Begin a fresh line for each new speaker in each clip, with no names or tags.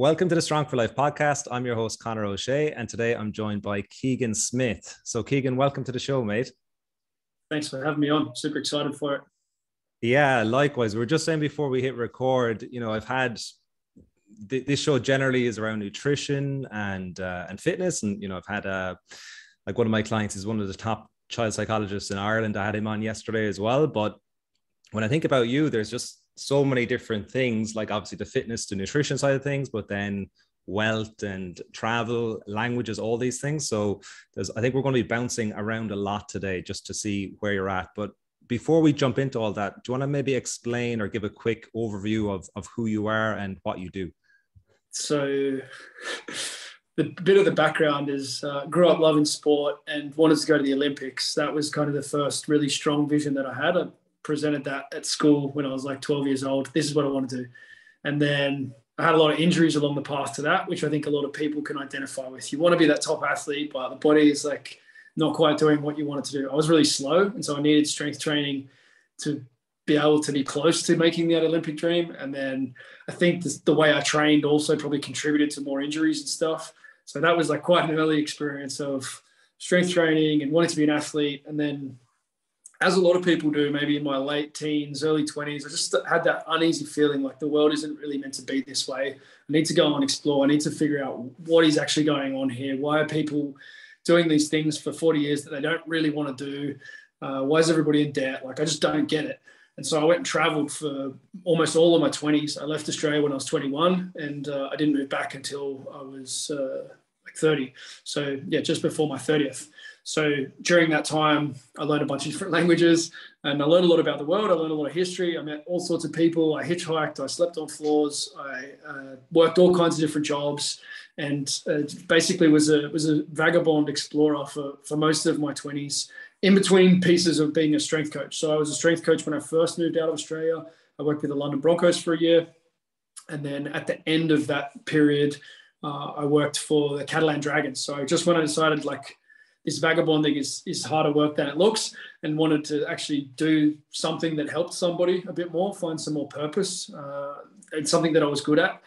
Welcome to the Strong for Life podcast. I'm your host, Conor O'Shea, and today I'm joined by Keegan Smith. So, Keegan, welcome to the show, mate.
Thanks for having me on. Super excited for it.
Yeah, likewise. We were just saying before we hit record, you know, I've had th- this show generally is around nutrition and uh, and fitness, and you know, I've had uh, like one of my clients is one of the top child psychologists in Ireland. I had him on yesterday as well. But when I think about you, there's just so many different things, like obviously the fitness to nutrition side of things, but then wealth and travel, languages, all these things. So there's, I think we're going to be bouncing around a lot today just to see where you're at. But before we jump into all that, do you want to maybe explain or give a quick overview of, of who you are and what you do?
So the bit of the background is uh, grew up loving sport and wanted to go to the Olympics. That was kind of the first really strong vision that I had. I presented that at school when I was like 12 years old. This is what I want to do. And then I had a lot of injuries along the path to that, which I think a lot of people can identify with. You want to be that top athlete, but the body is like not quite doing what you want it to do. I was really slow. And so I needed strength training to be able to be close to making that Olympic dream. And then I think the, the way I trained also probably contributed to more injuries and stuff. So that was like quite an early experience of strength training and wanting to be an athlete. And then as a lot of people do, maybe in my late teens, early 20s, I just had that uneasy feeling like the world isn't really meant to be this way. I need to go and explore. I need to figure out what is actually going on here. Why are people doing these things for 40 years that they don't really want to do? Uh, why is everybody in debt? Like, I just don't get it. And so I went and traveled for almost all of my 20s. I left Australia when I was 21 and uh, I didn't move back until I was uh, like 30. So, yeah, just before my 30th. So during that time, I learned a bunch of different languages and I learned a lot about the world. I learned a lot of history. I met all sorts of people. I hitchhiked. I slept on floors. I uh, worked all kinds of different jobs and uh, basically was a, was a vagabond explorer for, for most of my 20s in between pieces of being a strength coach. So I was a strength coach when I first moved out of Australia. I worked with the London Broncos for a year. And then at the end of that period, uh, I worked for the Catalan Dragons. So just when I decided like this vagabonding is, is harder work than it looks and wanted to actually do something that helped somebody a bit more, find some more purpose uh, and something that I was good at.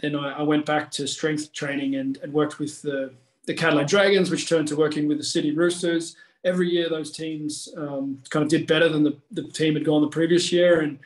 Then I, I, went back to strength training and, and worked with the, the Catalan Dragons, which turned to working with the Sydney Roosters. Every year, those teams um, kind of did better than the, the team had gone the previous year. And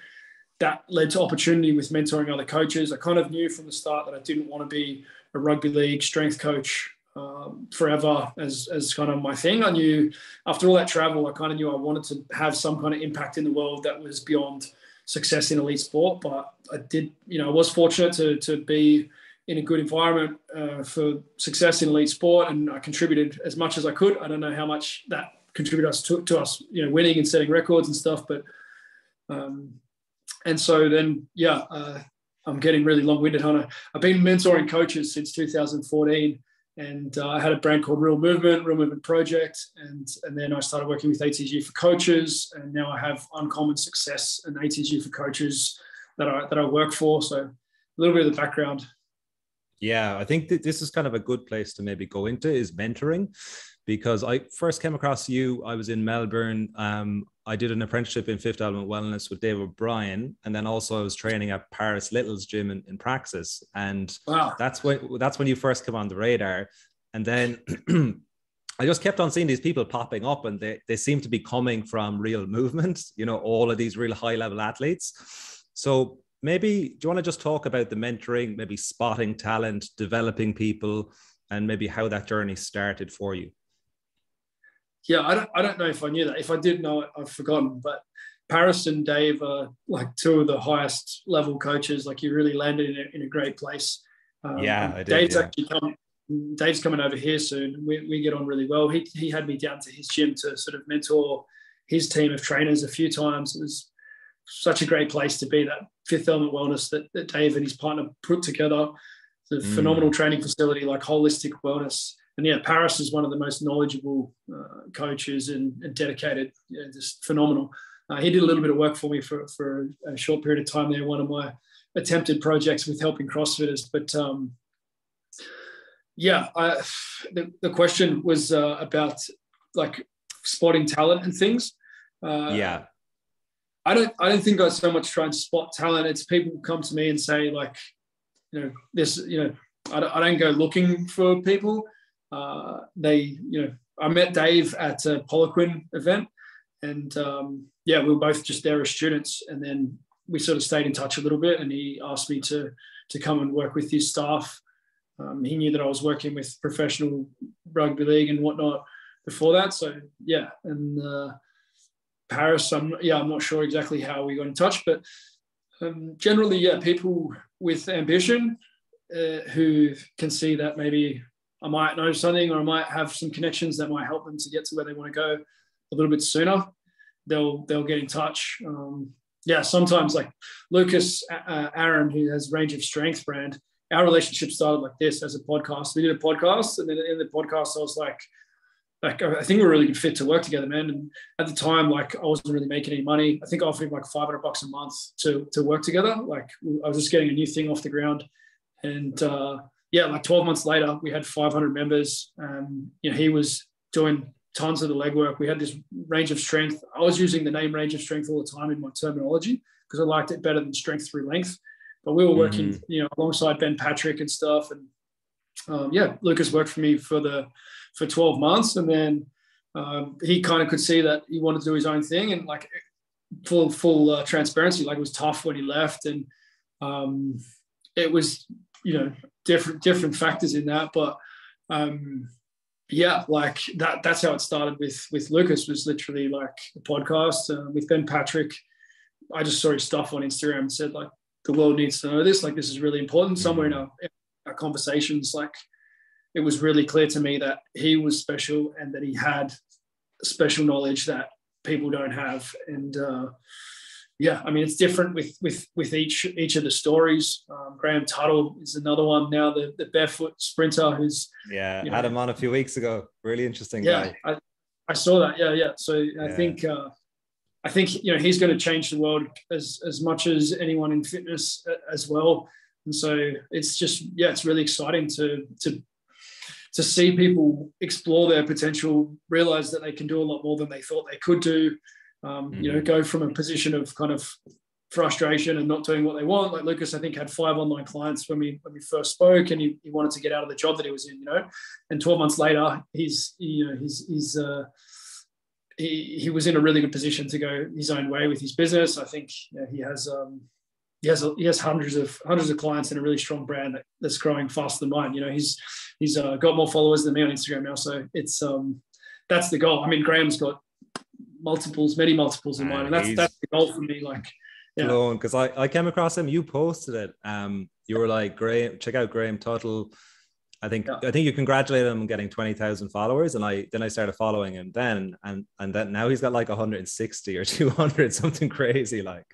that led to opportunity with mentoring other coaches. I kind of knew from the start that I didn't want to be a rugby league strength coach um, forever as, as kind of my thing. I knew after all that travel, I kind of knew I wanted to have some kind of impact in the world that was beyond success in elite sport. But I did, you know, I was fortunate to, to be in a good environment uh, for success in elite sport, and I contributed as much as I could. I don't know how much that contributed us to, to us, you know, winning and setting records and stuff, but um, and so then, yeah, uh, I'm getting really long-winded, Hunter. I've been mentoring coaches since 2014 and uh, I had a brand called Real Movement, Real Movement Project, and and then I started working with ATG for coaches, and now I have Uncommon Success and ATG for coaches that I that I work for. So a little bit of the background.
Yeah, I think that this is kind of a good place to maybe go into is mentoring, because I first came across you. I was in Melbourne. Um, I did an apprenticeship in Fifth Element Wellness with Dave O'Brien, and then also I was training at Paris Little's gym in, in Praxis, and wow. that's when that's when you first come on the radar, and then. I just kept on seeing these people popping up, and they, they seem to be coming from real movement, you know, all of these real high level athletes. So maybe do you want to just talk about the mentoring, maybe spotting talent, developing people, and maybe how that journey started for you?
Yeah, I don't, I don't know if I knew that. If I did know it, I've forgotten. But Paris and Dave are like two of the highest level coaches. Like you really landed in a, in a great place.
Um, yeah,
did, Dave's yeah. actually coming. Dave's coming over here soon. We, we get on really well. He, he had me down to his gym to sort of mentor his team of trainers a few times. It was such a great place to be. That Fifth Element Wellness that, that Dave and his partner put together. It's a mm. phenomenal training facility, like holistic wellness and yeah, Paris is one of the most knowledgeable uh, coaches and, and dedicated, you know, just phenomenal. Uh, he did a little bit of work for me for, for a short period of time there, one of my attempted projects with helping CrossFitters. But um, yeah, I, the, the question was uh, about like spotting talent and things.
Uh, yeah.
I don't, I don't think I so much try and spot talent. It's people come to me and say like, you know, this, you know, I don't, I don't go looking for people. Uh, they, you know, I met Dave at a Poliquin event, and um, yeah, we were both just there as students, and then we sort of stayed in touch a little bit, and he asked me to to come and work with his staff. Um, he knew that I was working with professional rugby league and whatnot before that, so yeah, and uh, Paris, I'm yeah, I'm not sure exactly how we got in touch, but um, generally, yeah, people with ambition uh, who can see that maybe I might know something or I might have some connections that might help them to get to where they want to go a little bit sooner. They'll they'll get in touch. Um, yeah, sometimes like Lucas uh, Aaron, who has Range of Strength brand, our relationship started like this as a podcast. We did a podcast, and then in the podcast, I was like, like I think we're really good fit to work together, man. And at the time, like I wasn't really making any money. I think I offered him like 500 bucks a month to to work together. Like I was just getting a new thing off the ground, and uh, yeah, like 12 months later, we had 500 members. Um, you know, he was doing tons of the legwork. We had this range of strength. I was using the name range of strength all the time in my terminology because I liked it better than strength through length. But we were working, mm-hmm. you know, alongside Ben Patrick and stuff. And um, yeah, Lucas worked for me for the for 12 months, and then um, he kind of could see that he wanted to do his own thing, and like full full uh, transparency, like it was tough when he left, and um, it was you know different different factors in that, but um, yeah, like that that's how it started with with Lucas was literally like a podcast uh, with Ben Patrick. I just saw his stuff on Instagram and said like the world needs to know this. Like this is really important. Somewhere in our, in our conversations, like it was really clear to me that he was special and that he had special knowledge that people don't have. And uh, yeah, I mean it's different with with with each each of the stories. Um, Graham Tuttle is another one now, the, the barefoot sprinter who's
yeah you know, had him on a few weeks ago. Really interesting
yeah, guy. I, I saw that. Yeah, yeah. So I think uh, I think you know he's going to change the world as as much as anyone in fitness uh, as well. And so it's just yeah, it's really exciting to to to see people explore their potential, realize that they can do a lot more than they thought they could do. Um, mm-hmm. You know, go from a position of kind of frustration and not doing what they want. Like Lucas, I think had five online clients when we when we first spoke, and he, he wanted to get out of the job that he was in. You know, and 12 months later, he's you know he's he's uh, he he was in a really good position to go his own way with his business. I think you know, he has um, he has he has hundreds of hundreds of clients and a really strong brand that, that's growing faster than mine. You know, he's he's uh, got more followers than me on Instagram now, so it's um that's the goal. I mean, Graham's got multiples, many multiples in mine, and that's that's the goal for me. Like,
yeah, because I I came across him. You posted it. Um, you were like, Graham, check out Graham Tuttle. I think yeah. I think you congratulated him on getting twenty thousand followers, and I then I started following him then, and and then now he's got like one hundred and sixty or two hundred, something crazy like.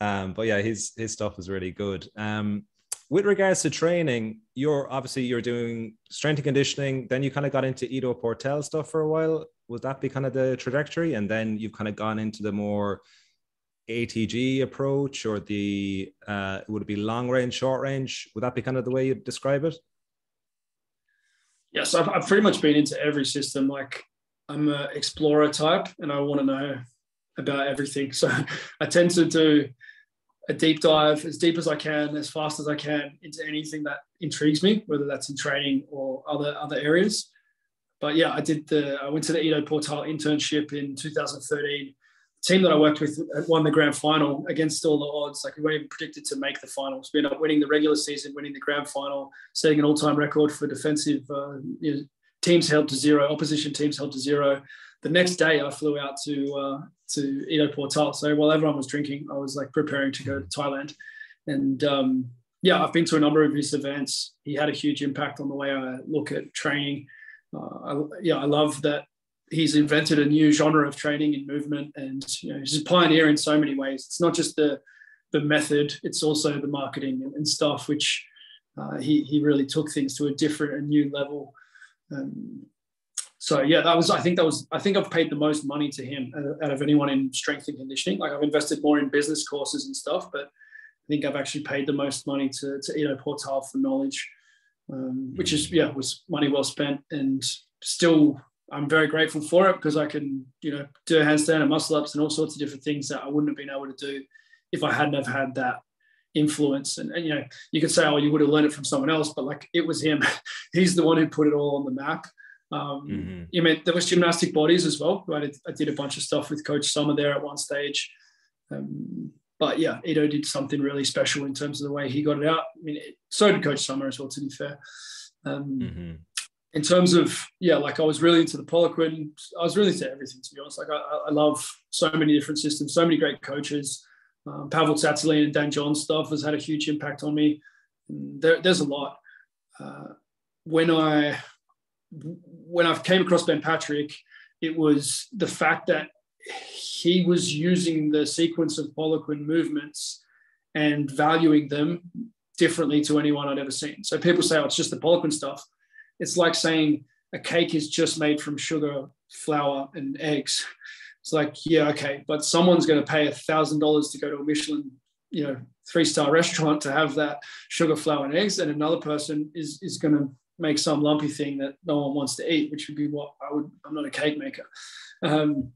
Um, but yeah, his his stuff is really good. Um, with regards to training, you're obviously you're doing strength and conditioning. Then you kind of got into Ido Portal stuff for a while. Would that be kind of the trajectory? And then you've kind of gone into the more ATG approach, or the uh, would it be long range, short range? Would that be kind of the way you describe it?
Yes, I've, I've pretty much been into every system. Like I'm an explorer type, and I want to know about everything. So I tend to do a deep dive as deep as I can, as fast as I can into anything that intrigues me, whether that's in training or other other areas. But yeah, I did the I went to the Ido Portal internship in 2013 team that I worked with won the grand final against all the odds. Like we weren't even predicted to make the finals. We ended up winning the regular season, winning the grand final, setting an all-time record for defensive uh, you know, teams held to zero, opposition teams held to zero. The next day, I flew out to uh, to Ido Portal. So while everyone was drinking, I was like preparing to go to Thailand, and um, yeah, I've been to a number of his events. He had a huge impact on the way I look at training. Uh, I, yeah, I love that he's invented a new genre of training and movement, and you know, he's a pioneer in so many ways. It's not just the the method; it's also the marketing and, and stuff, which uh, he he really took things to a different and new level. Um, so yeah, that was I think that was I think I've paid the most money to him out of anyone in strength and conditioning. Like I've invested more in business courses and stuff, but I think I've actually paid the most money to to Ido Portal for knowledge, um, which is yeah was money well spent and still I'm very grateful for it because I can, you know, do a handstand and muscle ups and all sorts of different things that I wouldn't have been able to do if I hadn't have had that influence. And, and, you know, you could say, oh, you would have learned it from someone else, but like it was him. He's the one who put it all on the map. Um, mm-hmm. You mean there was gymnastic bodies as well. I did, I did a bunch of stuff with Coach Sommer there at one stage. Um, but yeah, Ido did something really special in terms of the way he got it out. I mean, so did Coach Sommer as well, to be fair. Um, mm-hmm. In terms of yeah, like I was really into the Poliquin. I was really into everything, to be honest. Like I, I love so many different systems, so many great coaches. Um, Pavel Tsatsouline and Dan John stuff has had a huge impact on me. There, there's a lot. Uh, when I when I came across Ben Patrick, it was the fact that he was using the sequence of Poliquin movements and valuing them differently to anyone I'd ever seen. So people say, oh, it's just the Poliquin stuff. It's like saying a cake is just made from sugar, flour, and eggs. It's like, yeah, okay, but someone's going to pay a thousand dollars to go to a Michelin, you know, three star restaurant to have that sugar, flour, and eggs, and another person is is going to make some lumpy thing that no one wants to eat, which would be what I would. I'm not a cake maker. Um,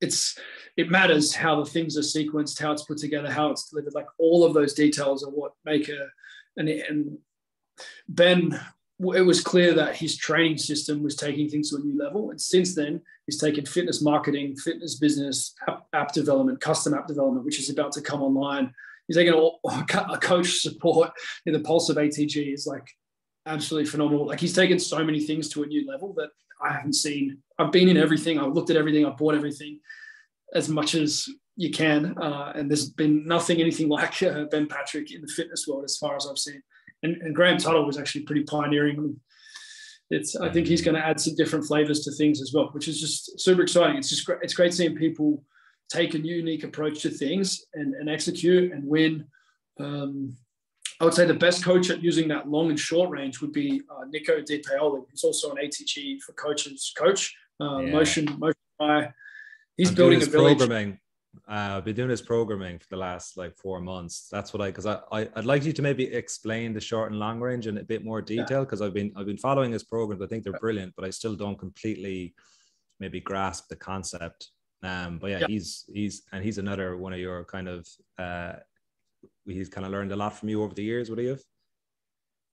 it's it matters how the things are sequenced, how it's put together, how it's delivered. Like all of those details are what make a and, and Ben. It was clear that his training system was taking things to a new level, and since then he's taken fitness marketing, fitness business, app, app development, custom app development, which is about to come online. He's taken a, coach support in the pulse of ATG is like absolutely phenomenal. Like he's taken so many things to a new level that I haven't seen. I've been in everything. I've looked at everything. I've bought everything as much as you can. Uh, and there's been nothing anything like uh, Ben Patrick in the fitness world as far as I've seen. And, and Graham Tuttle was actually pretty pioneering. It's I think he's going to add some different flavors to things as well, which is just super exciting. It's just great. It's great seeing people take a unique approach to things and, and execute and win. Um, I would say the best coach at using that long and short range would be uh, Nico Di Paoli, who's also an ATG for coaches coach, uh, yeah. motion motion guy. He's I'm building a village.
Programming. Uh, I've been doing this programming for the last like four months. That's what I because I, I would like you to maybe explain the short and long range in a bit more detail because yeah. I've been I've been following his programs. I think they're brilliant, but I still don't completely maybe grasp the concept. Um, but yeah, yeah, he's he's and he's another one of your kind of uh, he's kind of learned a lot from you over the years. Would he have?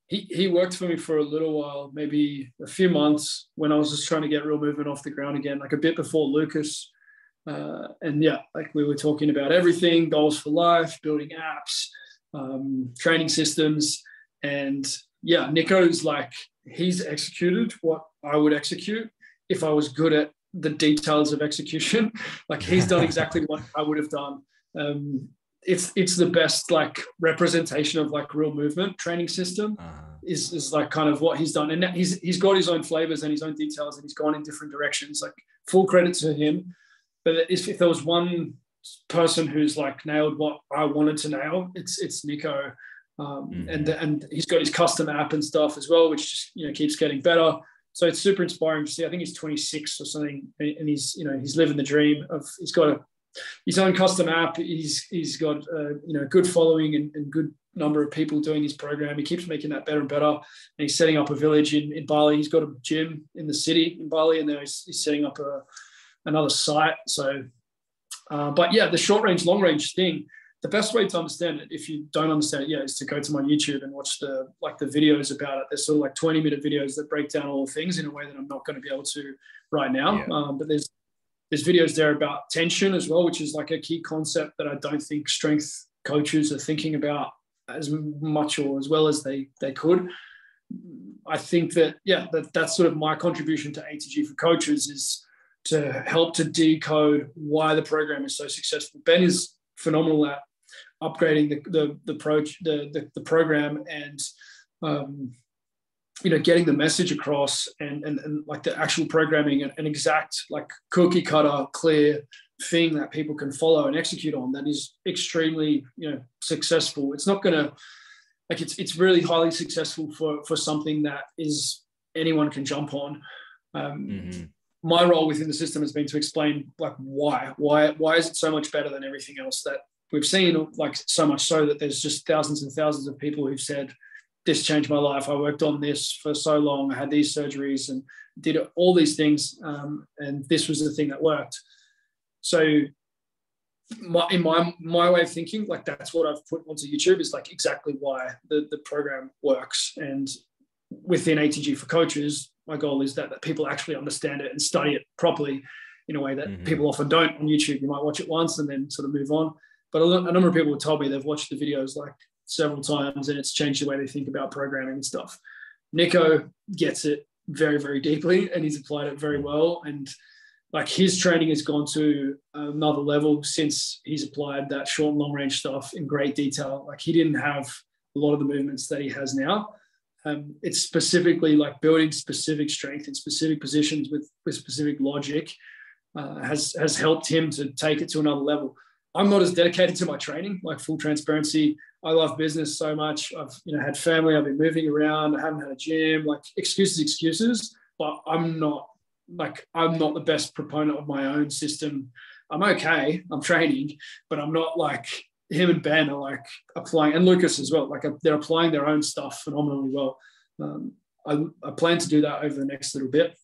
He, he worked for me for a little while, maybe a few months when I was just trying to get real movement off the ground again, like a bit before Lucas. Uh, and yeah, like we were talking about everything goals for life, building apps, um, training systems. And yeah, Nico's like, he's executed what I would execute if I was good at the details of execution. like he's done exactly what I would have done. Um, it's it's the best like representation of like real movement training system uh-huh. is is like kind of what he's done. And he's he's got his own flavors and his own details and he's gone in different directions. Like full credit to him. But if, if there was one person who's like nailed what I wanted to nail it's it's Nico. Um, mm-hmm. and and he's got his custom app and stuff as well which just you know keeps getting better. So it's super inspiring to see. I think he's 26 or something and he's you know he's living the dream of he's got a his own custom app. He's he's got uh, you know good following and, and, good number of people doing his program. He keeps making that better and better. And he's setting up a village in, in Bali. He's got a gym in the city in Bali, and then he's, he's setting up a another site. So, uh, but yeah, the short range, long range thing. The best way to understand it, if you don't understand it yet, is to go to my YouTube and watch the like the videos about it. There's sort of like 20 minute videos that break down all the things in a way that I'm not going to be able to right now. Yeah. Um, but there's there's videos there about tension as well, which is like a key concept that I don't think strength coaches are thinking about as much or as well as they they could. I think that yeah, that that's sort of my contribution to ATG for coaches is to help to decode why the program is so successful. Ben is phenomenal at upgrading the the the, pro, the, the, the program and um, you know getting the message across and and, and like the actual programming an, an exact like cookie cutter clear thing that people can follow and execute on that is extremely you know successful. It's not going to like it's it's really highly successful for for something that is anyone can jump on. Um, mm-hmm. my role within the system has been to explain like why why why is it so much better than everything else that we've seen? Like so much so that there's just thousands and thousands of people who've said this changed my life. I worked on this for so long. I had these surgeries and did all these things, um, and this was the thing that worked. So my, in my my way of thinking, like that's what I've put onto YouTube is like exactly why the the program works. And within ATG for coaches, my goal is that, that people actually understand it and study it properly in a way that mm-hmm. people often don't on YouTube. You might watch it once and then sort of move on. But a, a number of people have told me they've watched the videos like several times and it's changed the way they think about programming and stuff. Nico gets it very, very deeply and he's applied it very well. And like his training has gone to another level since he's applied that short and long range stuff in great detail. Like he didn't have a lot of the movements that he has now. Um, it's specifically like building specific strength in specific positions with, with specific logic uh, has has helped him to take it to another level. I'm not as dedicated to my training, like full transparency. I love business so much. I've you know had family. I've been moving around. I haven't had a gym. Like excuses, excuses. But I'm not like I'm not the best proponent of my own system. I'm okay. I'm training, but I'm not like him and Ben are like applying, and Lucas as well. Like they're applying their own stuff phenomenally well. Um, I, I plan to do that over the next little bit.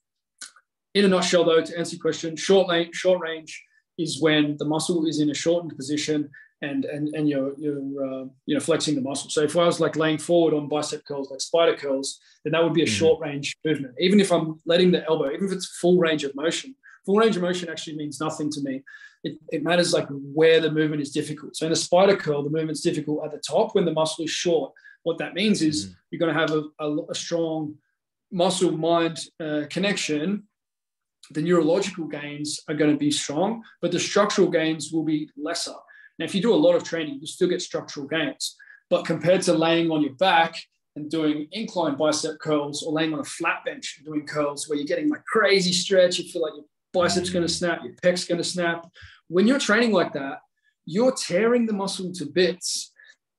In a nutshell, though, to answer your question, short range, short range is when the muscle is in a shortened position and and and you're you're uh, you know flexing the muscle. So if I was like laying forward on bicep curls, like spider curls, then that would be a mm-hmm. short range movement. Even if I'm letting the elbow, even if it's full range of motion, full range of motion actually means nothing to me. It, it matters like where the movement is difficult. So in a spider curl, the movement's difficult at the top when the muscle is short. What that means is mm-hmm. you're going to have a, a, a strong muscle mind uh, connection the neurological gains are going to be strong, but the structural gains will be lesser. Now, if you do a lot of training, you still get structural gains. But compared to laying on your back and doing incline bicep curls or laying on a flat bench and doing curls where you're getting like crazy stretch, you feel like your biceps going to snap, your pec's going to snap. When you're training like that, you're tearing the muscle to bits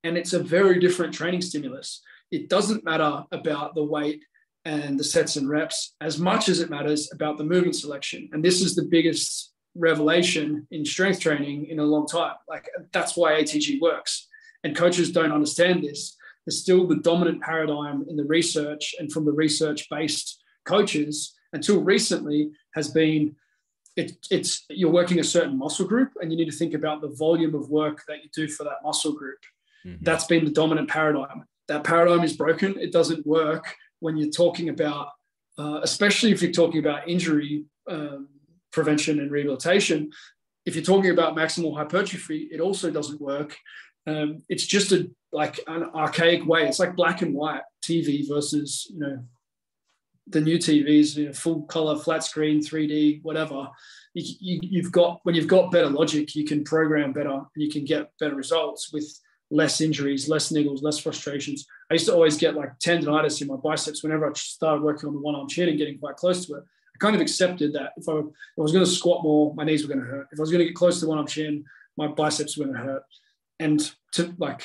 and it's a very different training stimulus. It doesn't matter about the weight and the sets and reps as much as it matters about the movement selection. And this is the biggest revelation in strength training in a long time. Like that's why ATG works. And coaches don't understand this. There's still the dominant paradigm in the research and from the research based coaches until recently has been it, it's you're working a certain muscle group and you need to think about the volume of work that you do for that muscle group. Mm-hmm. That's been the dominant paradigm. That paradigm is broken. It doesn't work when you're talking about, uh, especially if you're talking about injury um, prevention and rehabilitation. If you're talking about maximal hypertrophy, it also doesn't work. Um, it's just a like an archaic way. It's like black and white TV versus you know the new TVs, you know, full color, flat screen, 3D, whatever. You, you, have got when you've got better logic, you can program better, and you can get better results with less injuries, less niggles, less frustrations. I used to always get like tendonitis in my biceps whenever I started working on the one arm chin and getting quite close to it. I kind of accepted that if I, if I was going to squat more, my knees were going to hurt. If I was going to get close to the one arm chin, my biceps were going to hurt. And to like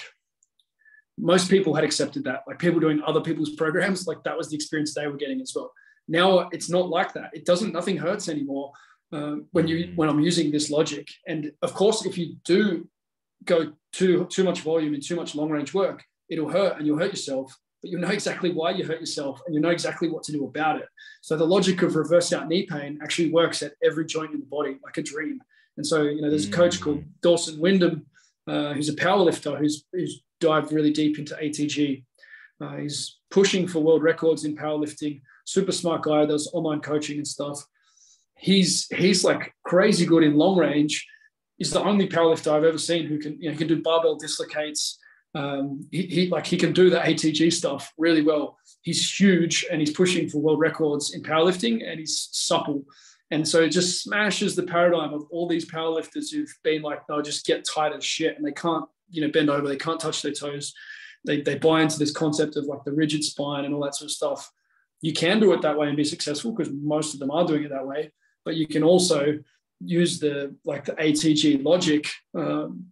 most people had accepted that, like people doing other people's programs, like that was the experience they were getting as well. Now it's not like that. It doesn't, nothing hurts anymore uh, when you when I'm using this logic. And of course, if you do go too too much volume and too much long range work, it'll hurt and you'll hurt yourself. But you know exactly why you hurt yourself and you know exactly what to do about it. So the logic of reverse out knee pain actually works at every joint in the body, like a dream. And so, you know, there's a coach called mm. Dawson Windham, uh, who's a powerlifter who's, who's dived really deep into ATG. Uh, he's pushing for world records in powerlifting. Super smart guy, does online coaching and stuff. He's he's like crazy good in long range, is the only powerlifter I've ever seen who can you know can do barbell dislocates. Um, he, he like he can do the ATG stuff really well. He's huge and he's pushing for world records in powerlifting and he's supple. And so it just smashes the paradigm of all these powerlifters who've been like, they'll just get tight as shit and they can't, you know, bend over, they can't touch their toes. They, they buy into this concept of like the rigid spine and all that sort of stuff. You can do it that way and be successful because most of them are doing it that way. But you can also use the like the ATG logic um,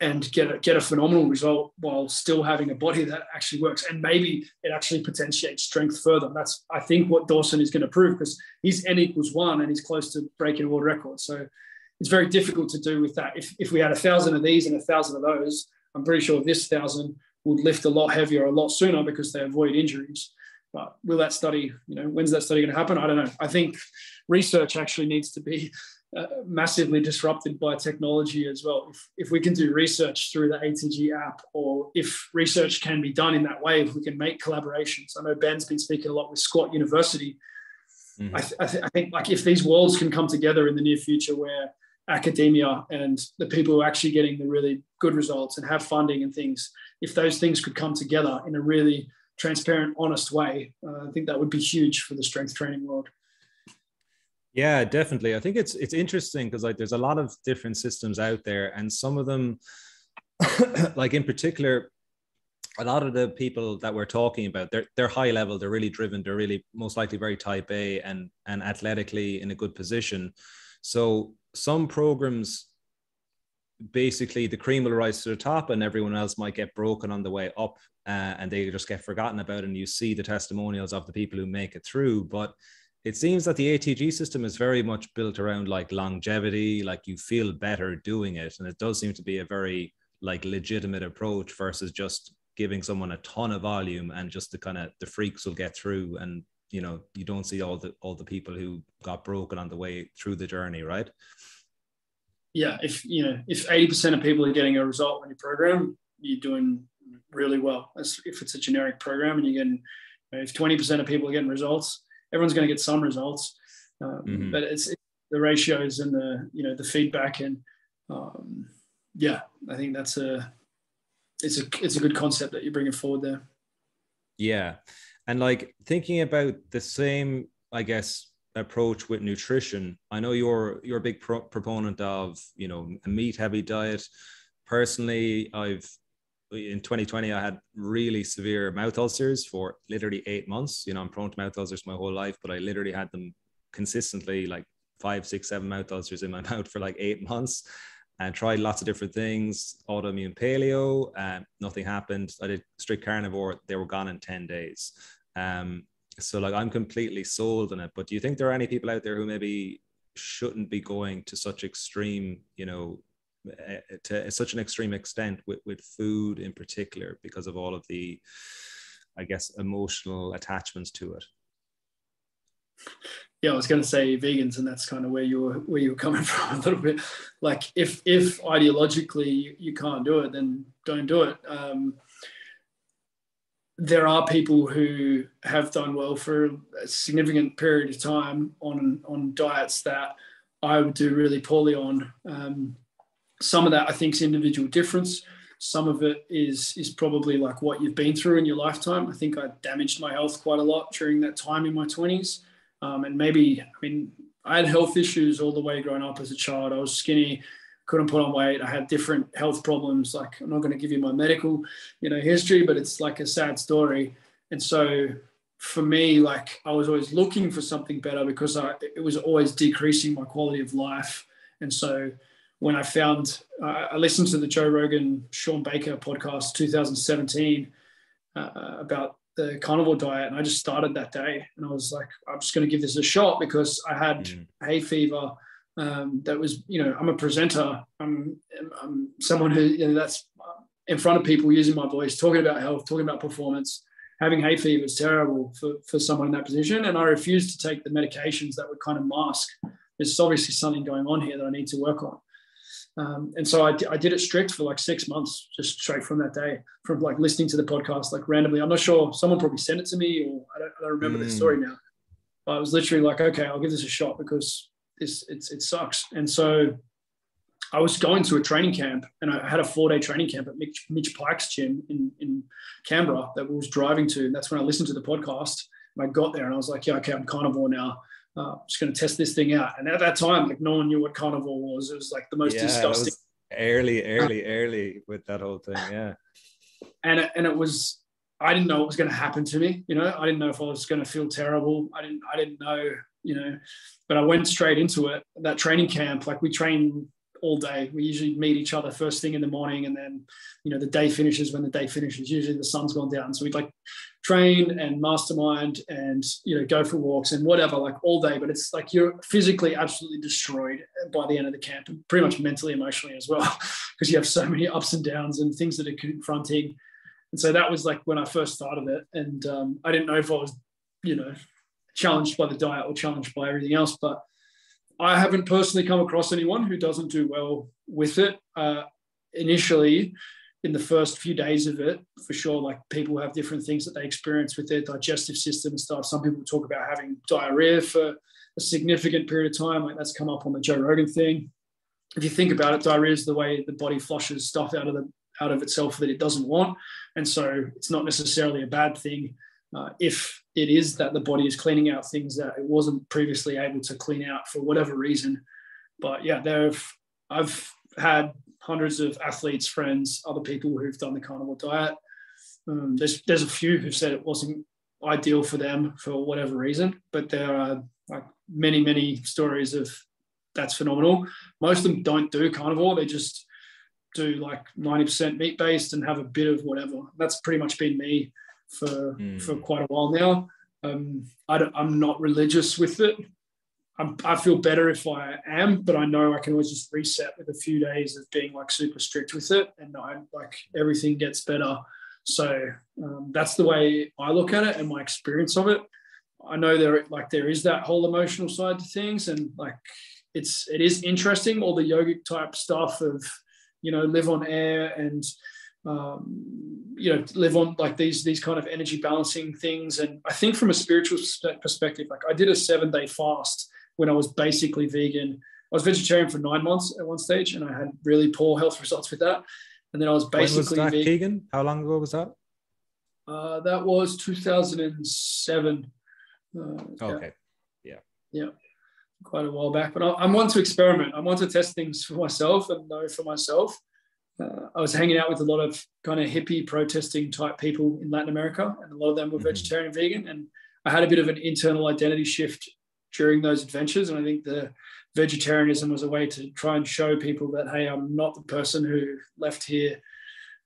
and get a, get a phenomenal result while still having a body that actually works and maybe it actually potentiates strength further. That's I think what Dawson is going to prove because he's n equals one and he's close to breaking world record. So it's very difficult to do with that. If if we had a thousand of these and a thousand of those, I'm pretty sure this thousand would lift a lot heavier a lot sooner because they avoid injuries. But will that study, you know, when's that study going to happen? I don't know. I think research actually needs to be uh, massively disrupted by technology as well. If, if we can do research through the ATG app, or if research can be done in that way, if we can make collaborations. I know Ben's been speaking a lot with Squat University. Mm-hmm. I, th- I, th- I think like if these worlds can come together in the near future, where academia and the people who are actually getting the really good results and have funding and things, if those things could come together in a really transparent, honest way, uh, I think that would be huge for the strength training world.
Yeah, definitely. I think it's it's interesting because like there's a lot of different systems out there, and some of them, like in particular, a lot of the people that we're talking about, they're they're high level, they're really driven, they're really most likely very type A and and athletically in a good position. So some programs basically the cream will rise to the top and everyone else might get broken on the way up uh, and they just get forgotten about and you see the testimonials of the people who make it through but it seems that the ATG system is very much built around like longevity, like you feel better doing it. And it does seem to be a very like legitimate approach versus just giving someone a ton of volume and just the kind of the freaks will get through and you know you don't see all the all the people who got broken on the way through the journey right
yeah if you know if 80% of people are getting a result on your program you're doing really well if it's a generic program and you're getting if 20% of people are getting results everyone's going to get some results, um, mm-hmm. but it's, it's, the ratios and the you know the feedback and um, yeah, I think that's a it's a it's a good concept that you're bringing forward there.
Yeah, and like thinking about the same, I guess approach with nutrition. I know you're you're a big pro- proponent of you know a meat heavy diet. Personally, I've in 2020 i had really severe mouth ulcers for literally eight months. You know i'm prone to mouth ulcers my whole life but i literally had them consistently like five six seven mouth ulcers in my mouth for like eight months and tried lots of different things autoimmune paleo and nothing happened. I did strict carnivore they were gone in 10 days. Um, so like i'm completely sold on it but do you think there are any people out there who maybe shouldn't be going to such extreme you know to such an extreme extent with, with food in particular because of all of the i guess emotional attachments to it.
Yeah i was going to say vegans and that's kind of where you were where you were coming from a little bit. Like if if ideologically you, you can't do it then don't do it. Um, there are people who have done well for a significant period of time on on diets that I would do really poorly on. Um, some of that I think is individual difference. Some of it is is probably like what you've been through in your lifetime. I think I damaged my health quite a lot during that time in my twenties, um, and maybe I mean I had health issues all the way growing up as a child. I was skinny, couldn't put on weight. I had different health problems. Like I'm not going to give you my medical, you know, history, but it's like a sad story. And so for me, like I was always looking for something better because I, it was always decreasing my quality of life. And so when I found, uh, I listened to the Joe Rogan, Shawn Baker podcast 2017 uh, about the carnivore diet. And I just started that day. And I was like, I'm just going to give this a shot because I had mm. hay fever. Um, that was, you know, I'm a presenter. I'm, I'm someone who, you know, that's in front of people using my voice, talking about health, talking about performance. Having hay fever is terrible for, for someone in that position. And I refused to take the medications that would kind of mask. There's obviously something going on here that I need to work on. Um, and so I, I did it strict for like six months, just straight from that day, from like listening to the podcast, like randomly. I'm not sure, someone probably sent it to me, or I don't, I don't remember mm. the story now. But I was literally like, okay, I'll give this a shot because it's, it's, it sucks. And so I was going to a training camp and I had a four day training camp at Mitch, Mitch Pike's gym in, in Canberra that we was driving to. And that's when I listened to the podcast and I got there and I was like, yeah, okay, I'm carnivore now uh, I'm just going to test this thing out. And at that time, like no one knew what carnivore was. It was like the most yeah, disgusting.
Early, early, early with that whole thing. Yeah.
And it, and it was, I didn't know what was going to happen to me. You know, I didn't know if I was going to feel terrible. I didn't, I didn't know, you know, but I went straight into it. That training camp, like we train all day. We usually meet each other first thing in the morning, and then you know the day finishes when the day finishes. Usually the sun's gone down, so we'd like train and mastermind and you know go for walks and whatever like all day. But it's like you're physically absolutely destroyed by the end of the camp, and pretty much mentally, emotionally as well, because you have so many ups and downs and things that are confronting. And so that was like when I first started it, and um, I didn't know if I was you know challenged by the diet or challenged by everything else, but I haven't personally come across anyone who doesn't do well with it. Uh, initially, in the first few days of it, for sure, like people have different things that they experience with their digestive system and stuff. Some people talk about having diarrhea for a significant period of time, like that's come up on the Joe Rogan thing. If you think about it, diarrhea is the way the body flushes stuff out of the out of itself that it doesn't want, and so it's not necessarily a bad thing uh, if it is that the body is cleaning out things that it wasn't previously able to clean out for whatever reason. But yeah, there've I've had hundreds of athletes, friends, other people who've done the carnivore diet. Um, there's there's a few who've said it wasn't ideal for them for whatever reason, but there are like many many stories of that's phenomenal. Most of them don't do carnivore; they just do like 90% meat based and have a bit of whatever. That's pretty much been me for mm. for quite a while now. Um, I am not religious with it. I'm, i feel better if I am, but I know I can always just reset with a few days of being like super strict with it, and I like everything gets better. So um, that's the way I look at it and my experience of it. I know there like there is that whole emotional side to things, and like it's it is interesting all the yogic type stuff of you know live on air and um, you know live on like these these kind of energy balancing things. And i think from a spiritual perspective like i did a seven day fast when i was basically vegan. I was vegetarian for nine months at one stage and i had really poor health results with that. And then i was basically
was vegan. vegan. how long ago was that?
Uh, that was 2007 uh,
okay.
Yeah. Yeah. Quite a while back but i'm one to experiment. I want to test things for myself and know for myself uh, I was hanging out with a lot of kind of hippie protesting type people in Latin America, and a lot of them were mm-hmm. vegetarian, vegan, and I had a bit of an internal identity shift during those adventures. And I think the vegetarianism was a way to try and show people that hey, I'm not the person who left here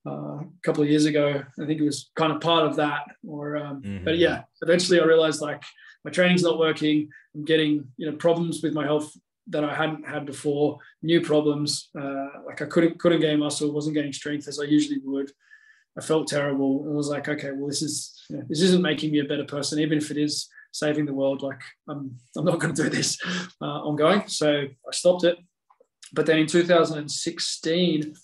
uh, a couple of years ago. I think it was kind of part of that. Or, um, mm-hmm. but yeah, eventually I realized like my training's not working. I'm getting you know problems with my health that I hadn't had before, new problems. Uh, like I couldn't couldn't gain muscle, wasn't getting strength as I usually would. I felt terrible. I was like, okay, well, this is this isn't making me a better person, even if it is saving the world. Like I'm I'm not going to do this uh, ongoing. So I stopped it. But then in 2016,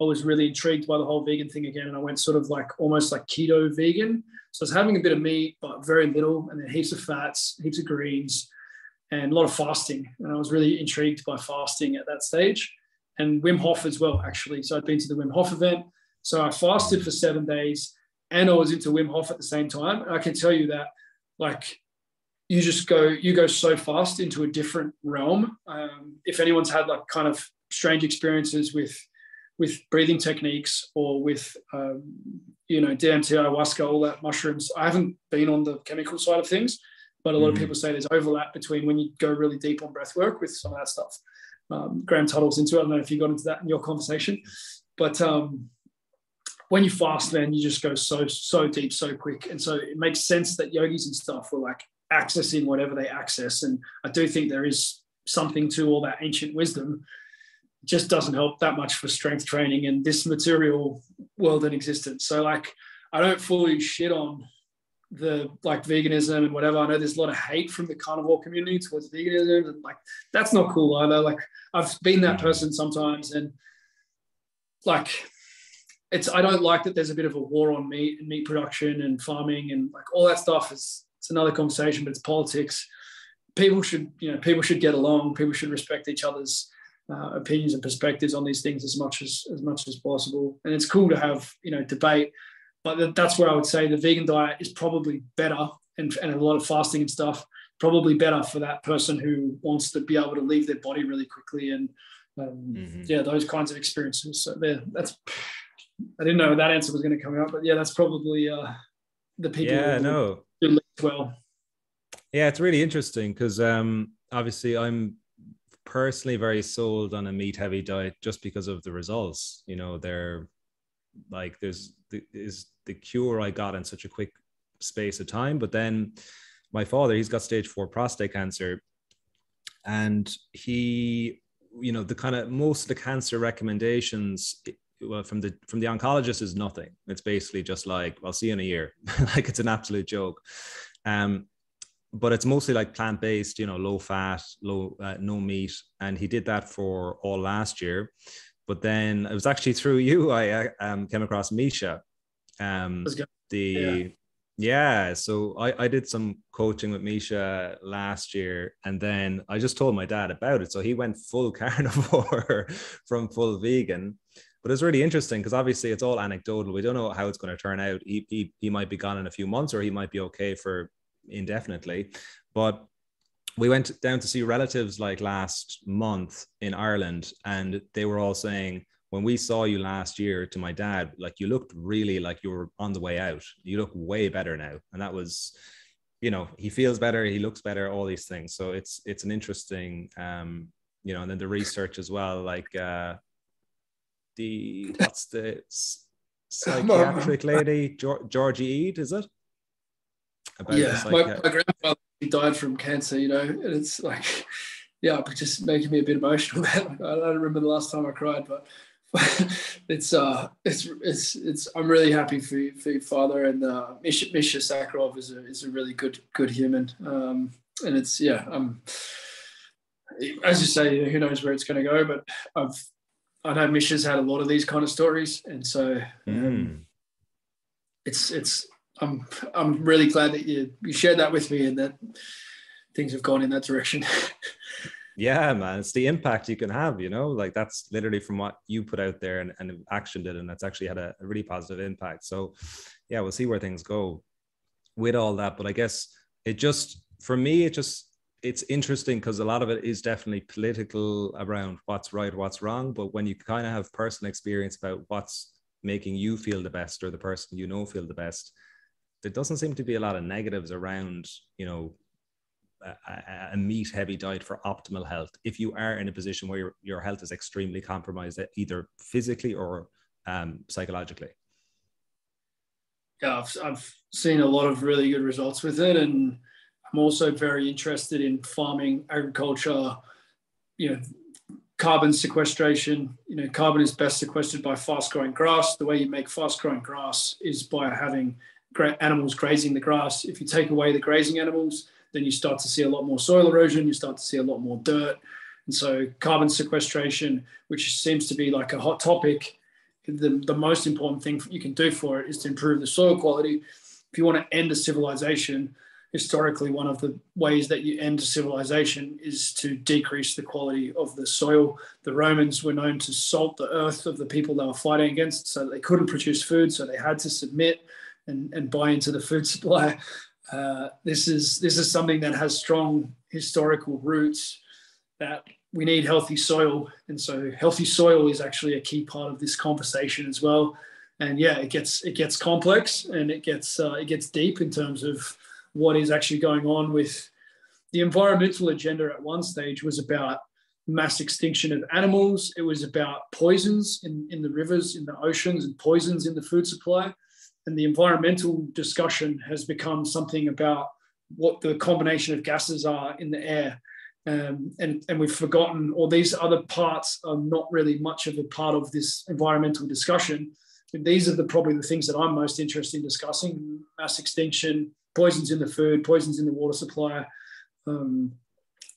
I was really intrigued by the whole vegan thing again, and I went sort of like almost like keto vegan. So I was having a bit of meat, but very little, and then heaps of fats, heaps of greens and a lot of fasting. And I was really intrigued by fasting at that stage and Wim Hof as well, actually. So I'd been to the Wim Hof event. So I fasted for seven days and I was into Wim Hof at the same time. And I can tell you that, like, you just go, you go so fast into a different realm. Um, if anyone's had like kind of strange experiences with, with breathing techniques or with, um, you know, DMT, ayahuasca, all that mushrooms, I haven't been on the chemical side of things, but a lot mm. of people say there's overlap between when you go really deep on breath work with some of that stuff. Um, Graham Tuttle's into it. I don't know if you got into that in your conversation, but um, when you fast, man, you just go so so deep, so quick, and so it makes sense that yogis and stuff were like accessing whatever they access. And I do think there is something to all that ancient wisdom. It just doesn't help that much for strength training and this material world in existence. So like, I don't fully shit on the like veganism and whatever. I know there's a lot of hate from the carnivore community towards veganism, and like that's not cool either. Like I've been that person sometimes, and like it's I don't like that there's a bit of a war on meat and meat production and farming and like all that stuff is it's another conversation, but it's politics. People should you know people should get along. People should respect each other's. Uh, opinions and perspectives on these things as much as as much as possible, and it's cool to have you know debate that's where I would say the vegan diet is probably better and, and a lot of fasting and stuff, probably better for that person who wants to be able to leave their body really quickly and um, mm-hmm. yeah, those kinds of experiences. So there, that's I didn't know that answer was going to come out, but yeah, that's probably uh, the people.
Yeah, no.
Well,
yeah, it's really interesting because um, obviously I'm personally very sold on a meat heavy diet just because of the results. You know, they're like there's the, is the cure I got in such a quick space of time. But then my father, he's got stage four prostate cancer, and he, you know, the kind of most of the cancer recommendations well, from the from the oncologist is nothing. It's basically just like, I'll see you in a year. like it's an absolute joke. Um, but it's mostly like plant based, you know, low fat, low uh, no meat, and he did that for all last year. But then it was actually through you I um, came across Misha. Um, the yeah. yeah, so I, I did some coaching with Misha last year, and then I just told my dad about it. So he went full carnivore from full vegan. But it's really interesting because obviously it's all anecdotal. We don't know how it's going to turn out. He, he, he might be gone in a few months or he might be okay for indefinitely. But we went down to see relatives like last month in Ireland, and they were all saying, when we saw you last year to my dad, like you looked really like you were on the way out. You look way better now. And that was, you know, he feels better, he looks better, all these things. So it's it's an interesting um, you know, and then the research as well, like uh the what's the psychiatric lady, Georgia Ede, is it?
About yeah, my, my grandfather he died from cancer, you know, and it's like, yeah, but just making me a bit emotional. Man. I don't remember the last time I cried, but it's uh, it's it's it's. I'm really happy for for your father and uh, Misha, Misha Sakharov is a is a really good good human, um, and it's yeah. Um, as you say, who knows where it's going to go, but I've I know Misha's had a lot of these kind of stories, and so um, mm. it's it's I'm I'm really glad that you you shared that with me and that things have gone in that direction.
yeah, man, it's the impact you can have. You know, like that's literally from what you put out there and, and actioned it, and that's actually had a, a really positive impact. So, yeah, we'll see where things go with all that. But I guess it just for me, it just it's interesting because a lot of it is definitely political around what's right, what's wrong. But when you kind of have personal experience about what's making you feel the best or the person you know feel the best, there doesn't seem to be a lot of negatives around, you know, a, a meat heavy diet for optimal health. If you are in a position where your, your health is extremely compromised, either physically or um, psychologically.
Yeah, I've, I've seen a lot of really good results with it. And I'm also very interested in farming, agriculture, you know, carbon sequestration. You know, carbon is best sequestered by fast growing grass. The way you make fast growing grass is by having animals grazing the grass. If you take away the grazing animals, then you start to see a lot more soil erosion, you start to see a lot more dirt. And so, carbon sequestration, which seems to be like a hot topic, the, the most important thing you can do for it is to improve the soil quality. If you want to end a civilization, historically, one of the ways that you end a civilization is to decrease the quality of the soil. The Romans were known to salt the earth of the people they were fighting against, so they couldn't produce food, so they had to submit and, and buy into the food supply. Uh, this is this is something that has strong historical roots. That we need healthy soil, and so healthy soil is actually a key part of this conversation as well. And yeah, it gets it gets complex and it gets uh, it gets deep in terms of what is actually going on with the environmental agenda. At one stage, was about mass extinction of animals. It was about poisons in, in the rivers, in the oceans, and poisons in the food supply and the environmental discussion has become something about what the combination of gases are in the air. Um, and, and we've forgotten, or these other parts are not really much of a part of this environmental discussion. And these are the probably the things that I'm most interested in discussing: mass extinction, poisons in the food, poisons in the water supply. Um,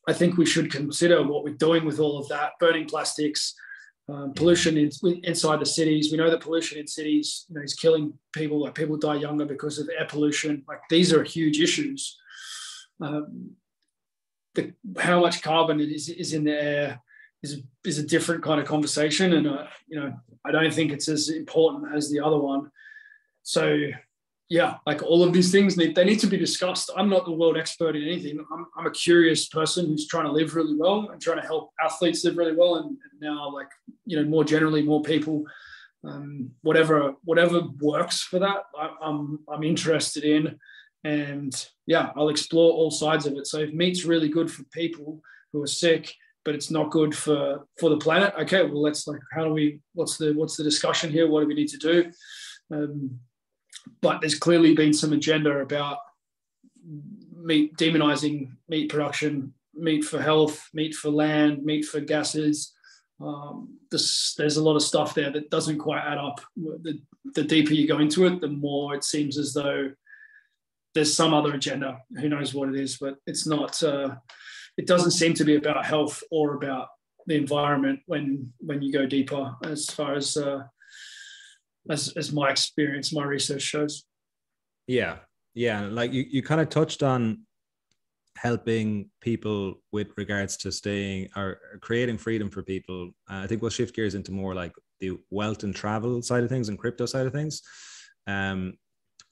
I think we should consider what we're doing with all of that, burning plastics, um, pollution in, inside the cities. We know that pollution in cities you know, is killing people. Like people die younger because of air pollution. Like these are huge issues. Um, the, how much carbon is, is in the air is, is a different kind of conversation, and uh, you know I don't think it's as important as the other one. So yeah, like all of these things need they need to be discussed. I'm not the world expert in anything. I'm, I'm a curious person who's trying to live really well and trying to help athletes live really well, and, and now like you know more generally more people, um, whatever whatever works for that. I, I'm I'm interested in, and yeah, I'll explore all sides of it. So if meat's really good for people who are sick, but it's not good for for the planet, okay, well let's like how do we what's the what's the discussion here? What do we need to do? Um, but there's clearly been some agenda about meat demonizing meat production, meat for health, meat for land, meat for gases. Um, this, there's a lot of stuff there that doesn't quite add up. The, the deeper you go into it, the more it seems as though there's some other agenda. Who knows what it is, but it's not. Uh, it doesn't seem to be about health or about the environment when when you go deeper. As far as uh, as as my experience, my research shows.
Yeah, yeah. Like you, you kind of touched on helping people with regards to staying or creating freedom for people. Uh, I think we'll shift gears into more like the wealth and travel side of things and crypto side of things. Um,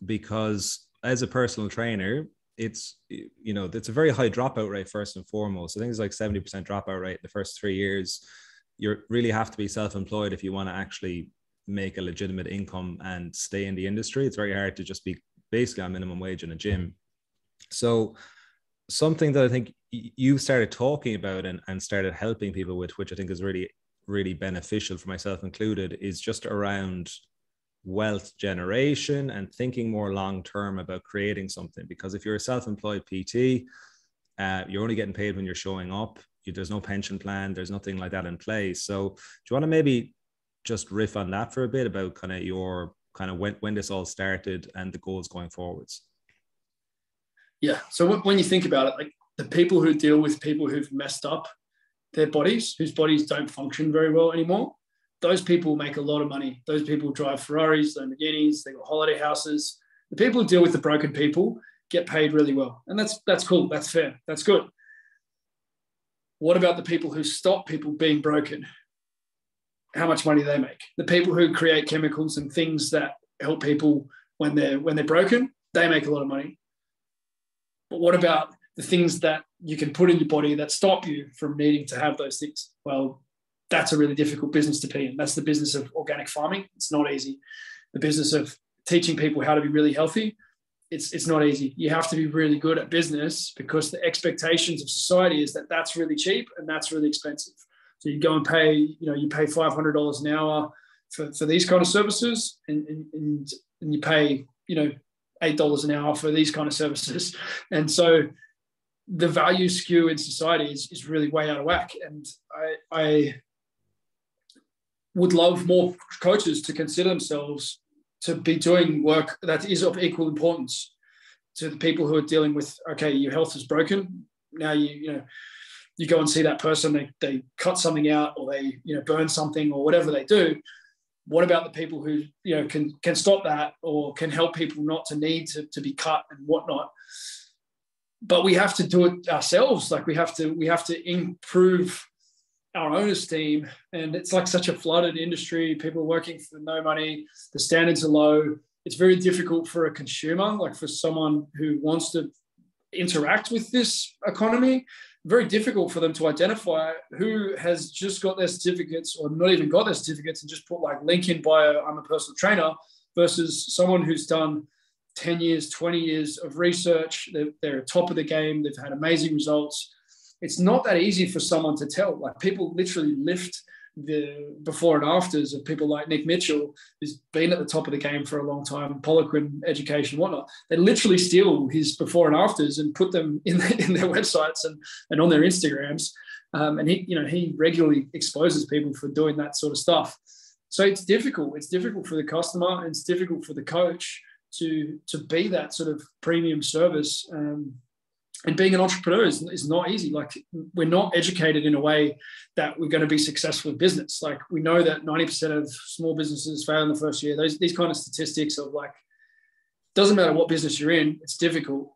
because as a personal trainer, it's you know it's a very high dropout rate first and foremost. I think it's like seventy percent dropout rate in the first three years. You really have to be self-employed if you want to actually make a legitimate income and stay in the industry. It's very hard to just be basically on minimum wage in a gym. So something that I think you started talking about and, and started helping people with, which I think is really, really beneficial for myself included, is just around wealth generation and thinking more long term about creating something. Because if you're a self employed PT, uh, you're only getting paid when you're showing up. There's no pension plan, there's nothing like that in place. So, do you want to maybe just riff on that for a bit about kind of your kind of when, when this all started and the goals going forwards?
Yeah. So when you think about it, like the people who deal with people who've messed up their bodies, whose bodies don't function very well anymore, those people make a lot of money. Those people drive Ferraris, Lamborghinis, they got holiday houses. The people who deal with the broken people get paid really well. And that's that's cool. That's fair. That's good. What about the people who stop people being broken? How much money they make? The people who create chemicals and things that help people when they're when they're broken, they make a lot of money. But what about the things that you can put in your body that stop you from needing to have those things? Well, that's a really difficult business to be in. That's the business of organic farming. It's not easy. The business of teaching people how to be really healthy. It's, it's not easy. You have to be really good at business because the expectations of society is that that's really cheap and that's really expensive. So you go and pay, you know, you pay $500 an hour for, for these kind of services and, and, and you pay, you know, eight dollars an hour for these kind of services, and so the value skew in society is, is really way out of whack. And I, I would love more coaches to consider themselves to be doing work that is of equal importance to the people who are dealing with okay your health is broken now you you know you go and see that person they, they cut something out or they you know burn something or whatever they do what about the people who you know can can stop that or can help people not to need to, to be cut and whatnot? But we have to do it ourselves. Like we have to we have to improve our own esteem and it's like such a flooded industry. People working for no money. The standards are low. It's very difficult for a consumer like for someone who wants to interact with this economy very difficult for them to identify who has just got their certificates or not even got their certificates and just put like link in bio, I'm a personal trainer, versus someone who's done 10 years, 20 years of research. They're, they're top of the game. They've had amazing results. It's not that easy for someone to tell. Like people literally lift the before and afters of people like Nick Mitchell, who's been at the top of the game for a long time, Poliquin education, whatnot. They literally steal his before and afters and put them in, the, in their websites and, and on their Instagrams. Um, and he, you know, he regularly exposes people for doing that sort of stuff. So it's difficult. It's difficult for the customer. It's difficult for the coach to to be that sort of premium service. Um, and being an entrepreneur is, is not easy. Like we're not educated in a way that we're going to be successful in business. Like we know that 90% of small businesses fail in the first year. Those these kind of statistics of like doesn't matter what business you're in, it's difficult.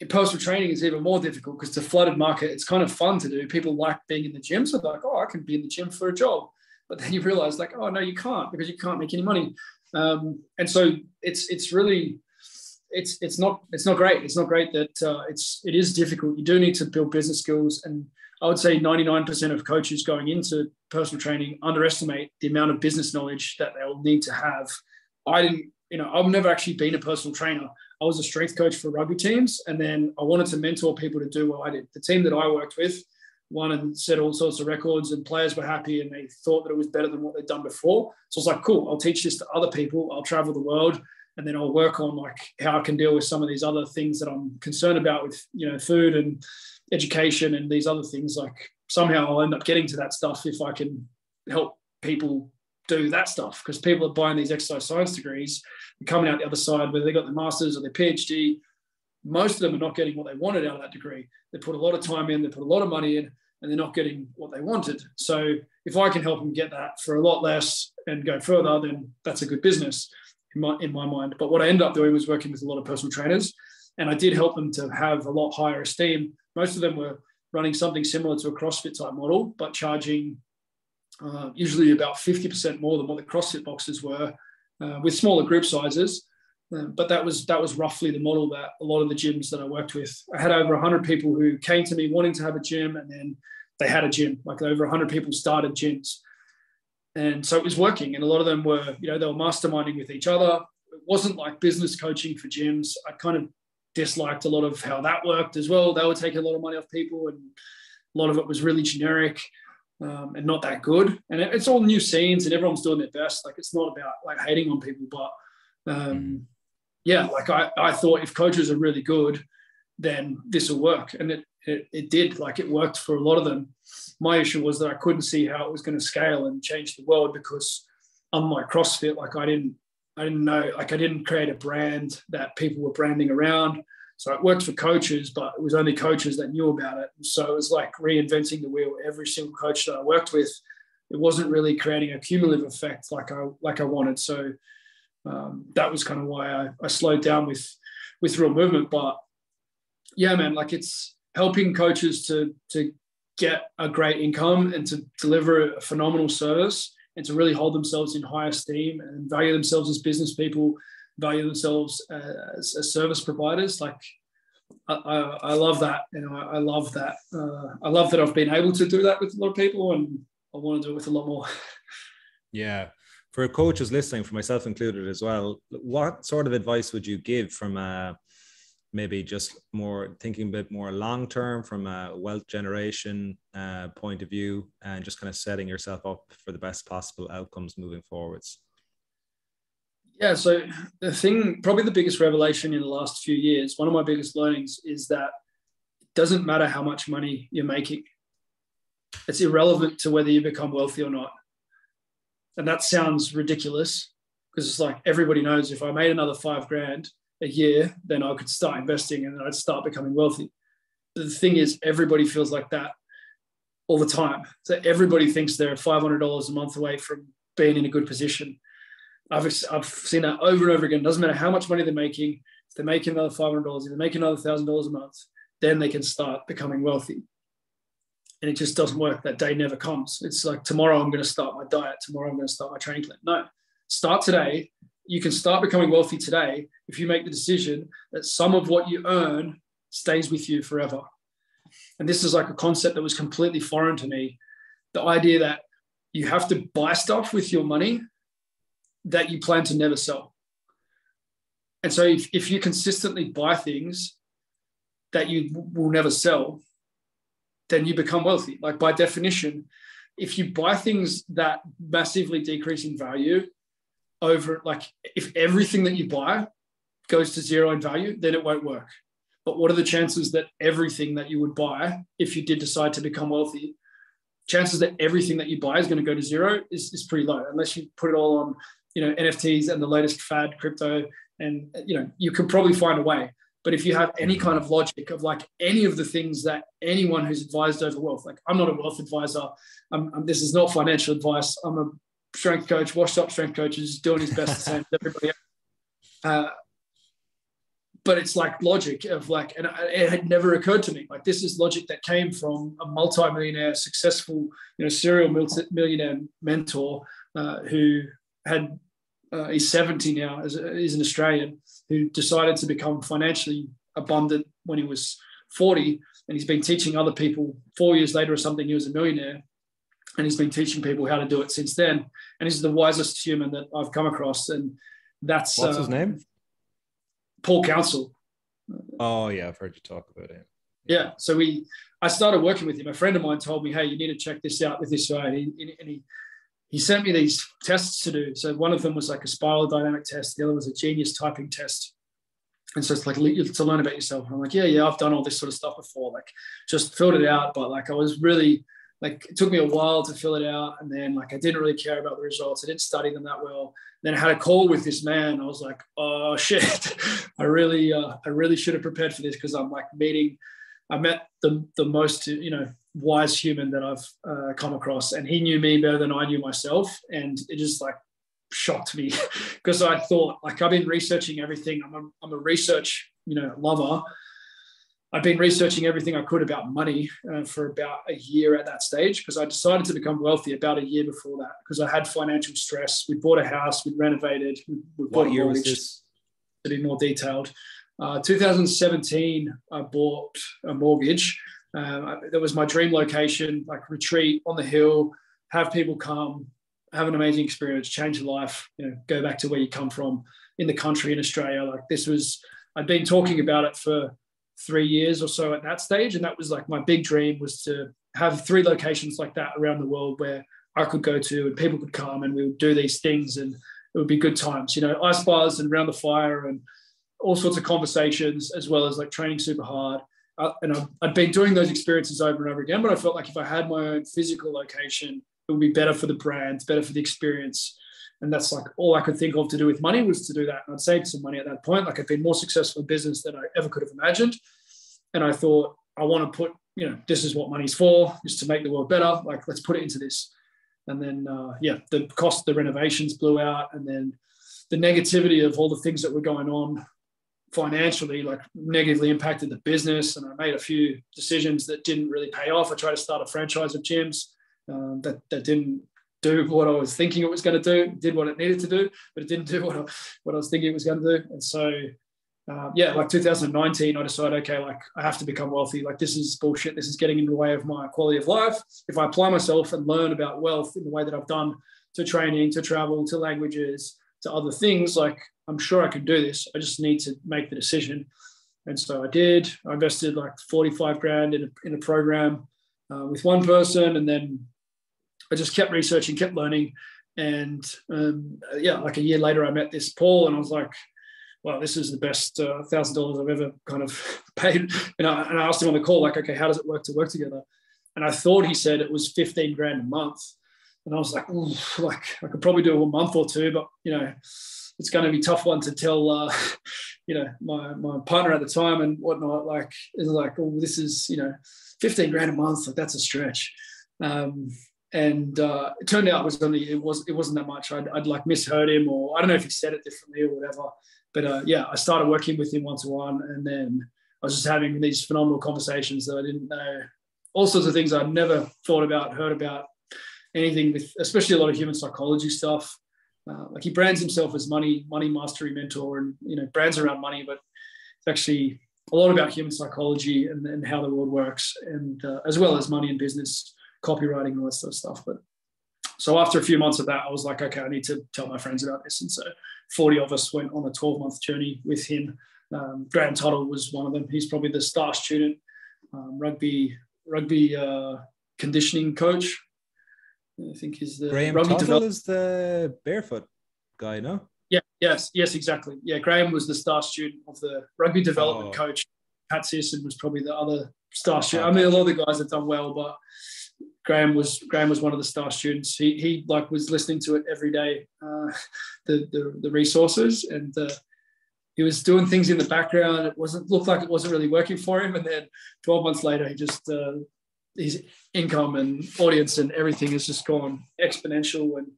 In personal training is even more difficult because it's a flooded market. It's kind of fun to do. People like being in the gym, so they're like, oh, I can be in the gym for a job. But then you realize, like, oh no, you can't because you can't make any money. Um, and so it's it's really it's it's not it's not great. It's not great that uh, it's it is difficult. You do need to build business skills, and I would say 99% of coaches going into personal training underestimate the amount of business knowledge that they'll need to have. I didn't, you know, I've never actually been a personal trainer. I was a strength coach for rugby teams, and then I wanted to mentor people to do what I did. The team that I worked with won and set all sorts of records, and players were happy, and they thought that it was better than what they'd done before. So I was like, cool, I'll teach this to other people. I'll travel the world and then I'll work on like how I can deal with some of these other things that I'm concerned about with you know food and education and these other things. Like somehow I'll end up getting to that stuff if I can help people do that stuff because people are buying these exercise science degrees and coming out the other side whether they got their masters or their PhD most of them are not getting what they wanted out of that degree. They put a lot of time in, they put a lot of money in, and they're not getting what they wanted. So if I can help them get that for a lot less and go further, then that's a good business in my, in my mind. But what I ended up doing was working with a lot of personal trainers, and I did help them to have a lot higher esteem. Most of them were running something similar to a CrossFit type model, but charging uh, usually about 50% more than what the CrossFit boxes were, uh, with smaller group sizes. Uh, but that was that was roughly the model that a lot of the gyms that I worked with. I had over 100 people who came to me wanting to have a gym, and then they had a gym. Like over 100 people started gyms, and so it was working. And a lot of them were, you know, they were masterminding with each other. It wasn't like business coaching for gyms. I kind of disliked a lot of how that worked as well. They were taking a lot of money off people, and a lot of it was really generic um, and not that good. And it, it's all new scenes, and everyone's doing their best. Like it's not about like hating on people, but um, mm-hmm. yeah, like I, I thought if coaches are really good, then this will work, and it, it it did. Like it worked for a lot of them. My issue was that I couldn't see how it was going to scale and change the world because unlike CrossFit, like I didn't I didn't know, like I didn't create a brand that people were branding around. So it worked for coaches, but it was only coaches that knew about it. So it was like reinventing the wheel. Every single coach that I worked with, it wasn't really creating a cumulative effect like I like I wanted. So um, that was kind of why I, I slowed down with with real movement. But yeah, man, like it's helping coaches to to get a great income and to deliver a phenomenal service and to really hold themselves in high esteem and value themselves as business people, value themselves as, as service providers. Like I, I, I, love that. You know, I, I love that. Uh, I love that I've been able to do that with a lot of people, and I want to do it with a lot more.
Yeah. For coaches listening, for myself included as well, what sort of advice would you give from a maybe just more thinking a bit more long term from a wealth generation uh, point of view and just kind of setting yourself up for the best possible outcomes moving forwards.
Yeah so the thing probably the biggest revelation in the last few years one of my biggest learnings is that it doesn't matter how much money you're making it's irrelevant to whether you become wealthy or not. And that sounds ridiculous because it's like everybody knows if i made another five grand a year, then I could start investing and I'd start becoming wealthy. But the thing is, everybody feels like that all the time. So everybody thinks they're $500 a month away from being in a good position. I've, I've seen that over and over again. Doesn't matter how much money they're making. If they're making another $500, if they're making another $1,000 a month, then they can start becoming wealthy. And it just doesn't work. That day never comes. It's like tomorrow I'm going to start my diet. Tomorrow I'm going to start my training plan. No, start today you can start becoming wealthy today if you make the decision that some of what you earn stays with you forever. And this is like a concept that was completely foreign to me. The idea that you have to buy stuff with your money that you plan to never sell. And so if, if you consistently buy things that you will never sell, then you become wealthy. Like by definition, if you buy things that massively decrease in value, over like if everything that you buy goes to zero in value, then it won't work. But what are the chances that everything that you would buy, if you did decide to become wealthy, chances that everything that you buy is going to go to zero is, is pretty low, unless you put it all on, you know, NFTs and the latest fad crypto. And you know, you could probably find a way. But if you have any kind of logic of like any of the things that anyone who's advised over wealth, like I'm not a wealth advisor, I'm, I'm, this is not financial advice. I'm a strength coach, washed up strength coach, is doing his best to same as everybody else. Uh, but it's like logic of like, and it had never occurred to me. Like this is logic that came from a multi-millionaire, successful, you know, serial millionaire mentor uh, who had uh, he's 70 now, as he's an Australian who decided to become financially abundant when he was 40, and he's been teaching other people. Four years later or something, he was a millionaire, and he's been teaching people how to do it since then. And he's the wisest human that I've come across. And that's
what's uh, his name?
Paul Council.
Oh yeah, I've heard you talk about him.
Yeah, so we, I started working with him. A friend of mine told me, "Hey, you need to check this out with this guy." And he, and he, he sent me these tests to do. So one of them was like a spiral dynamic test. The other was a genius typing test. And so it's like to learn about yourself. I'm like, yeah, yeah, I've done all this sort of stuff before. Like, just filled it out, but like I was really like it took me a while to fill it out and then like i didn't really care about the results. I didn't study them that well. Then i had a call with this man. I was like oh shit. I really uh, i really should have prepared for this because i'm like meeting i met the the most you know wise human that i've uh, come across and he knew me better than i knew myself and it just like shocked me. Because i thought like i've been researching everything. I'm a, I'm a research you know lover I've been researching everything I could about money uh, for about a year at that stage because I decided to become wealthy about a year before that because I had financial stress. We bought a house, we renovated. We, we
what year was this?
To be more detailed, uh, 2017, I bought a mortgage. Uh, that was my dream location, like retreat on the hill, have people come, have an amazing experience, change your life, you know, go back to where you come from in the country in Australia. Like this was, I'd been talking about it for three years or so at that stage. And that was like my big dream was to have three locations like that around the world where I could go to and people could come and we would do these things and it would be good times, you know, ice bars and round the fire and all sorts of conversations, as well as like training super hard. Uh, and I've, I've been doing those experiences over and over again, but I felt like if I had my own physical location, it would be better for the brand, better for the experience. And that's like all I could think of to do with money was to do that. And I'd saved some money at that point. Like I'd been more successful in business than I ever could have imagined. And I thought, I want to put, you know, this is what money's for, is to make the world better. Like, let's put it into this. And then, uh, yeah, the cost of the renovations blew out. And then the negativity of all the things that were going on financially, like negatively impacted the business. And I made a few decisions that didn't really pay off. I tried to start a franchise of gyms um, that, that didn't do what I was thinking it was going to do, did what it needed to do, but it didn't do what I, what I was thinking it was going to do. And so, uh, yeah, like 2019, I decided, okay, like I have to become wealthy. Like this is bullshit. This is getting in the way of my quality of life. If I apply myself and learn about wealth in the way that I've done to training, to travel, to languages, to other things, like I'm sure I can do this. I just need to make the decision. And so I did. I invested like 45 grand in a, in a program uh, with one person and then I just kept researching, kept learning. And um, yeah, like a year later, I met this Paul, and I was like, well, this is the best uh, thousand dollars I've ever kind of paid. And I, and I asked him on the call, like, okay, how does it work to work together? And I thought he said it was 15 grand a month. And I was like, like I could probably do a month or two, but you know, it's going to be tough one to tell, uh, you know, my, my partner at the time and whatnot. Like, it's like, oh, this is, you know, 15 grand a month. Like that's a stretch. Um, and uh, it turned out it was only it was it wasn't that much. I'd, I'd, like misheard him, or I don't know if he said it differently or whatever. But uh, yeah, I started working with him one to one, and then I was just having these phenomenal conversations that I didn't know, all sorts of things I'd never thought about, heard about, anything with, especially a lot of human psychology stuff. Uh, like he brands himself as money money mastery mentor, and you know brands around money, but it's actually a lot about human psychology and, and how the world works, and uh, as well as money and business copywriting and all that sort of stuff. But so after a few months of that, I was like, okay, I need to tell my friends about this. And so 40 of us went on a 12 month journey with him. Um, Graham Tuttle was one of them. He's probably the star student, um, rugby rugby uh, conditioning coach. I think he's the
Graham
rugby
Tuttle develop- is the barefoot guy, no?
Yeah, yes, yes, exactly. Yeah, Graham was the star student of the rugby development oh. coach. Pat Searson was probably the other star student. I mean, a lot of the guys have done well, but Graham was Graham was one of the star students. He he like was listening to it every day, uh, the, the, the resources, and uh, he was doing things in the background. It wasn't looked like it wasn't really working for him. And then 12 months later, he just uh, his income and audience and everything has just gone exponential. And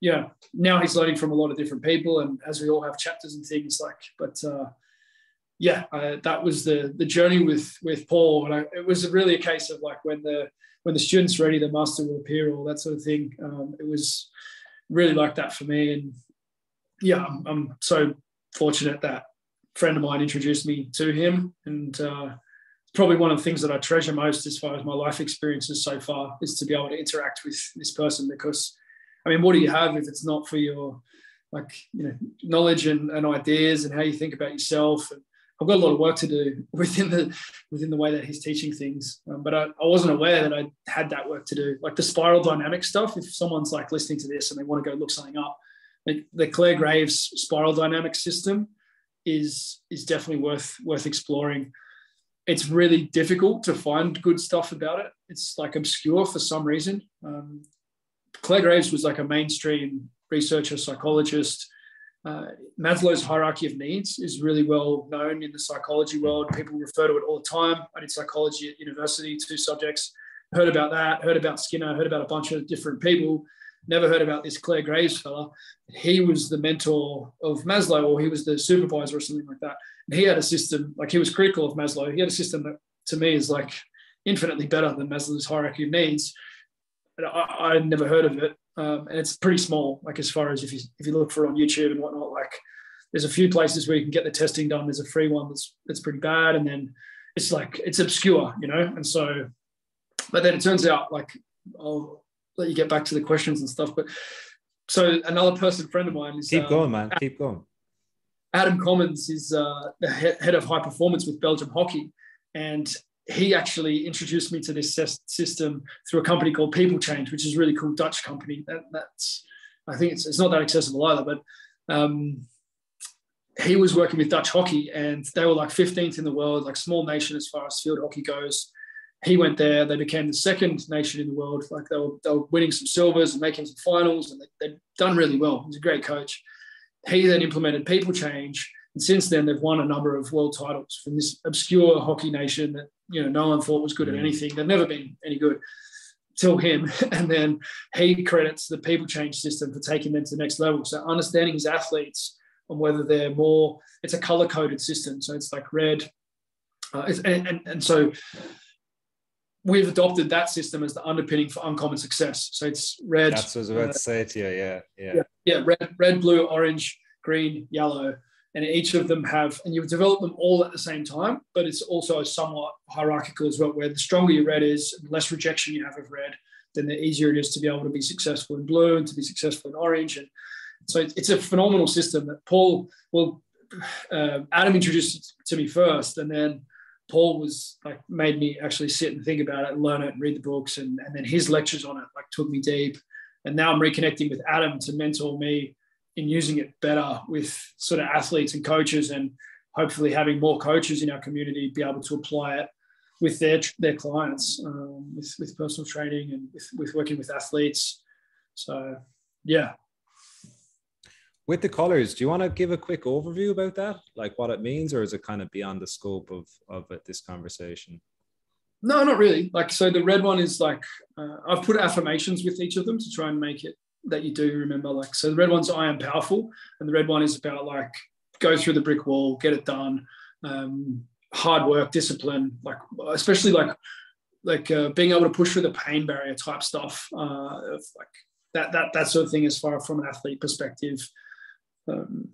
yeah, now he's learning from a lot of different people, and as we all have chapters and things like, but. Uh, yeah, that was the the journey with with Paul, and I, it was really a case of like when the when the student's ready, the master will appear, all that sort of thing. Um, it was really like that for me. And yeah, I'm, I'm, so fortunate that a friend of mine introduced me to him. And uh, probably one of the things that I treasure most as far as my life experiences so far is to be able to interact with this person because, I mean, what do you have if it's not for your like, you know, knowledge and, and ideas and how you think about yourself and I've got a lot of work to do within the within the way that he's teaching things. Um, but I, I, wasn't aware that I had that work to do. Like the spiral dynamic stuff. If someone's like listening to this and they want to go look something up, like the Clare Graves spiral dynamic system is is definitely worth worth exploring. it's really difficult to find good stuff about it. It's like obscure for some reason. Um, Clare Graves was like a mainstream researcher, psychologist. Uh, Maslow's hierarchy of needs is really well known in the psychology world. People refer to it all the time. I did psychology at university, two subjects. Heard about that, heard about Skinner, heard about a bunch of different people. Never heard about this Clare Graves fella. He was the mentor of Maslow, or he was the supervisor, or something like that. And he had a system, like he was critical of Maslow. He had a system that to me is like infinitely better than Maslow's hierarchy of needs. And I, never heard of it. Um, and it's pretty small, like as far as if you if you look for it on YouTube and whatnot, like there's a few places where you can get the testing done. There's a free one that's that's pretty bad, and then it's like it's obscure, you know. And so, but then it turns out like I'll let you get back to the questions and stuff. But so another person, friend of mine, is
keep uh, going, man, keep going.
Adam Commens is uh, the head of high performance with Belgium Hockey, and he actually introduced me to this system through a company called People Change, which is a really cool Dutch company. That, that's I think it's, it's not that accessible either, but um, he was working with Dutch hockey, and they were like 15th in the world, like small nation as far as field hockey goes. He went there. They became the second nation in the world. Like they were, they were winning some silvers and making some finals, and they, they'd done really well. He's a great coach. He then implemented People Change, and since then they've won a number of world titles from this obscure hockey nation that you know no one thought was good at mm. anything. They've never been any good till him, and then he credits the People Change system for taking them to the next level. So understanding his athletes on whether they're more, it's a color coded system, so it's like red, uh, and, and and so we've adopted that system as the underpinning for uncommon success. So it's red.
That's what I was about uh, to say to you. Yeah,
yeah, yeah, yeah. Red, red, blue, orange, green, yellow, and each of them have, and you develop them all at the same time. But it's also somewhat hierarchical as well, where the stronger your red is, the less rejection you have of red, then the easier it is to be able to be successful in blue and to be successful in orange. And so it's a phenomenal system that Paul, well, uh, Adam introduced it to me first, and then Paul was like made me actually sit and think about it and learn it and read the books and, and then his lectures on it like took me deep. And now I'm reconnecting with Adam to mentor me in using it better with sort of athletes and coaches and hopefully having more coaches in our community be able to apply it with their their clients um, with, with personal training and with, with working with athletes. So yeah,
with the colors do you want to give a quick overview about that? Like what it means or is it kind of beyond the scope of of it, this conversation?
No not really. Like so the red one is like uh, i've put affirmations with each of them to try and make it that you do remember like so the red one's i am powerful and the red one is about like go through the brick wall get it done um, hard work discipline like especially like like uh, being able to push through the pain barrier type stuff uh, like that that that sort of thing as far from an athlete perspective. Um,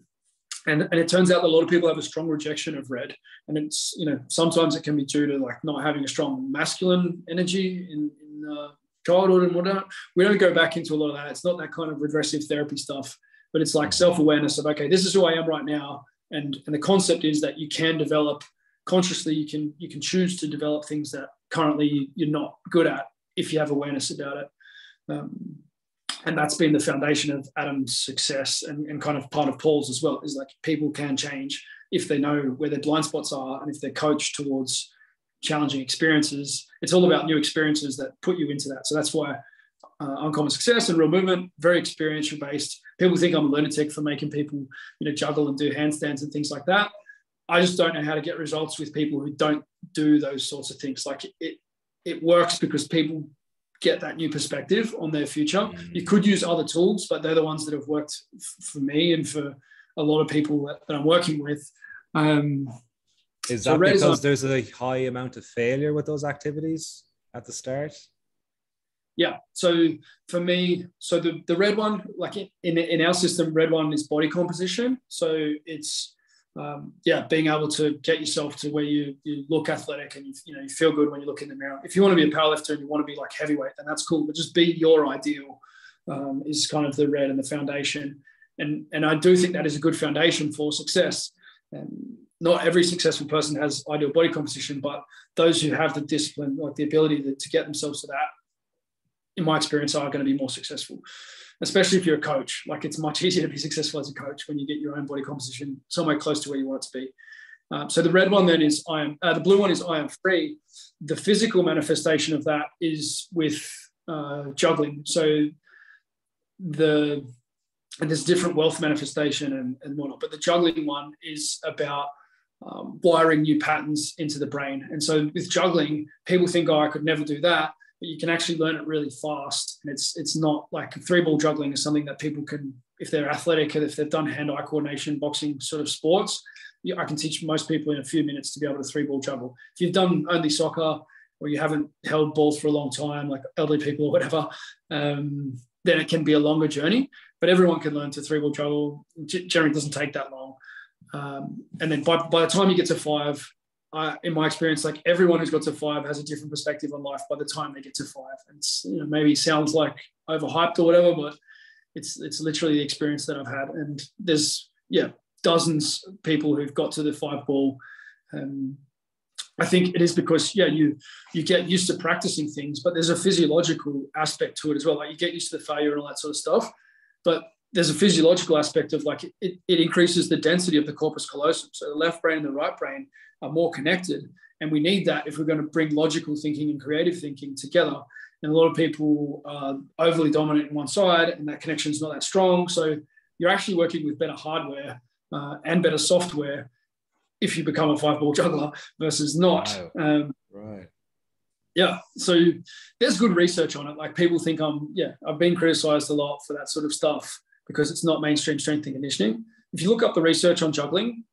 and, and it turns out that a lot of people have a strong rejection of red and it's you know sometimes it can be due to like not having a strong masculine energy in, in uh, childhood and whatnot. We don't go back into a lot of that. It's not that kind of regressive therapy stuff but it's like self-awareness of okay this is who i am right now. And and the concept is that you can develop consciously you can you can choose to develop things that currently you're not good at if you have awareness about it. Um, and that's been the foundation of Adam's success and, and kind of part of Paul's as well is like people can change if they know where their blind spots are and if they're coached towards challenging experiences. It's all about new experiences that put you into that. So that's why uh, Uncommon Success and Real Movement, very experiential based. People think I'm a lunatic for making people, you know, juggle and do handstands and things like that. I just don't know how to get results with people who don't do those sorts of things. Like it, it works because people get that new perspective on their future. Mm-hmm. You could use other tools, but they're the ones that have worked f- for me and for a lot of people that, that I'm working with. Um,
is that so because there's a high amount of failure with those activities at the start?
Yeah. So for me, so the, the red one, like in, in our system, red one is body composition. So it's um, yeah, being able to get yourself to where you, you look athletic and you, you know you feel good when you look in the mirror. If you want to be a powerlifter and you want to be like heavyweight, then that's cool. But just be your ideal um, is kind of the red and the foundation. And and I do think that is a good foundation for success. And not every successful person has ideal body composition, but those who have the discipline, like the ability to, to get themselves to that, in my experience, are going to be more successful especially if you're a coach. Like it's much easier to be successful as a coach when you get your own body composition somewhere close to where you want it to be. Um, so the red one then is I am, uh, the blue one is I am free. The physical manifestation of that is with uh, juggling. So the and there's different wealth manifestation and, and whatnot, but the juggling one is about um, wiring new patterns into the brain. And so with juggling, people think, oh, I could never do that, but you can actually learn it really fast. And it's it's not like three ball juggling is something that people can, if they're athletic and if they've done hand eye coordination, boxing sort of sports, I can teach most people in a few minutes to be able to three ball juggle. If you've done only soccer or you haven't held balls for a long time, like elderly people or whatever, um, then it can be a longer journey. But everyone can learn to three ball travel. Generally, doesn't take that long. Um, and then by, by the time you get to five, uh, in my experience, like everyone who's got to five has a different perspective on life by the time they get to five. And it's, you know, maybe sounds like overhyped or whatever, but it's it's literally the experience that I've had. And there's yeah, dozens of people who've got to the five ball. Um, I think it is because yeah, you you get used to practicing things, but there's a physiological aspect to it as well. Like you get used to the failure and all that sort of stuff. But there's a physiological aspect of like it, it increases the density of the corpus callosum. So the left brain and the right brain are more connected. And we need that if we're going to bring logical thinking and creative thinking together. And a lot of people are overly dominant in one side, and that connection is not that strong. So you're actually working with better hardware uh, and better software if you become a five ball juggler versus not.
Wow. Um, right.
Yeah. So there's good research on it. Like people think I'm, yeah, I've been criticized a lot for that sort of stuff because it's not mainstream strength and conditioning. If you look up the research on juggling,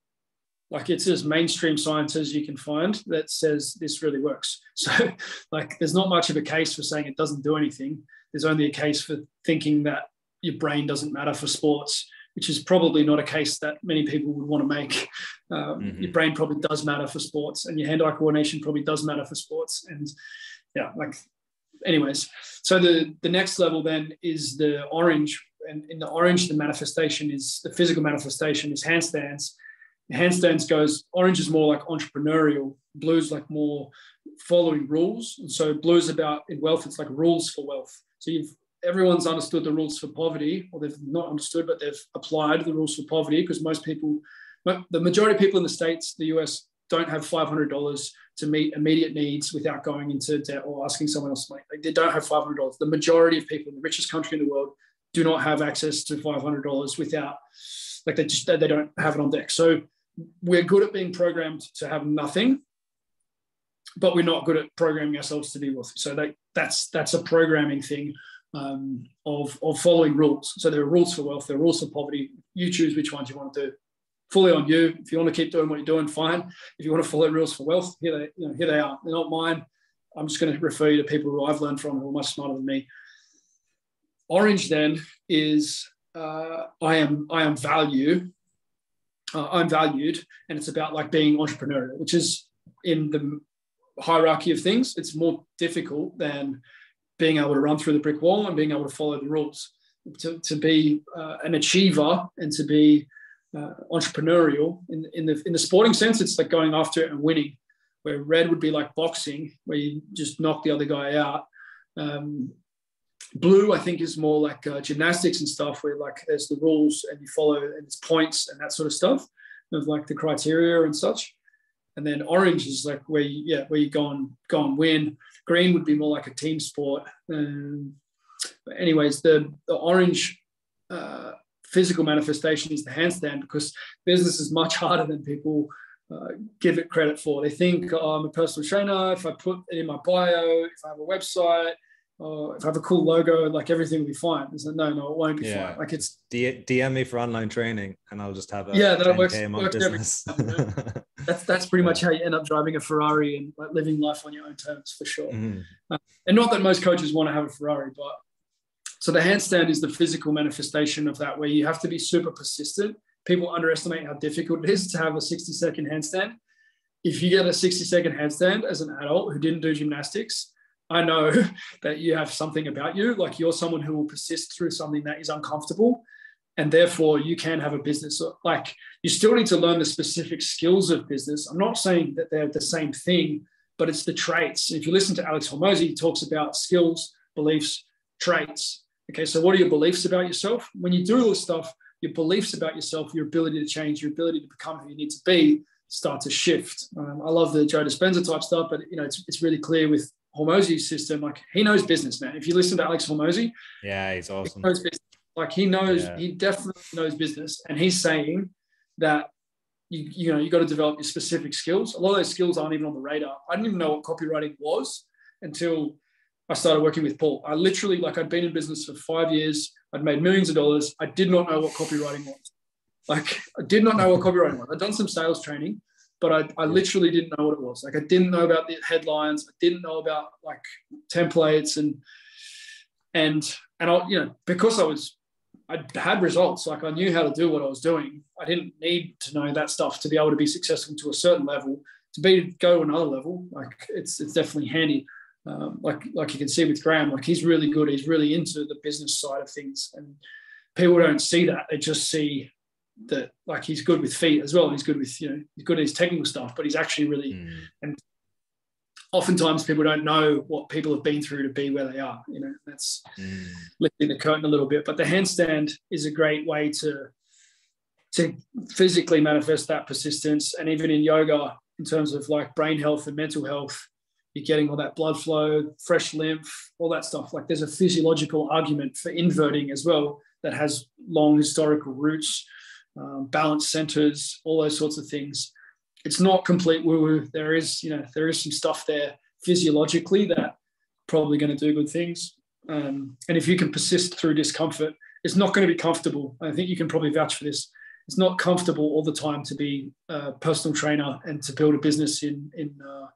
like it's as mainstream science as you can find that says this really works. So, like, there's not much of a case for saying it doesn't do anything. There's only a case for thinking that your brain doesn't matter for sports, which is probably not a case that many people would want to make. Um, mm-hmm. Your brain probably does matter for sports, and your hand-eye coordination probably does matter for sports. And yeah, like, anyways. So the the next level then is the orange, and in the orange, the manifestation is the physical manifestation is handstands. Handstands goes orange is more like entrepreneurial, blue's like more following rules. And so blue's about in wealth, it's like rules for wealth. So you've everyone's understood the rules for poverty, or they've not understood, but they've applied the rules for poverty because most people, the majority of people in the States, the US, don't have $500 to meet immediate needs without going into debt or asking someone else money. Like they don't have $500. The majority of people in the richest country in the world do not have access to $500 without, like they just, they don't have it on deck. So we're good at being programmed to have nothing, but we're not good at programming ourselves to be wealthy. So that, that's, that's a programming thing um, of, of following rules. So there are rules for wealth, there are rules for poverty. You choose which ones you want to do. Fully on you. If you want to keep doing what you're doing, fine. If you want to follow rules for wealth, here they, you know, here they are. They're not mine. I'm just going to refer you to people who I've learned from who are much smarter than me. Orange then is uh, I am I am value. Uh, I'm valued, and it's about like being entrepreneurial, which is in the hierarchy of things. It's more difficult than being able to run through the brick wall and being able to follow the rules. To, to be uh, an achiever and to be uh, entrepreneurial in, in the in the sporting sense, it's like going after it and winning. Where red would be like boxing, where you just knock the other guy out. Um, blue, I think, is more like uh, gymnastics and stuff, where like there's the rules and you follow and it's points and that sort of stuff, of like the criteria and such. And then orange is like where you, yeah, where you go and go and win. Green would be more like a team sport. Um, anyways, the, the orange uh, physical manifestation is the handstand because business is much harder than people uh, give it credit for. They think oh, I'm a personal trainer. If I put it in my bio, if I have a website, oh, if I have a cool logo, like everything will be fine. It's like, no, no, it won't be yeah. fine. Like it's
D- DM me for online training, and I'll just have a
yeah, that works. works that's that's pretty much how you end up driving a Ferrari and like living life on your own terms for sure. Mm. Uh, and not that most coaches want to have a Ferrari, but so the handstand is the physical manifestation of that, where you have to be super persistent. People underestimate how difficult it is to have a 60 second handstand. If you get a 60 second handstand as an adult who didn't do gymnastics, I know that you have something about you, like you're someone who will persist through something that is uncomfortable. And therefore, you can have a business. Like, you still need to learn the specific skills of business. I'm not saying that they're the same thing, but it's the traits. If you listen to Alex Hormozi, he talks about skills, beliefs, traits. Okay, so what are your beliefs about yourself? When you do all this stuff, your beliefs about yourself, your ability to change, your ability to become who you need to be, start to shift. Um, I love the Joe Dispenza type stuff, but you know, it's, it's really clear with Hormozi's system. Like he knows business, man. If you listen to Alex Hormozi,
yeah, he's awesome.
He like he knows, yeah. he definitely knows business, and he's saying that you you know you got to develop your specific skills. A lot of those skills aren't even on the radar. I didn't even know what copywriting was until I started working with Paul. I literally like I'd been in business for five years. I'd made millions of dollars. I did not know what copywriting was. Like I did not know what copywriting was. I'd done some sales training, but I, I literally didn't know what it was. Like I didn't know about the headlines. I didn't know about like templates and and and I you know because I was I had results. Like I knew how to do what I was doing. I didn't need to know that stuff to be able to be successful to a certain level. To be go to another level, like it's it's definitely handy. Um, like like you can see with Graham, like he's really good. He's really into the business side of things, and people don't see that. They just see that like he's good with feet as well. He's good with you know he's good at his technical stuff, but he's actually really mm. and oftentimes people don't know what people have been through to be where they are. You know that's mm. lifting the curtain a little bit. But the handstand is a great way to to physically manifest that persistence, and even in yoga, in terms of like brain health and mental health. You're getting all that blood flow, fresh lymph, all that stuff. Like there's a physiological argument for inverting as well that has long historical roots um, balance centers, all those sorts of things. It's not complete woo woo. There is, you know, there is some stuff there physiologically that probably going to do good things. Um, and if you can persist through discomfort, it's not going to be comfortable. I think you can probably vouch for this. It's not comfortable all the time to be a personal trainer and to build a business in in uh,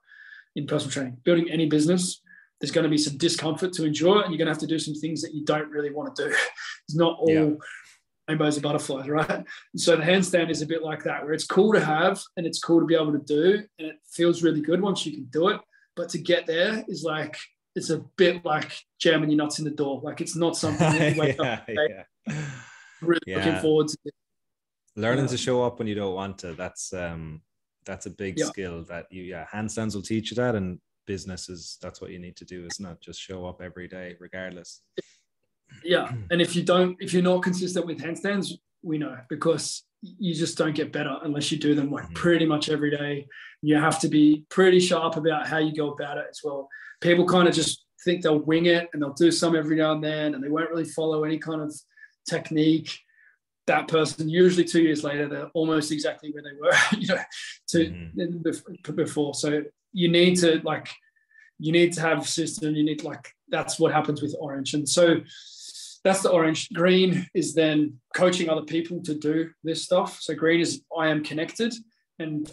in personal training. Building any business, there's going to be some discomfort to endure, and you're going to have to do some things that you don't really want to do. It's not all yeah rainbows and butterflies, right? And so the handstand is a bit like that, where it's cool to have and it's cool to be able to do, and it feels really good once you can do it. But to get there is like it's a bit like jamming your nuts in the door. Like it's not something that you wake yeah, up yeah. really yeah. looking forward to. it.
Learning to show up when you don't want to. That's um that's a big skill that you yeah handstands will teach you that and businesses that's what you need to do is not just show up every day regardless
yeah, and if you don't, if you're not consistent with handstands, we know because you just don't get better unless you do them like mm-hmm. pretty much every day. You have to be pretty sharp about how you go about it as well. People kind of just think they'll wing it and they'll do some every now and then, and they won't really follow any kind of technique. That person, usually two years later, they're almost exactly where they were, you know, to mm-hmm. before. So you need to like, you need to have a system. You need like that's what happens with orange, and so that's the orange. Green is then coaching other people to do this stuff. So green is I am connected, and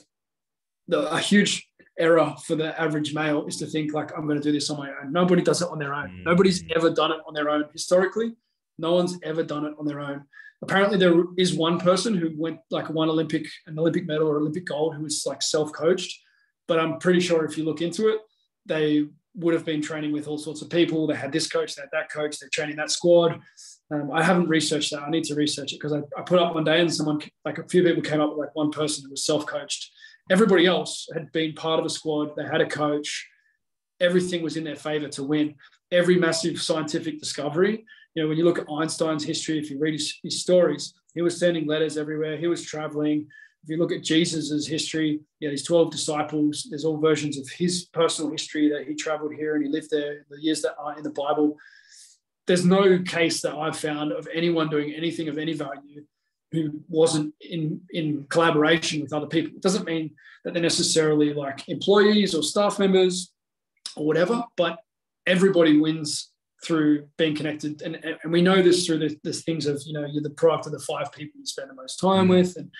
the, a huge error for the average male is to think like I'm going to do this on my own. Nobody does it on their own. Mm. Nobody's ever done it on their own historically. No one's ever done it on their own. Apparently, there is one person who went like one Olympic, an Olympic medal or Olympic gold, who was like self-coached. But I'm pretty sure if you look into it, they would have been training with all sorts of people. They had this coach, they had that coach, they're training that squad. Um, I haven't researched that. I need to research it because I, I, put up one day and someone, like a few people came up with like one person who was self coached. Everybody else had been part of a squad, they had a coach. Everything was in their favor to win. Every massive scientific discovery, you know, when you look at Einstein's history, if you read his, his stories, he was sending letters everywhere, he was traveling, if you look at Jesus's history, you know, his 12 disciples, there's all versions of his personal history that he traveled here and he lived there, the years that are in the Bible. There's no case that I've found of anyone doing anything of any value who wasn't in, in collaboration with other people. It doesn't mean that they're necessarily like employees or staff members or whatever, but everybody wins through being connected. And, and we know this through the, the things of, you know, you're the product of the five people you spend the most time mm. with and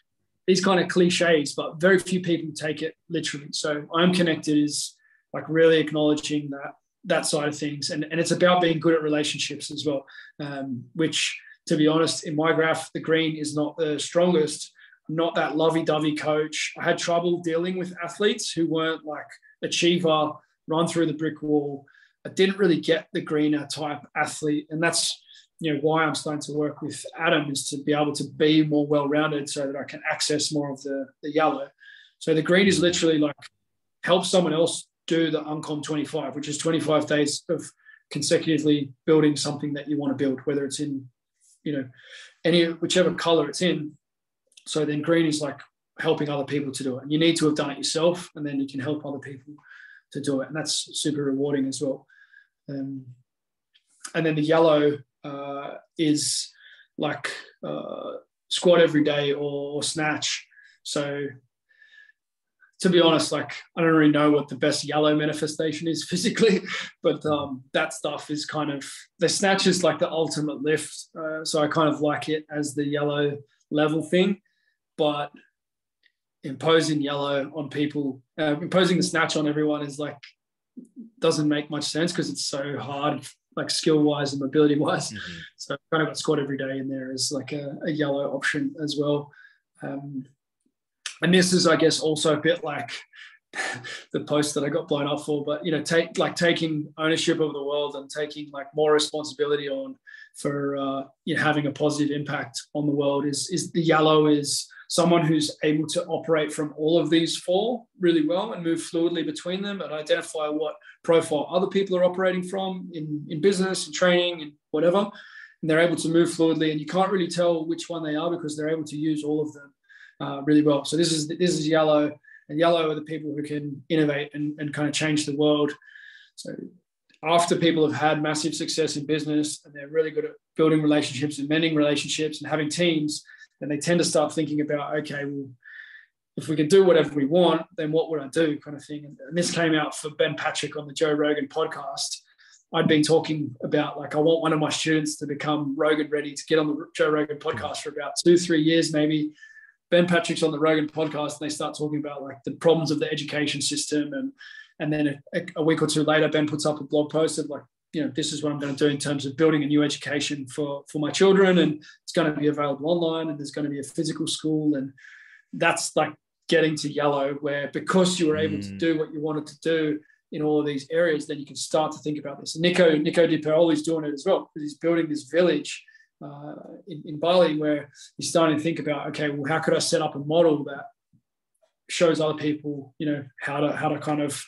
these kind of cliches, but very few people take it literally. So I'm connected is like really acknowledging that that side of things, and and it's about being good at relationships as well. Um, which, to be honest, in my graph, the green is not the strongest. Not that lovey-dovey coach. I had trouble dealing with athletes who weren't like achiever, run through the brick wall. I didn't really get the greener type athlete, and that's you know why I'm starting to work with Adam is to be able to be more well-rounded so that I can access more of the, the yellow. So the green is literally like help someone else do the Uncom 25, which is 25 days of consecutively building something that you want to build, whether it's in, you know, any whichever color it's in. So then green is like helping other people to do it. You need to have done it yourself, and then you can help other people to do it, and that's super rewarding as well. Um, and then the yellow uh, is like uh, squat every day or, or snatch. So to be honest, like I don't really know what the best yellow manifestation is physically, but um, that stuff is kind of the snatch is like the ultimate lift. Uh, so I kind of like it as the yellow level thing, but imposing yellow on people, uh, imposing the snatch on everyone is like doesn't make much sense because it's so hard, like skill wise and mobility wise. Mm-hmm. So kind of got squat every day in there is like a, a yellow option as well. Um, and this is, I guess, also a bit like the post that I got blown up for, but you know, take like taking ownership of the world and taking like more responsibility on for uh, you know having a positive impact on the world is is the yellow is someone who's able to operate from all of these four really well and move fluidly between them and identify what profile other people are operating from in, in business and training and whatever. And they're able to move fluidly and you can't really tell which one they are because they're able to use all of them uh, really well. So this is this is yellow, and yellow are the people who can innovate and, and kind of change the world. So after people have had massive success in business and they're really good at building relationships and mending relationships and having teams, then they tend to start thinking about, okay, well, if we can do whatever we want, then what would I do, kind of thing. And this came out for Ben Patrick on the Joe Rogan podcast. I'd been talking about like I want one of my students to become Rogan ready to get on the Joe Rogan podcast for about two, three years, maybe Ben Patrick's on the Rogan podcast and they start talking about like the problems of the education system and and then a, a, week or two later Ben puts up a blog post of like you know this is what I'm going to do in terms of building a new education for for my children. And it's going to be available online and there's going to be a physical school. And that's like getting to yellow where because you were able mm. to do what you wanted to do in all of these areas then you can start to think about this. And Nico Nico Di is doing it as well because he's building this village uh, in, in Bali where you're starting to think about, okay, well, how could I set up a model that shows other people, you know, how to how to kind of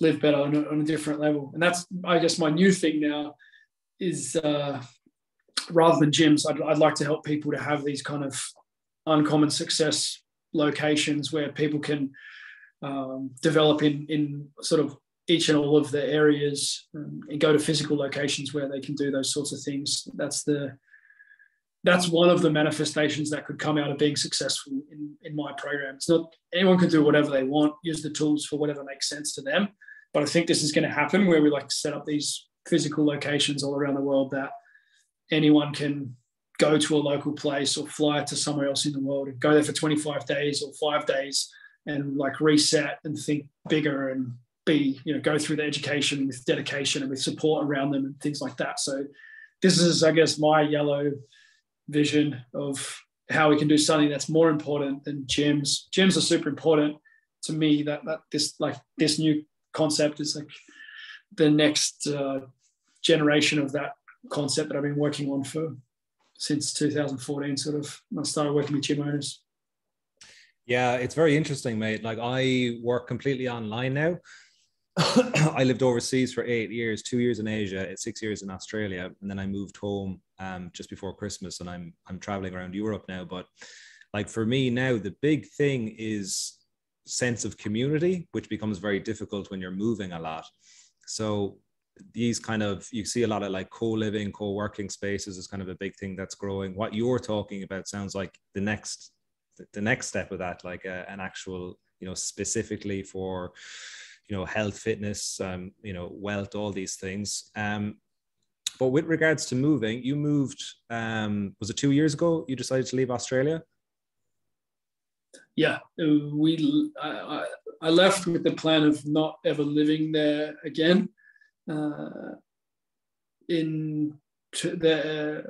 live better on a, on a different level. And that's, I guess, my new thing now is uh, rather than gyms, I'd, I'd like to help people to have these kind of uncommon success locations where people can um, develop in in sort of each and all of the areas and go to physical locations where they can do those sorts of things. That's the that's one of the manifestations that could come out of being successful in, in my program. It's not anyone can do whatever they want, use the tools for whatever makes sense to them. But I think this is going to happen where we like set up these physical locations all around the world that anyone can go to a local place or fly to somewhere else in the world and go there for 25 days or five days and like reset and think bigger and be you know go through the education with dedication and with support around them and things like that so this is i guess my yellow vision of how we can do something that's more important than gyms gyms are super important to me that that this like this new concept is like the next uh, generation of that concept that i've been working on for since 2014 sort of i started working with gym owners
yeah, it's very interesting, mate. Like I work completely online now. I lived overseas for eight years, two years in Asia, six years in Australia, and then I moved home um, just before Christmas, and I'm I'm traveling around Europe now. But like for me now, the big thing is sense of community, which becomes very difficult when you're moving a lot. So these kind of you see a lot of like co-living, co-working spaces is kind of a big thing that's growing. What you're talking about sounds like the next the next step of that, like a, an actual, you know, specifically for you know health fitness um, you know wealth all these things. Um, but with regards to moving you moved um, was it two years ago you decided to leave australia?
Yeah we I, I left with the plan of not ever living there again. Uh, in the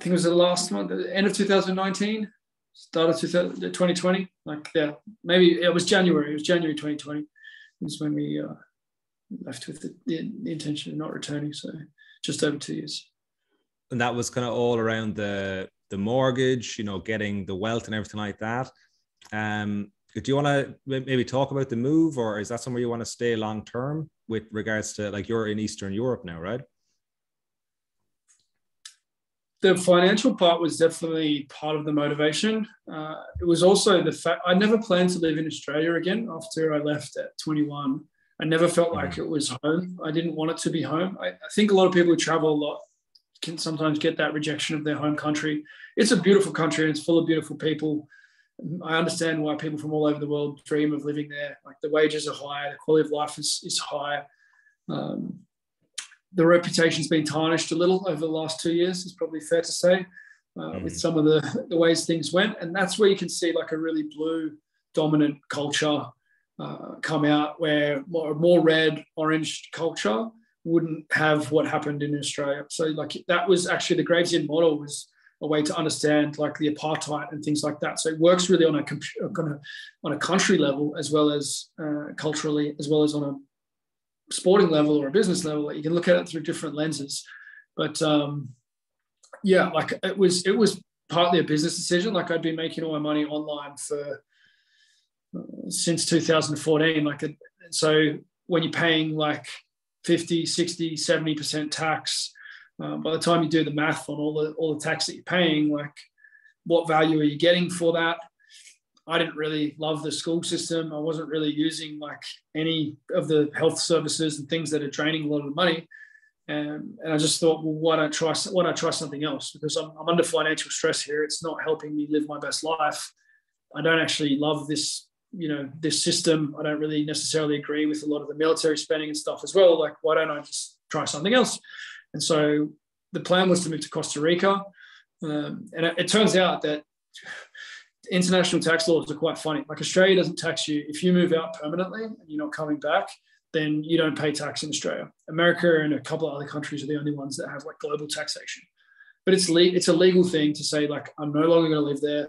I think it was the last month, end of 2019 started 2020 like yeah maybe it was january it was january 2020 was when we uh, left with the, the, the, intention of not returning so just over two years.
And that was kind of all around the the mortgage you know getting the wealth and everything like that. Um do you want to maybe talk about the move or is that somewhere you want to stay long term with regards to like you're in eastern europe now right
the financial part was definitely part of the motivation. Uh, it was also the fact I never planned to live in Australia again after I left at 21. I never felt like it was home. I didn't want it to be home. I, I think a lot of people who travel a lot can sometimes get that rejection of their home country. It's a beautiful country and it's full of beautiful people. I understand why people from all over the world dream of living there. Like the wages are high, the quality of life is, is high. Um, the reputation's been tarnished a little over the last two years, is probably fair to say, uh, mm. with some of the, the ways things went. And that's where you can see like a really blue dominant culture uh, come out where more, more red, orange culture wouldn't have what happened in Australia. So like that was actually the Gravesend model was a way to understand like the apartheid and things like that. So it works really on a, on a, on a country level as well as uh, culturally, as well as on a sporting level or a business level you can look at it through different lenses. But um, yeah like it was it was partly a business decision. Like i'd been making all my money online for uh, since 2014 like so when you're paying like 50 60 70% tax uh, by the time you do the math on all the all the tax that you're paying like what value are you getting for that I didn't really love the school system. I wasn't really using like any of the health services and things that are draining a lot of money. And, and I just thought, well, why don't try? Why don't I try something else? Because I'm, I'm under financial stress here. It's not helping me live my best life. I don't actually love this, you know, this system. I don't really necessarily agree with a lot of the military spending and stuff as well. Like, why don't I just try something else? And so the plan was to move to Costa Rica. Um, and it, it turns out that international tax laws are quite funny. Like Australia doesn't tax you if you move out permanently and you're not coming back, then you don't pay tax in Australia. America and a couple of other countries are the only ones that have like global taxation. But it's le- it's a legal thing to say like I'm no longer going to live there.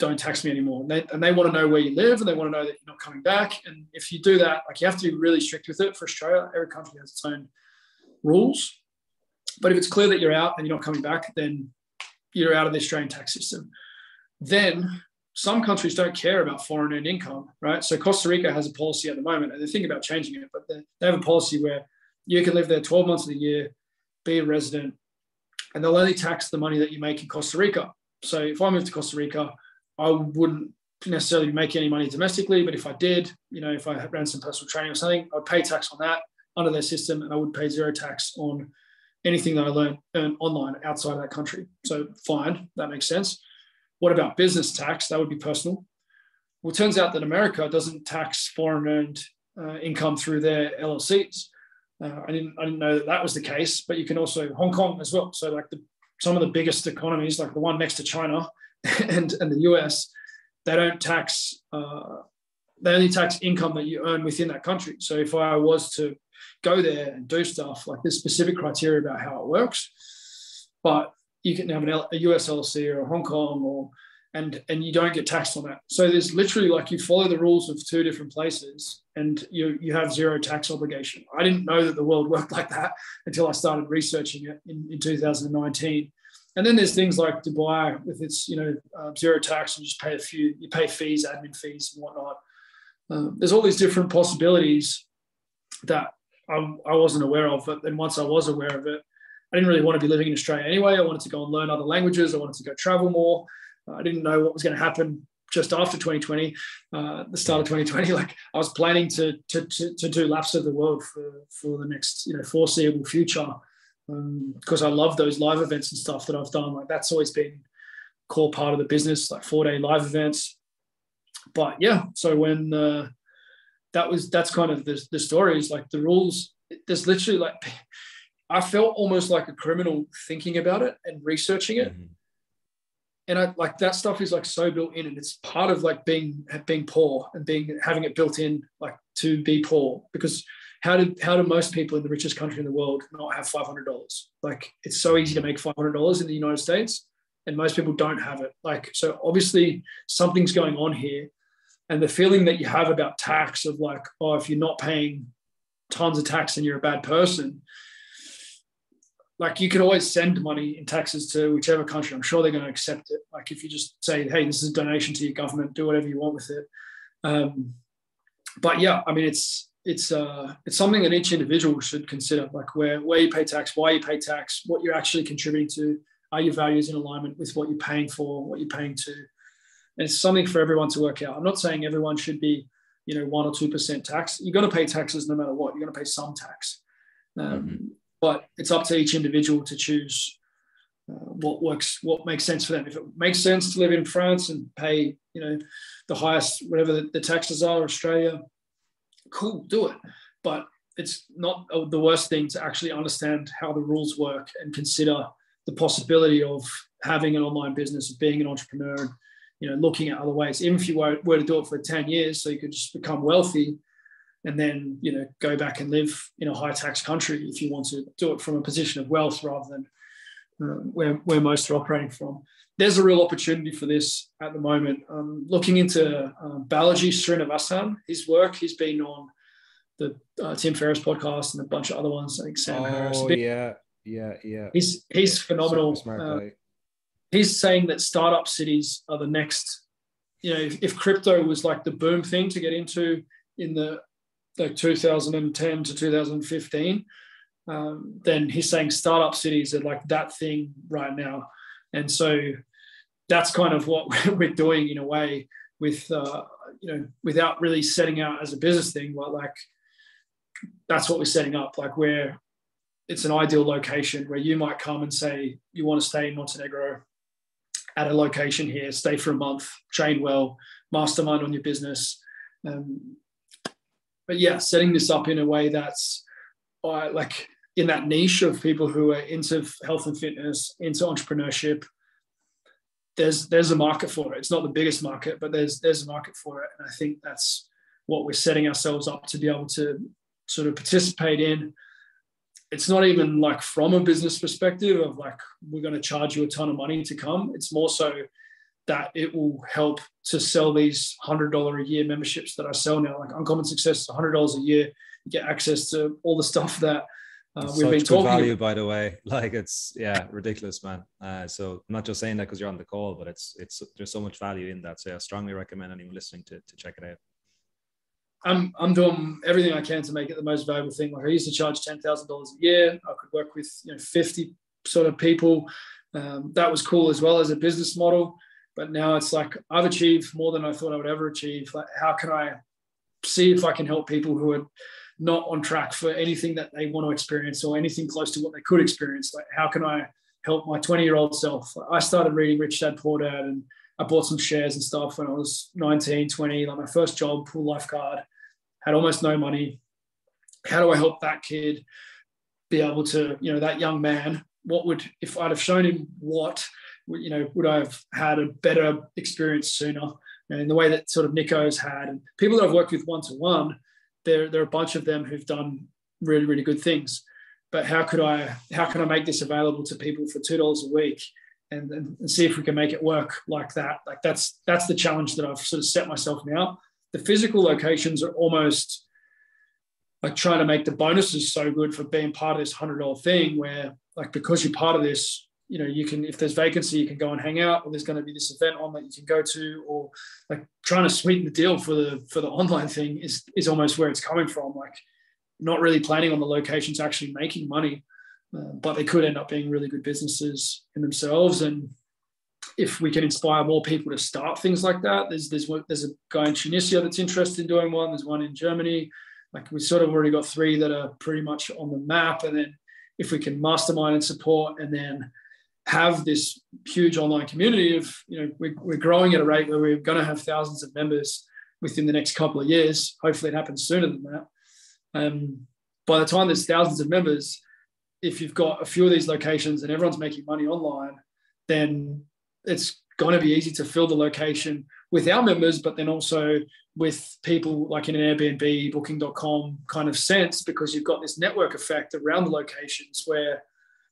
Don't tax me anymore. And they, and they want to know where you live and they want to know that you're not coming back. And if you do that, like you have to be really strict with it. For Australia, every country has its own rules. But if it's clear that you're out and you're not coming back, then you're out of the Australian tax system then some countries don't care about foreign earned income, right? So Costa Rica has a policy at the moment, and they're thinking about changing it, but they have a policy where you can live there 12 months of the year, be a resident, and they'll only tax the money that you make in Costa Rica. So if I moved to Costa Rica, I wouldn't necessarily make any money domestically, but if I did, you know, if I ran some personal training or something, I'd pay tax on that under their system, and I would pay zero tax on anything that I learned online outside of that country. So fine, that makes sense. What about business tax? That would be personal. Well, it turns out that America doesn't tax foreign earned uh, income through their LLCs. Uh, I didn't I didn't know that that was the case, but you can also Hong Kong as well. So like the some of the biggest economies, like the one next to China and and the US, they don't tax. Uh, they only tax income that you earn within that country. So if I was to go there and do stuff, like there's specific criteria about how it works, but you can have an L, a US LLC or a Hong Kong or and and you don't get taxed on that. So there's literally like you follow the rules of two different places and you you have zero tax obligation. I didn't know that the world worked like that until I started researching it in, in 2019. And then there's things like Dubai with its you know uh, zero tax and just pay a few you pay fees, admin fees and whatnot. Um, there's all these different possibilities that I, I wasn't aware of, but then once I was aware of it, I didn't really want to be living in Australia anyway. I wanted to go and learn other languages. I wanted to go travel more. Uh, I didn't know what was going to happen just after 2020, uh, the start of 2020. Like I was planning to, to, to, to, do laps of the world for, for the next, you know, foreseeable future. Um, because I love those live events and stuff that I've done. Like that's always been core part of the business, like four day live events. But yeah, so when uh, that was, that's kind of the, the stories, like the rules, there's literally like I felt almost like a criminal thinking about it and researching it. Mm-hmm. And I like that stuff is like so built in, and it's part of like being being poor and being having it built in, like to be poor. Because how do how do most people in the richest country in the world not have five hundred dollars? Like it's so easy to make five hundred dollars in the United States, and most people don't have it. Like so, obviously something's going on here, and the feeling that you have about tax of like, oh, if you're not paying tons of tax, and you're a bad person like you could always send money in taxes to whichever country. I'm sure they're going to accept it. Like if you just say, "Hey, this is a donation to your government. Do whatever you want with it." Um, but yeah, I mean, it's it's uh, it's something that each individual should consider, like where where you pay tax, why you pay tax, what you're actually contributing to, are your values in alignment with what you're paying for, what you're paying to, and it's something for everyone to work out. I'm not saying everyone should be, you know, one or two percent tax. You're going to pay taxes no matter what. You're going to pay some tax, um, mm-hmm. But it's up to each individual to choose uh, what works, what makes sense for them. If it makes sense to live in France and pay, you know, the highest whatever the, the taxes are, Australia, cool, do it. But it's not the worst thing to actually understand how the rules work and consider the possibility of having an online business, of being an entrepreneur, you know, looking at other ways. Even if you were, were to do it for 10 years, so you could just become wealthy and then, you know, go back and live in a high tax country if you want to do it from a position of wealth rather than uh, where, where most are operating from. There's a real opportunity for this at the moment. Um, looking into um, Balaji Srinivasan, his work, he's been on the uh, Tim Ferriss podcast and a bunch of other ones. I think Sam
oh,
Harris.
yeah, yeah, yeah.
He's he's phenomenal. Smart, uh, he's saying that startup cities are the next. You know, if, if crypto was like the boom thing to get into in the like 2010 to 2015, um, then he's saying startup cities are like that thing right now, and so that's kind of what we're doing in a way with uh, you know without really setting out as a business thing, but like that's what we're setting up. Like where it's an ideal location where you might come and say you want to stay in Montenegro at a location here, stay for a month, train well, mastermind on your business. Um, but yeah, setting this up in a way that's uh, like in that niche of people who are into health and fitness, into entrepreneurship. There's there's a market for it. It's not the biggest market, but there's there's a market for it, and I think that's what we're setting ourselves up to be able to sort of participate in it's not even like from a business perspective of like we're going to charge you a ton of money to come it's more so that it will help to sell these $100 a year memberships that i sell now like uncommon success $100 a year you get access to all the stuff that uh, we've been talking about.
value about. by the way like it's yeah ridiculous man uh, so i'm not just saying that because you're on the call but it's it's there's so much value in that so i strongly recommend anyone listening to, to check it out
I'm I'm doing everything I can to make it the most valuable thing. Like I used to charge ten thousand dollars a year. I could work with you know fifty sort of people. Um, that was cool as well as a business model. But now it's like I've achieved more than I thought I would ever achieve. Like how can I see if I can help people who are not on track for anything that they want to experience or anything close to what they could experience? Like how can I help my 20 year old self? I started reading Rich Dad Poor Dad and I bought some shares and stuff when I was 19, 20, like my first job, pool lifeguard had almost no money. How do I help that kid be able to, you know, that young man? What would, if I'd have shown him what, you know, would I have had a better experience sooner? And in the way that sort of Nico's had, and people that I've worked with one to one, there, there are a bunch of them who've done really, really good things. But how could I, how can I make this available to people for two dollars a week? And, and, and, see if we can make it work like that. Like that's that's the challenge that I've sort of set myself now the physical locations are almost like trying to make the bonuses so good for being part of this hundred dollar thing where like because you're part of this you know you can if there's vacancy you can go and hang out or there's going to be this event on that you can go to or like trying to sweeten the deal for the for the online thing is is almost where it's coming from like not really planning on the locations actually making money uh, but they could end up being really good businesses in themselves and if we can inspire more people to start things like that, there's there's there's a guy in Tunisia that's interested in doing one. There's one in Germany. Like we sort of already got three that are pretty much on the map. And then if we can mastermind and support, and then have this huge online community of you know we're, we're growing at a rate where we're going to have thousands of members within the next couple of years. Hopefully, it happens sooner than that. Um, by the time there's thousands of members, if you've got a few of these locations and everyone's making money online, then it's going to be easy to fill the location with our members, but then also with people like in an Airbnb, booking.com kind of sense, because you've got this network effect around the locations where,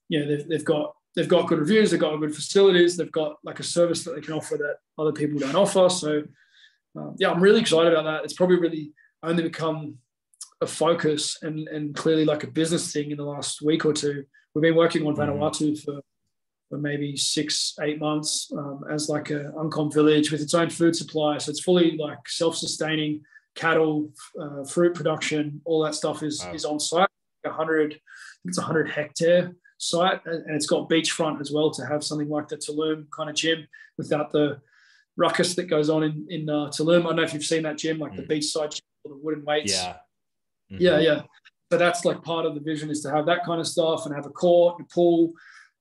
you know, they've, they've got they've got good reviews, they've got good facilities, they've got like a service that they can offer that other people don't offer. So, um, yeah, I'm really excited about that. It's probably really only become a focus and, and clearly like a business thing in the last week or two. We've been working on mm-hmm. Vanuatu for for maybe six, eight months um, as like a Uncom village with its own food supply. So it's fully like self-sustaining. cattle, uh, fruit production, all that stuff is wow. is on site. 100, it's a 100 hectare site, and it's got beachfront as well to have something like the Tulum kind of gym without the ruckus that goes on in in uh, Tulum. I don't know if you've seen that gym, like mm. the beachside gym, the wooden weights.
Yeah,
mm-hmm. yeah, yeah. So that's like part of the vision is to have that kind of stuff and have a court, a pool.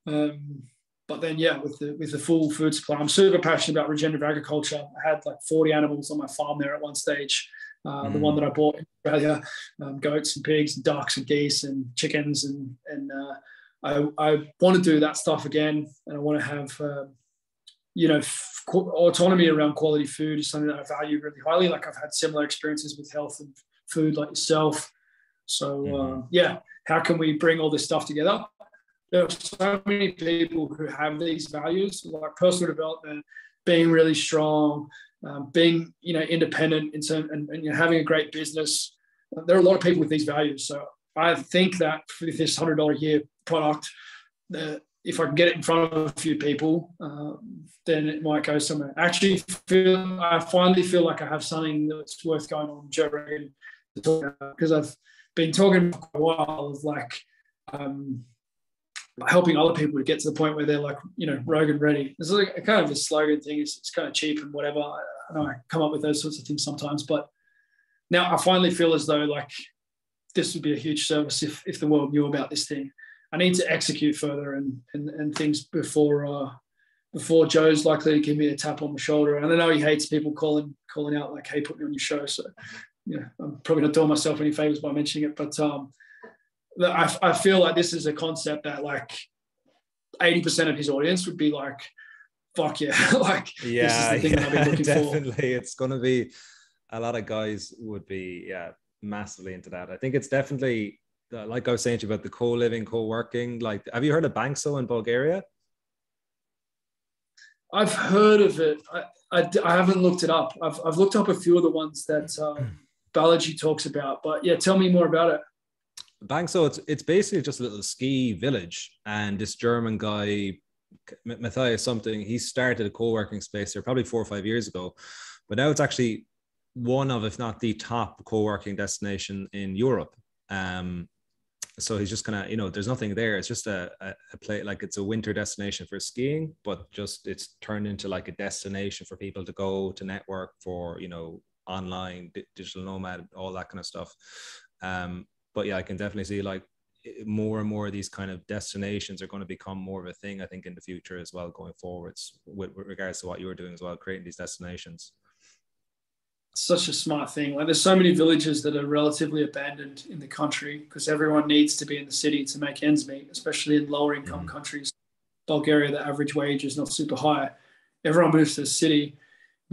Um, but then, yeah, with the with the full food supply, I'm super passionate about regenerative agriculture. I had like 40 animals on my farm there at one stage. Uh, mm. The one that I bought in Australia, um, goats and pigs, and ducks and geese and chickens, and and uh, I, I want to do that stuff again, and I want to have uh, you know f- autonomy around quality food is something that I value really highly. Like I've had similar experiences with health and food, like yourself. So mm-hmm. uh, yeah, how can we bring all this stuff together? There are so many people who have these values, like personal development, being really strong, um, being you know independent in term, and, and you know, having a great business. There are a lot of people with these values. So I think that for this hundred dollar a year product, that if I can get it in front of a few people, um, then it might go somewhere. Actually, feel I finally feel like I have something that's worth going on Joe Rogan because I've been talking for a while of like um, helping other people to get to the point where they're like, you know, Rogan ready. It's like a kind of a slogan thing. It's, it's kind of cheap and whatever. I, I know I come up with those sorts of things sometimes, but now I finally feel as though like this would be a huge service if, if the world knew about this thing. I need to execute further and and, and things before uh, before Joe's likely to give me a tap on the shoulder. And I know he hates people calling calling out like, "Hey, put me on your show." So, yeah, I'm probably not doing myself any favors by mentioning it, but um, I, I feel like this is a concept that like 80% of his audience would be like, fuck yeah. like,
yeah, yeah definitely. For. Definitely, It's going to be a lot of guys would be, yeah, massively into that. I think it's definitely, uh, like I was saying to you about the co living, co working. Like, have you heard of Bansko in Bulgaria?
I've heard of it. I, I, I, haven't looked it up. I've, I've looked up a few of the ones that um, Balaji talks about, but yeah, tell me more about it.
Bansko, it's it's basically just a little ski village, and this German guy, Matthias something, he started a co-working space there probably four or five years ago, but now it's actually one of, if not the top co-working destination in Europe. Um, so he's just of, you know, there's nothing there. It's just a, a, a play like it's a winter destination for skiing, but just it's turned into like a destination for people to go to network for, you know, online digital nomad, all that kind of stuff. Um, but yeah, I can definitely see like more and more of these kind of destinations are going to become more of a thing, I think, in the future as well, going forwards, with, with regards to what you were doing as well, creating these destinations.
Such a smart thing. Like, there's so many villages that are relatively abandoned in the country because everyone needs to be in the city to make ends meet, especially in lower income mm-hmm. countries. Bulgaria, the average wage is not super high. Everyone moves to the city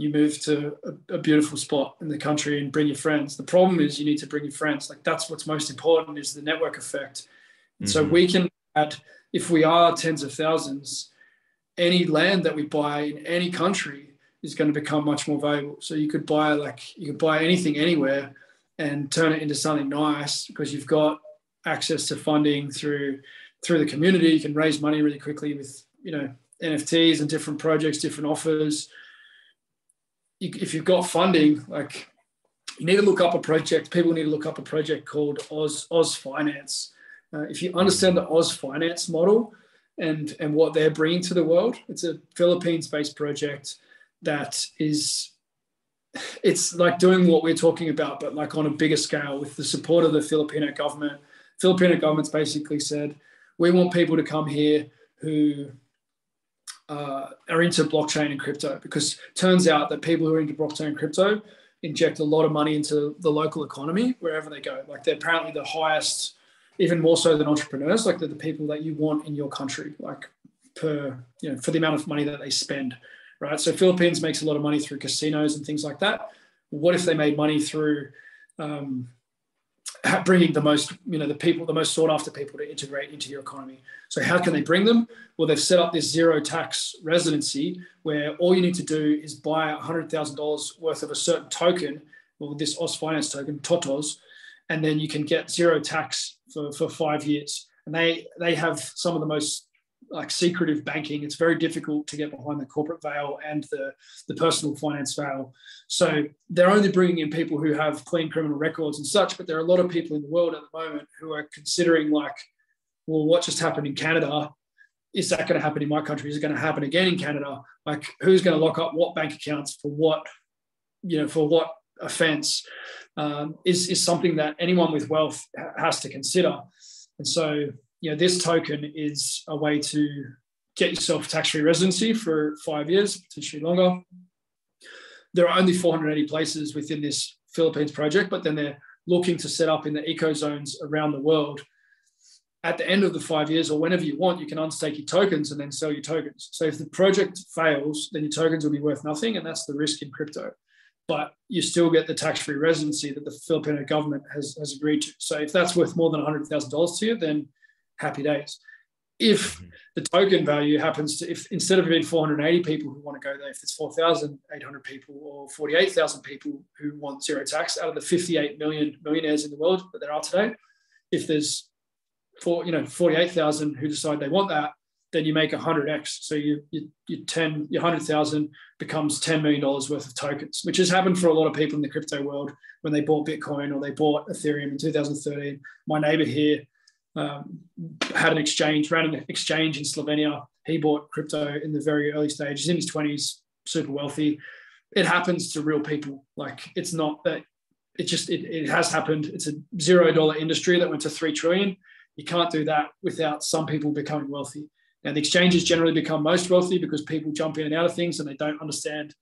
you move to a, a, beautiful spot in the country and bring your friends. The problem is you need to bring your friends. Like that's what's most important is the network effect. Mm-hmm. So we can add, if we are tens of thousands, any land that we buy in any country is going to become much more valuable. So you could buy like you could buy anything anywhere and turn it into something nice because you've got access to funding through through the community. You can raise money really quickly with you know NFTs and different projects, different offers if you've got funding, like you need to look up a project. People need to look up a project called Oz Oz Finance. Uh, if you understand the Oz Finance model and and what they're bringing to the world, it's a Philippines-based project that is it's like doing what we're talking about, but like on a bigger scale with the support of the Filipino government. Filipino government's basically said, we want people to come here who uh, are into blockchain and crypto because turns out that people who are into blockchain and crypto inject a lot of money into the local economy wherever they go. Like they're apparently the highest, even more so than entrepreneurs. Like they're the people that you want in your country, like per you know for the amount of money that they spend, right? So Philippines makes a lot of money through casinos and things like that. What if they made money through um, bringing the most, you know, the people, the most sought after people to integrate into your economy. So how can they bring them? Well, they've set up this zero tax residency where all you need to do is buy $100,000 worth of a certain token, or this Oz Finance token, TOTOS, and then you can get zero tax for, for five years. And they, they have some of the most like secretive banking. It's very difficult to get behind the corporate veil and the, the personal finance veil. So they're only bringing in people who have clean criminal records and such. But there are a lot of people in the world at the moment who are considering like, well, what just happened in Canada? Is that going to happen in my country? Is it going to happen again in Canada? Like, who's going to lock up what bank accounts for what, you know, for what offence? Um, is is something that anyone with wealth has to consider. And so you know, this token is a way to get yourself tax-free residency for five years, potentially longer. There are only 480 places within this Philippines project, but then they're looking to set up in the eco zones around the world. At the end of the five years, or whenever you want, you can unstake your tokens and then sell your tokens. So if the project fails, then your tokens will be worth nothing, and that's the risk in crypto. But you still get the tax-free residency that the Filipino government has, has agreed to. So if that's worth more than $100,000 to you, then happy days. If mm-hmm. the token value happens to, if instead of being 480 people who want to go there, if there's 4,800 people or 48,000 people who want zero tax out of the 58 million millionaires in the world that there are today, if there's four, you know, 48,000 who decide they want that, then you make 100x. So you, you, you 10, your 100,000 becomes $10 million worth of tokens, which has happened for a lot of people in the crypto world when they bought Bitcoin or they bought Ethereum in 2013. My neighbor here um, had an exchange, ran an exchange in Slovenia. He bought crypto in the very early stages, in his 20s, super wealthy. It happens to real people. Like it's not that it just it, it has happened. It's a zero dollar industry that went to three trillion. You can't do that without some people becoming wealthy. Now the exchanges generally become most wealthy because people jump in and out of things and they don't understand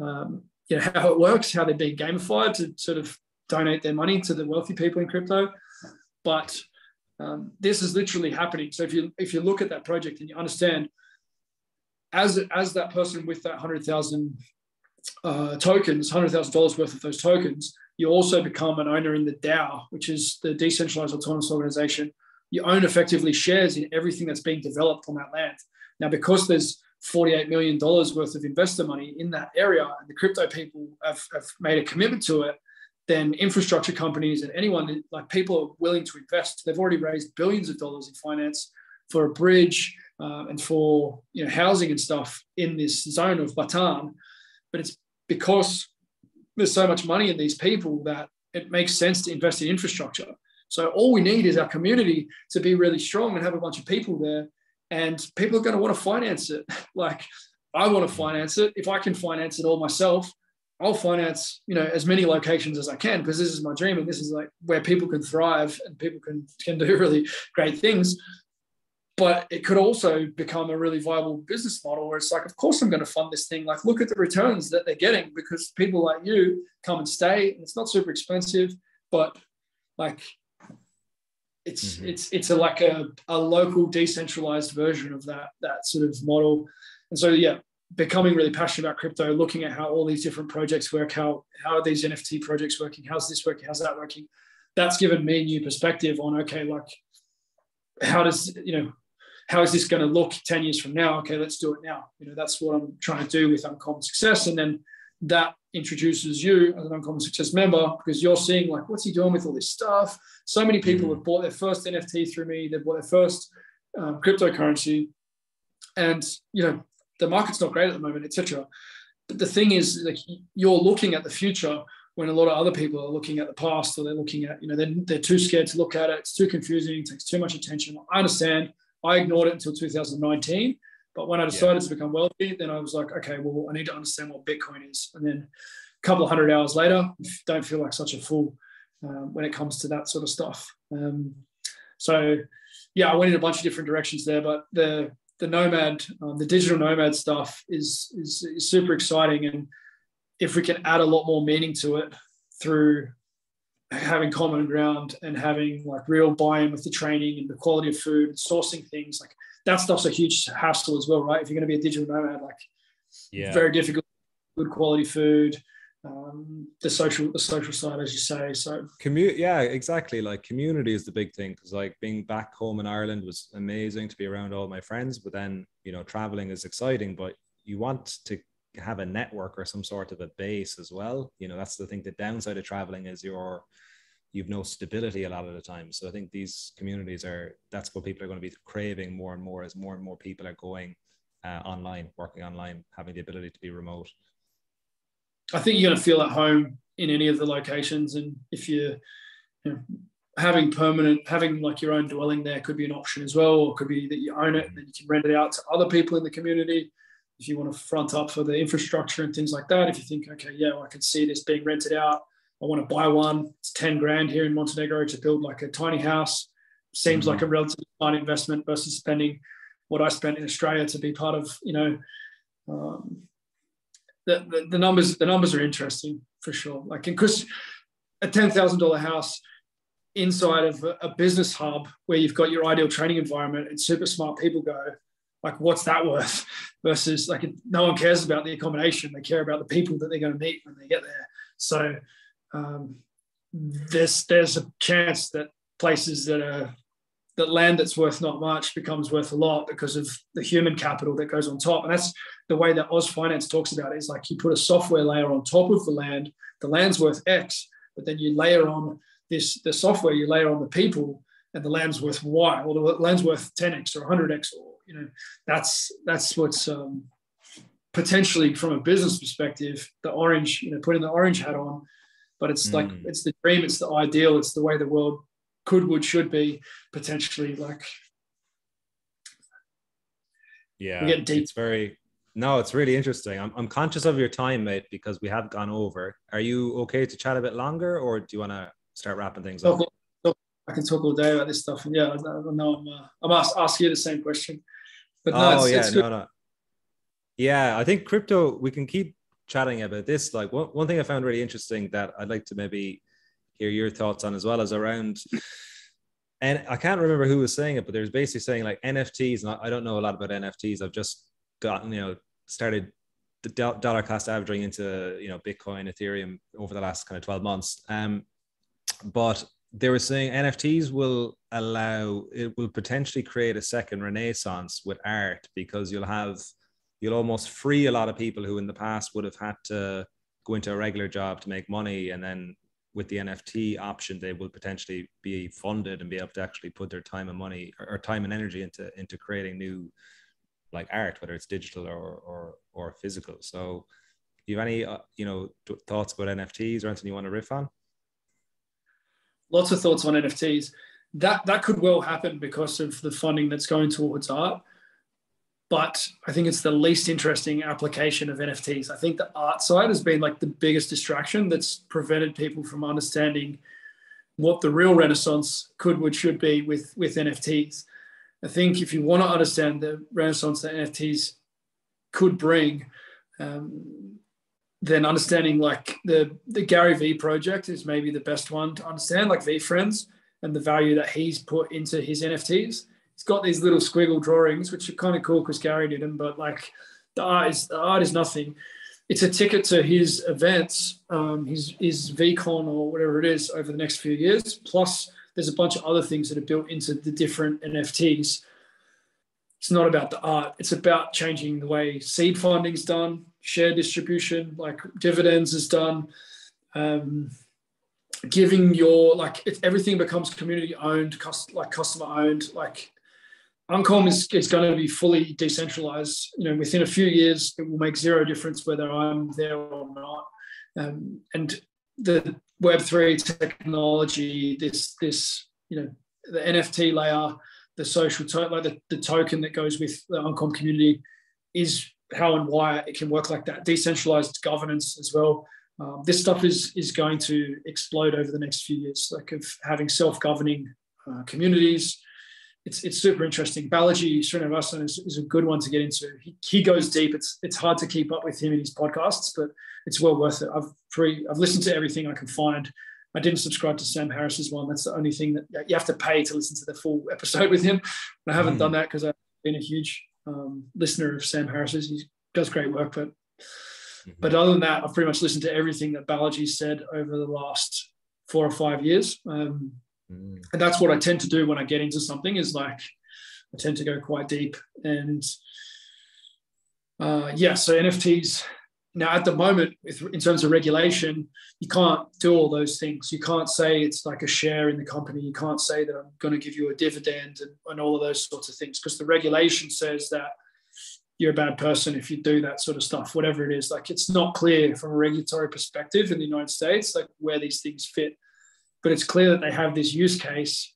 um, you know how it works, how they're being gamified to sort of donate their money to the wealthy people in crypto. But um, this is literally happening. So if you if you look at that project and you understand, as as that person with that hundred thousand uh, tokens, hundred thousand dollars worth of those tokens, you also become an owner in the DAO, which is the decentralized autonomous organization. You own effectively shares in everything that's being developed on that land. Now, because there's $48 million worth of investor money in that area, and the crypto people have, have made a commitment to it, then infrastructure companies and anyone like people are willing to invest. They've already raised billions of dollars in finance for a bridge uh, and for you know housing and stuff in this zone of Bataan. But it's because there's so much money in these people that it makes sense to invest in infrastructure. So all we need is our community to be really strong and have a bunch of people there, and people are going to want to finance it. like I want to finance it. If I can finance it all myself, I'll finance, you know, as many locations as I can because this is my dream and this is like where people can thrive and people can can do really great things. But it could also become a really viable business model where it's like, of course, I'm going to fund this thing. Like, look at the returns that they're getting because people like you come and stay. And it's not super expensive, but like, it's mm-hmm. it's it's a like a, a local decentralized version of that that sort of model. And so, yeah, becoming really passionate about crypto, looking at how all these different projects work, how how are these NFT projects working, how's this working, how's that working. That's given me a new perspective on okay, like how does you know how is this going to look 10 years from now? Okay, let's do it now. You know, that's what I'm trying to do with Uncommon Success. And then that introduces you as an Uncommon Success member because you're seeing like, what's he doing with all this stuff? So many people mm-hmm. have bought their first NFT through me. They've bought their first um, cryptocurrency. And, you know, the market's not great at the moment, etc. But the thing is, like you're looking at the future when a lot of other people are looking at the past or they're looking at, you know, they're, they're too scared to look at it. It's too confusing. It takes too much attention. I understand. I ignored it until 2019. But when I decided yeah. to become wealthy, then I was like, okay, well, I need to understand what Bitcoin is. And then a couple of hundred hours later, don't feel like such a fool um, when it comes to that sort of stuff. Um, so, yeah, I went in a bunch of different directions there, but the the nomad, um, the digital nomad stuff is, is, is super exciting. And if we can add a lot more meaning to it through having common ground and having like real buy-in with the training and the quality of food and sourcing things like that stuff's a huge hassle as well, right? If you're going to be a digital nomad, like yeah, very difficult, good quality food, um, the social the social side as you say so
commute yeah exactly like community is the big thing because like being back home in ireland was amazing to be around all my friends but then you know traveling is exciting but you want to have a network or some sort of a base as well you know that's the thing the downside of traveling is you're you've no stability a lot of the time. So I think these communities are that's what people are going to be craving more and more as more and more people are going uh, online, working online, having the ability to be remote.
I think you're going to feel at home in any of the locations, and if you're you know, having permanent, having like your own dwelling there could be an option as well, or could be that you own it and then you can rent it out to other people in the community. If you want to front up for the infrastructure and things like that, if you think, okay, yeah, well, I can see this being rented out, I want to buy one. It's 10 grand here in Montenegro to build like a tiny house. Seems mm-hmm. like a relatively fine investment versus spending what I spent in Australia to be part of, you know, um, the, the, the, numbers, the numbers are interesting for sure. Like, because a $10,000 house inside of a, a business hub where you've got your ideal training environment and super smart people go, like, what's that worth? Versus like, no one cares about the accommodation. They care about the people that they're going to meet when they get there. So, um, there's there's a chance that places that are that land that's worth not much becomes worth a lot because of the human capital that goes on top. And that's the way that Oz Finance talks about it is like you put a software layer on top of the land, the land's worth X, but then you layer on this the software, you layer on the people, and the land's worth Y, or the land's worth 10x or 100x, or you know, that's that's what's um, potentially from a business perspective, the orange, you know, putting the orange hat on but it's mm. like it's the dream, it's the ideal, it's the way the world could, would, should be potentially. Like,
yeah, we get deep. It's very no, it's really interesting. I'm, I'm conscious of your time, mate, because we have gone over. Are you okay to chat a bit longer, or do you want to start wrapping things up?
I can talk all day about this stuff, and yeah, I know I'm. Uh, I'm ask, ask you the same question,
but no, oh, it's, yeah, it's no, no. Yeah, I think crypto. We can keep chatting about this, like one, one thing I found really interesting that I'd like to maybe hear your thoughts on as well is around and I can't remember who was saying it, but there's basically saying like NFTs, and I don't know a lot about NFTs. I've just gotten, you know, started the dollar cost averaging into, you know, Bitcoin, Ethereum over the last kind of 12 months. Um, but they were saying NFTs will allow, it will potentially create a second renaissance with art because you'll have you'll almost free a lot of people who in the past would have had to go into a regular job to make money and then with the NFT option, they will potentially be funded and be able to actually put their time and money or, or time and energy into into creating new like art, whether it's digital or or or physical. So, do you have any uh, you know thoughts about NFTs or anything you want to riff on?
Lots of thoughts on NFTs. That that could well happen because of the funding that's going towards art but I think it's the least interesting application of NFTs. I think the art side has been like the biggest distraction that's prevented people from understanding what the real renaissance could, would, should be with, with NFTs. I think if you want to understand the renaissance that NFTs could bring, um, then understanding like the, the Gary Vee project is maybe the best one to understand, like VeeFriends and the value that he's put into his NFTs he's got these little squiggle drawings, which are kind of cool because Gary did them, but like the art is the art is nothing. It's a ticket to his events, um, his his VeeCon or whatever it is over the next few years. Plus, there's a bunch of other things that are built into the different NFTs. It's not about the art. It's about changing the way seed funding is done, share distribution, like dividends is done. Um, giving your like it, everything becomes community owned, cost, like customer owned. Like Uncom is, is going to be fully decentralized. You know, within a few years, it will make zero difference whether I'm there or not. Um, and the Web three technology, this this you know the NFT layer, the social to- like the, the token that goes with the Uncom community, is how and why it can work like that. Decentralized governance as well. Um, this stuff is is going to explode over the next few years, like of having self governing uh, communities it's it's super interesting. Balaji Srinivasan is, is a good one to get into. He, he goes deep. It's it's hard to keep up with him in his podcasts, but it's well worth it. I've pre I've listened to everything I can find. I didn't subscribe to Sam Harris's one. That's the only thing that you have to pay to listen to the full episode with him. I haven't mm. done that because I've been a huge um, listener of Sam Harris's. He does great work, but mm-hmm. but other than that, I've pretty much listened to everything that Balaji said over the last four or five years. Um, Mm. And that's what I tend to do when I get into something is like I tend to go quite deep. And uh, yeah, so NFTs now, at the moment, in terms of regulation, you can't do all those things. You can't say it's like a share in the company. You can't say that I'm going to give you a dividend and, and all of those sorts of things because the regulation says that you're a bad person if you do that sort of stuff, whatever it is. Like it's not clear from a regulatory perspective in the United States, like where these things fit. But it's clear that they have this use case,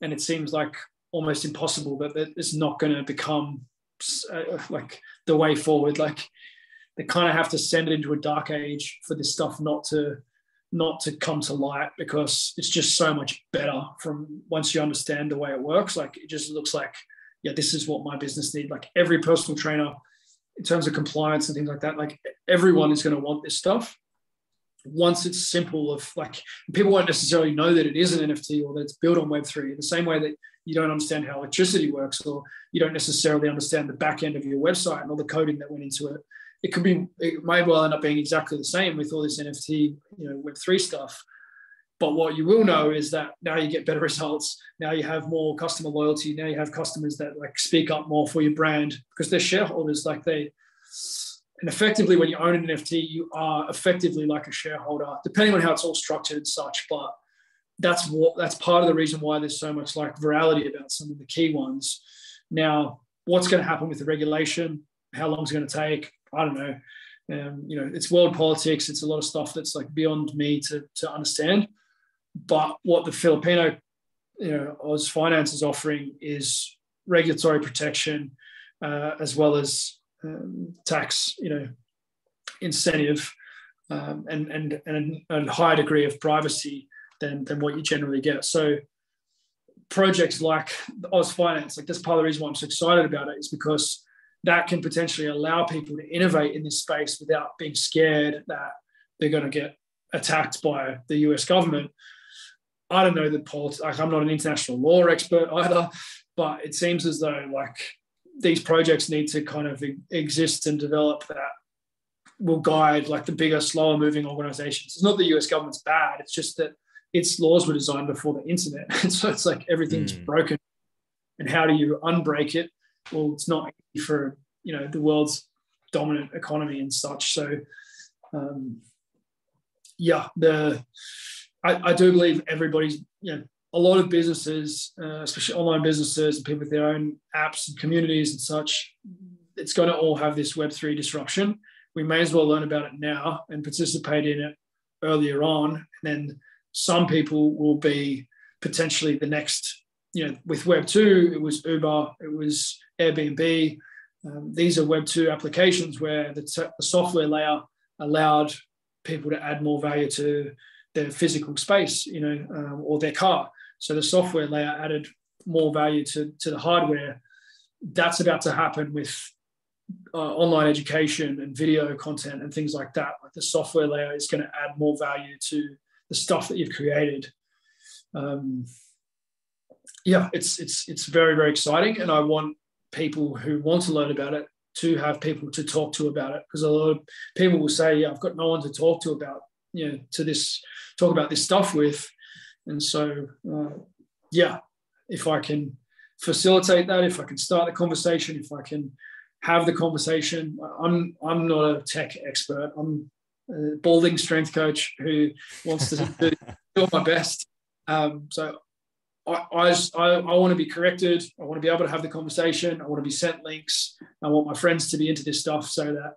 and it seems like almost impossible that it's not going to become uh, like the way forward. Like they kind of have to send it into a dark age for this stuff not to not to come to light because it's just so much better from once you understand the way it works. Like it just looks like, yeah, this is what my business need. Like every personal trainer, in terms of compliance and things like that, like everyone is going to want this stuff. Once it's simple, of like people won't necessarily know that it is an NFT or that it's built on Web3 in the same way that you don't understand how electricity works or you don't necessarily understand the back end of your website and all the coding that went into it it could be it may well end up being exactly the same with all this NFT, you know, Web three stuff. But what you will know is that now you get better results. Now you have more customer loyalty. Now you have customers that like speak up more for your brand because they're shareholders. Like they, and effectively, when you own an NFT, you are effectively like a shareholder, depending on how it's all structured and such. But that's what that's part of the reason why there's so much like virality about some of the key ones. Now, what's going to happen with the regulation? How long is it going to take? I don't know. Um, you know, it's world politics. It's a lot of stuff that's like beyond me to, to understand. But what the Filipino, you know, Oz Finance is offering is regulatory protection uh, as well as um, tax, you know, incentive um, and, and, and a higher degree of privacy than, than what you generally get. So projects like Oz Finance, like that's part of the reason why I'm so excited about it is because that can potentially allow people to innovate in this space without being scared that they're going to get attacked by the US government. I don't know the politics, like I'm not an international law expert either, but it seems as though like these projects need to kind of exist and develop that will guide like the bigger, slower moving organizations. It's not the US government's bad, it's just that its laws were designed before the internet. And so it's like everything's mm. broken. And how do you unbreak it? Well, it's not for you know the world's dominant economy and such. So um, yeah, the I, I, do believe everybody's you know a lot of businesses, uh, especially online businesses and people with their own apps and communities and such, it's going to all have this Web three disruption. We may as well learn about it now and participate in it earlier on, and then some people will be potentially the next you know, with Web two, it was Uber, it was Airbnb. Um, these are Web two applications where the, t- the, software layer allowed people to add more value to their physical space, you know, um, or their car. So the software layer added more value to, to the hardware. That's about to happen with uh, online education and video content and things like that. Like the software layer is going to add more value to the stuff that you've created. Um, yeah, it's it's it's very very exciting, and I want people who want to learn about it to have people to talk to about it because a lot of people will say, "Yeah, I've got no one to talk to about you know to this talk about this stuff with," and so uh, yeah, if I can facilitate that, if I can start the conversation, if I can have the conversation, I'm I'm not a tech expert. I'm a balding strength coach who wants to do, do my best. Um, so I, I, I, want to be corrected. I want to be able to have the conversation. I want to be sent links. I want my friends to be into this stuff so that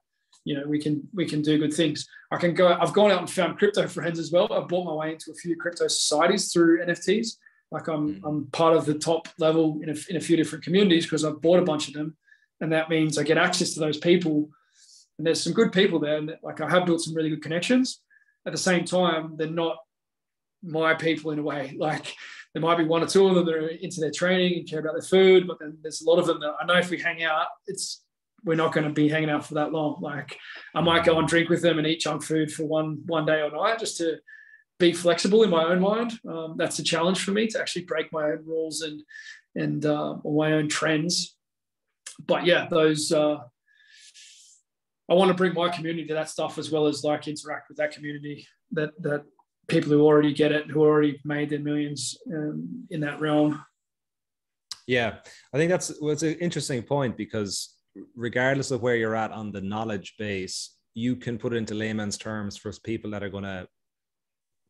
you know we can we can do good things. I can go. I've gone out and found crypto friends as well. I've bought my way into a few crypto societies through NFTs. Like I'm mm. I'm part of the top level in a, in a few different communities because I've bought a bunch of them, and that means I get access to those people. And there's some good people there. And like I have built some really good connections. At the same time, they're not my people in a way. Like there might be one or two of them that are into their training and care about their food, but then there's a lot of them that I know if we hang out, it's we're not going to be hanging out for that long. Like I might go and drink with them and eat junk food for one one day or night just to be flexible in my own mind. Um, that's a challenge for me to actually break my own rules and and uh, my own trends. But yeah, those uh, I want to bring my community to that stuff as well as like interact with that community that that people who already get it, who already made their millions um, in that realm.
Yeah, I think that's was an interesting point because regardless of where you're at on the knowledge base, you can put it into layman's terms for people that are going to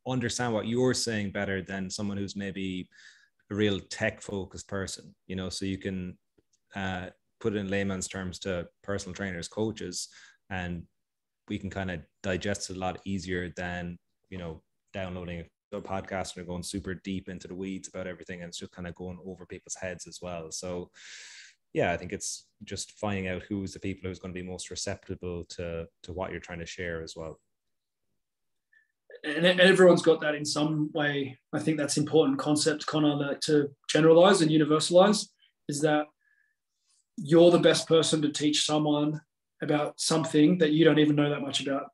understand what you're saying better than someone who's maybe a real tech focused person you know? So you can uh, put it in layman's terms to personal trainers coaches and we can kind of digest it a lot easier than you know downloading a podcast and going super deep into the weeds about everything and it's just kind of going over people's heads as well. So yeah i think it's just finding out who's the people who's going to be most receptive to to what you're trying to share as well
and everyone's got that in some way. I think that's important concept, Conor, like to generalize and universalize is that you're the best person to teach someone about something that you don't even know that much about.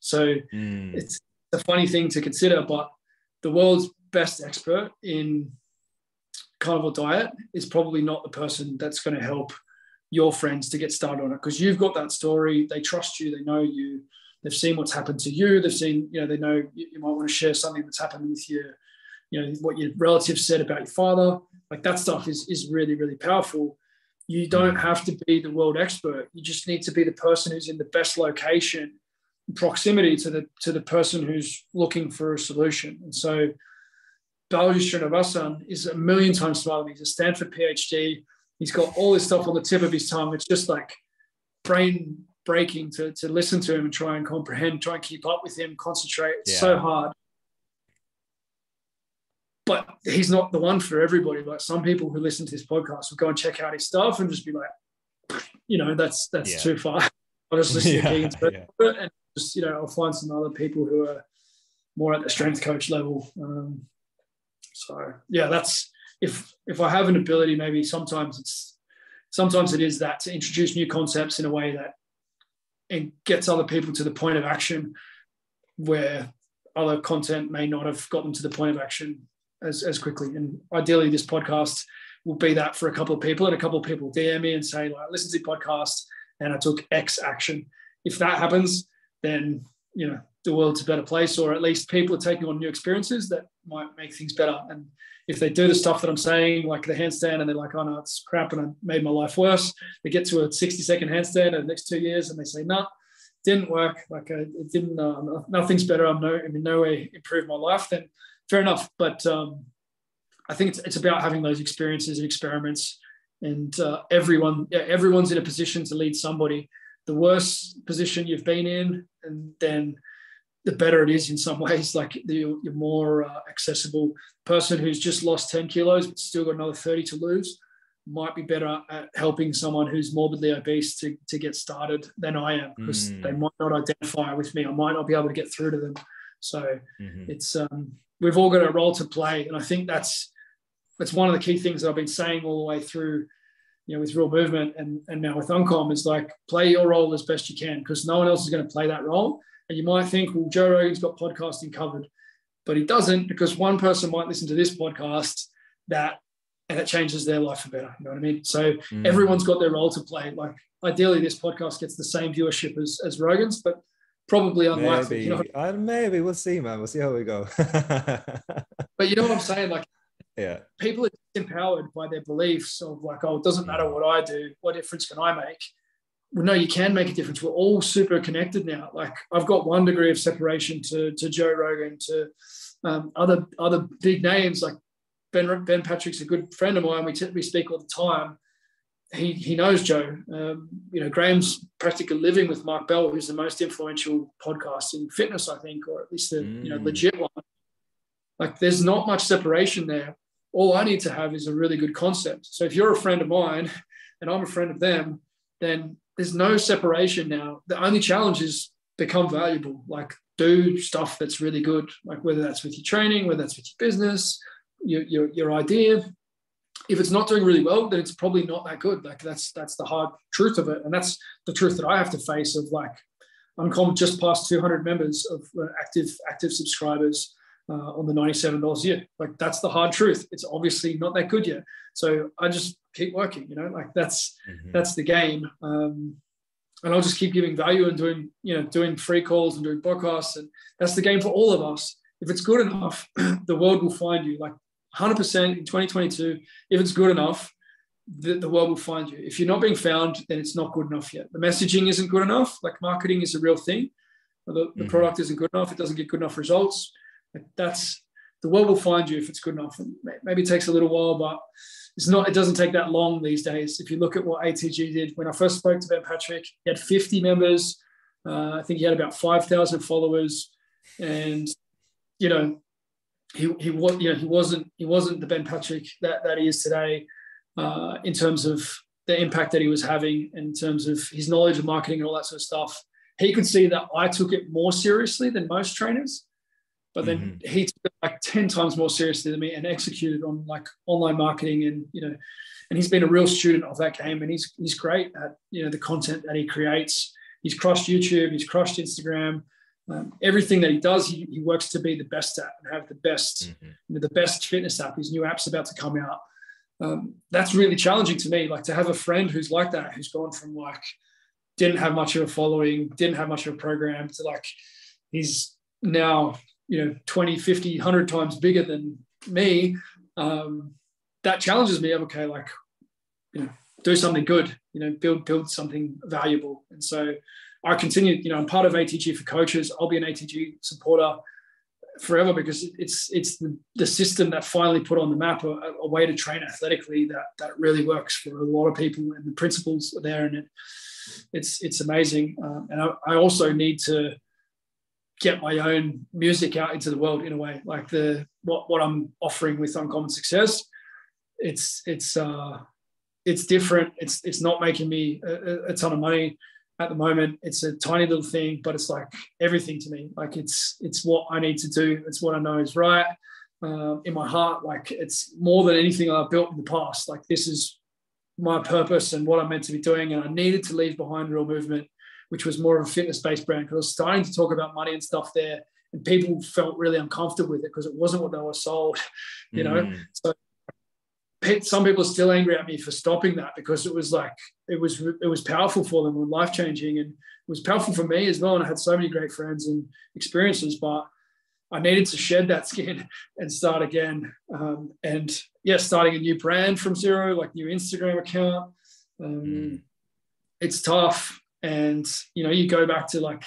So mm. it's a funny thing to consider, but the world's best expert in carnivore diet is probably not the person that's going to help your friends to get started on it because you've got that story. They trust you, they know you, they've seen what's happened to you. They've seen, you know, they know you, you might want to share something that's happened with you, you know, what your relatives said about your father. Like that stuff is, is really, really powerful. You don't mm. have to be the world expert. You just need to be the person who's in the best location, proximity to the to the person who's looking for a solution. And so Balaji Srinivasan is a million times smarter. He's a Stanford PhD. He's got all this stuff on the tip of his tongue. It's just like brain breaking to, to listen to him and try and comprehend, try and keep up with him, concentrate. It's yeah. so hard. But he's not the one for everybody. Like some people who listen to this podcast will go and check out his stuff and just be like, you know, that's that's yeah. too far. I'll just listen yeah, to Keegan's yeah. and just, you know, I'll find some other people who are more at the strength coach level. Um, so yeah, that's if if I have an ability, maybe sometimes it's sometimes it is that to introduce new concepts in a way that it gets other people to the point of action where other content may not have gotten to the point of action as, as quickly. And ideally, this podcast will be that for a couple of people, and a couple of people DM me and say, like, listen to the podcast, and I took X action. If that happens, then you know the world's a better place, or at least people are taking on new experiences that might make things better. And if they do the stuff that I'm saying, like the handstand, and they're like, oh no, it's crap and I made my life worse, they get to a 60 second handstand in the next two years and they say, no, nah, didn't work. Like uh, it didn't, uh, nothing's better. I'm no, in no way improved my life. Then fair enough. But um, I think it's, it's about having those experiences and experiments. And uh, everyone, yeah, everyone's in a position to lead somebody. The worse position you've been in, and then the better it is in some ways. Like the, you're more uh, accessible. Person who's just lost 10 kilos but still got another 30 to lose might be better at helping someone who's morbidly obese to, to get started than I am because mm. they might not identify with me. I might not be able to get through to them. So mm-hmm. it's um, we've all got a role to play, and I think that's that's one of the key things that I've been saying all the way through. You know, with real movement and, and now with Uncom is like play your role as best you can because no one else is going to play that role. And you might think, well, Joe Rogan's got podcasting covered, but he doesn't because one person might listen to this podcast that and it changes their life for better. You know what I mean? So mm. everyone's got their role to play. Like ideally, this podcast gets the same viewership as, as Rogan's, but probably unlikely.
Maybe.
You know?
uh, maybe we'll see, man. We'll see how we go.
but you know what I'm saying? Like,
yeah,
people are empowered by their beliefs of like, oh, it doesn't matter what I do. What difference can I make? No, you can make a difference. We're all super connected now. Like I've got one degree of separation to, to Joe Rogan, to um, other other big names like Ben Ben Patrick's a good friend of mine. We t- we speak all the time. He he knows Joe. Um, you know, Graham's practically living with Mark Bell, who's the most influential podcast in fitness, I think, or at least the mm. you know mm. legit one. Like, there's not much separation there. All I need to have is a really good concept. So if you're a friend of mine and I'm a friend of them, then there's no separation now. The only challenge is become valuable. Like do stuff that's really good, like whether that's with your training, whether that's with your business, your, your, your idea. If it's not doing really well, then it's probably not that good. Like that's that's the hard truth of it, and that's the truth that I have to face. Of like, I'm just past 200 members of uh, active active subscribers uh, on the $97 a year. Like that's the hard truth. It's obviously not that good yet. So I just keep working, you know, like that's, mm-hmm. that's the game. Um, and I'll just keep giving value and doing, you know, doing free calls and doing podcasts. And that's the game for all of us. If it's good enough, the world will find you like 100% in 2022. If it's good enough, the, the world will find you. If you're not being found, then it's not good enough yet. The messaging isn't good enough. Like marketing is a real thing. The, the mm-hmm. product isn't good enough. It doesn't get good enough results. That's the world will find you if it's good enough. maybe it takes a little while, but it's not. It doesn't take that long these days. If you look at what ATG did when I first spoke to Ben Patrick, he had 50 members. Uh, I think he had about 5,000 followers, and you know, he he was you know he wasn't he wasn't the Ben Patrick that that he is today uh, in terms of the impact that he was having in terms of his knowledge of marketing and all that sort of stuff. He could see that I took it more seriously than most trainers, but then mm-hmm. he took it like 10 times more seriously than me and executed on like online marketing and, you know, and he's been a real student of that game and he's, he's great at, you know, the content that he creates. He's crushed YouTube, he's crushed Instagram. Um, everything that he does, he, he, works to be the best at and have the best, mm-hmm. you know, the best fitness app. His new app's about to come out um, that's really challenging to me. Like to have a friend who's like that, who's gone from like didn't have much of a following, didn't have much of a program to like he's now, you know, 20, 50, 100 times bigger than me. Um, that challenges me. Okay, like, you know, do something good, you know, build, build something valuable. And so I continue, you know, I'm part of ATG for coaches. I'll be an ATG supporter forever because it's it's the, the system that finally put on the map a, a, way to train athletically that that really works for a lot of people and the principles are there and it it's it's amazing um, and I, I, also need to get my own music out into the world in a way like the what what I'm offering with uncommon success. It's it's uh it's different. It's it's not making me a, a ton of money at the moment. It's a tiny little thing but it's like everything to me. Like it's it's what i need to do. It's what i know is right. Um, in my heart like it's more than anything i've built in the past. Like this is my purpose and what i'm meant to be doing and i needed to leave behind real movement which was more of a fitness based brand because i was starting to talk about money and stuff there and people felt really uncomfortable with it because it wasn't what they were sold you know mm. so some people are still angry at me for stopping that because it was like it was it was powerful for them and life changing and it was powerful for me as well and I had so many great friends and experiences but I needed to shed that skin and start again um, and yeah starting a new brand from zero like new Instagram account um, mm. it's tough and you know you go back to like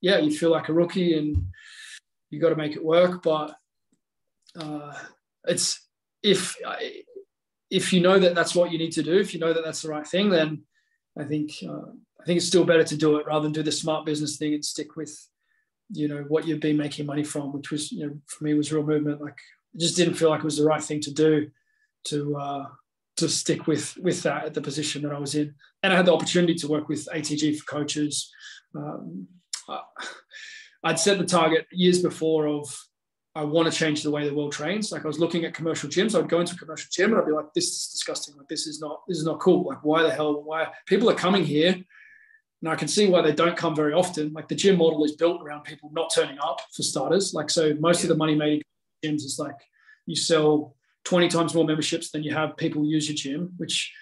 yeah you feel like a rookie and you got to make it work but uh, it's if if you know that that's what you need to do, if you know that that's the right thing, then I think uh, I think it's still better to do it rather than do the smart business thing and stick with you know what you've been making money from, which was you know for me was real movement. Like it just didn't feel like it was the right thing to do to uh, to stick with with that at the position that I was in, and I had the opportunity to work with ATG for coaches. Um, I'd set the target years before of I want to change the way the world trains. Like I was looking at commercial gyms, I'd go into a commercial gym and I'd be like, this is disgusting. Like this is not, this is not cool. Like why the hell, why people are coming here? And I can see why they don't come very often. Like the gym model is built around people not turning up for starters. Like, so most yeah. of the money made in gyms is like you sell 20 times more memberships than you have people use your gym, which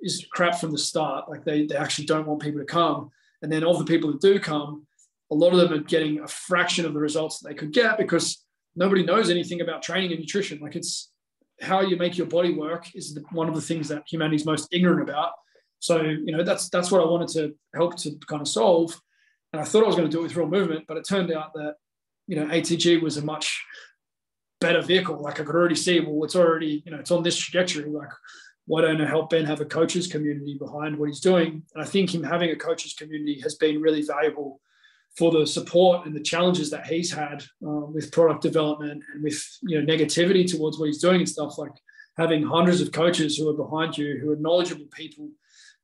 is crap from the start. Like they, they actually don't want people to come. And then of the people that do come, a lot of them are getting a fraction of the results that they could get because nobody knows anything about training and nutrition. Like it's how you make your body work is the, one of the things that humanity's most ignorant about. So you know that's that's what I wanted to help to kind of solve. And I thought I was going to do it with real movement, but it turned out that you know ATG was a much better vehicle. Like I could already see, well, it's already you know it's on this trajectory. Like why don't I help Ben have a coaches community behind what he's doing? And I think him having a coaches community has been really valuable for the support and the challenges that he's had uh, with product development and with you know negativity towards what he's doing and stuff like having hundreds of coaches who are behind you who are knowledgeable people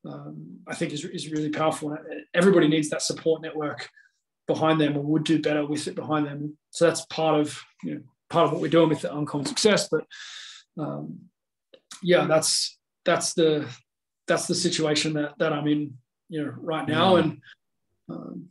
um, i think is, is really powerful everybody needs that support network behind them or would do better with it behind them so that's part of you know part of what we're doing with the uncommon success but um, yeah that's that's the that's the situation that that i'm in you know right now and um,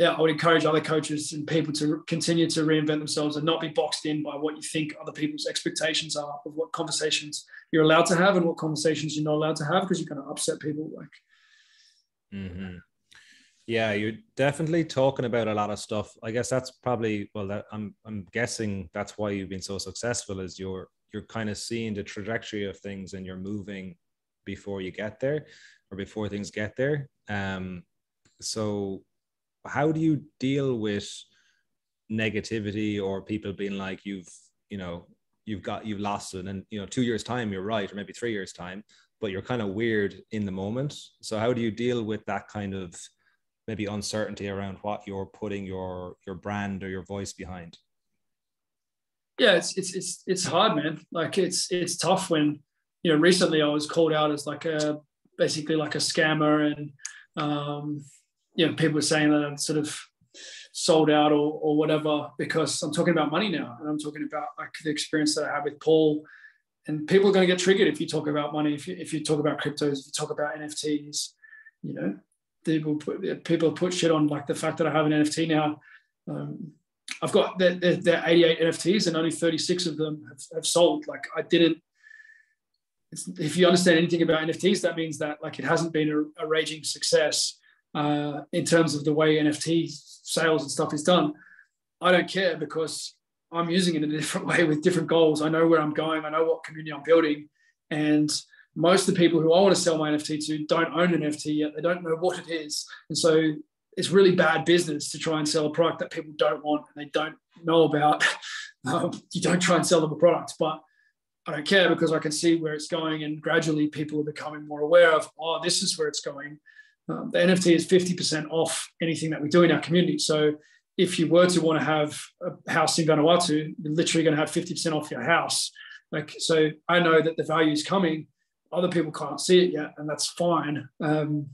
yeah, I would encourage other coaches and people to continue to reinvent themselves and not be boxed in by what you think other people's expectations are of what conversations you're allowed to have and what conversations you're not allowed to have because you're going to upset people. Like,
mm-hmm. Yeah, you're definitely talking about a lot of stuff. I guess that's probably well, that I'm I'm guessing that's why you've been so successful is you're you're kind of seeing the trajectory of things and you're moving before you get there or before things get there. Um, so how do you deal with negativity or people being like you've you know you've got you've lost it and you know two years time you're right or maybe three years time but you're kind of weird in the moment so how do you deal with that kind of maybe uncertainty around what you're putting your your brand or your voice behind?
Yeah it's it's it's, it's hard man. Like it's it's tough when you know recently i was called out as like a basically like a scammer and um you know people were saying that i'm sort of sold out or, or whatever because I'm talking about money now and I'm talking about like the experience that I had with Paul. And people are going to get triggered if you talk about money, if you, if you talk about cryptos, if you talk about NFTs, you know, people put people put shit on like the fact that I have an NFT now. Um, I've got there, there 88 NFTs and only 36 of them have, have sold. Like I didn't. if you understand anything about NFTs, that means that like it hasn't been a, a raging success uh, in terms of the way NFT sales and stuff is done. I don't care because I'm using it in a different way with different goals. I know where I'm going. I know what community I'm building. And most of the people who I want to sell my NFT to don't own an NFT yet. They don't know what it is. And so it's really bad business to try and sell a product that people don't want and they don't know about. Um, you don't try and sell them a product, but I don't care because I can see where it's going. And gradually people are becoming more aware of, oh, this is where it's going. Um, the NFT is 50% off anything that we do in our community. So if you were to want to have a house in Vanuatu, you're literally going to have 50% off your house. Like, so I know that the value is coming. Other people can't see it yet, and that's fine. Um,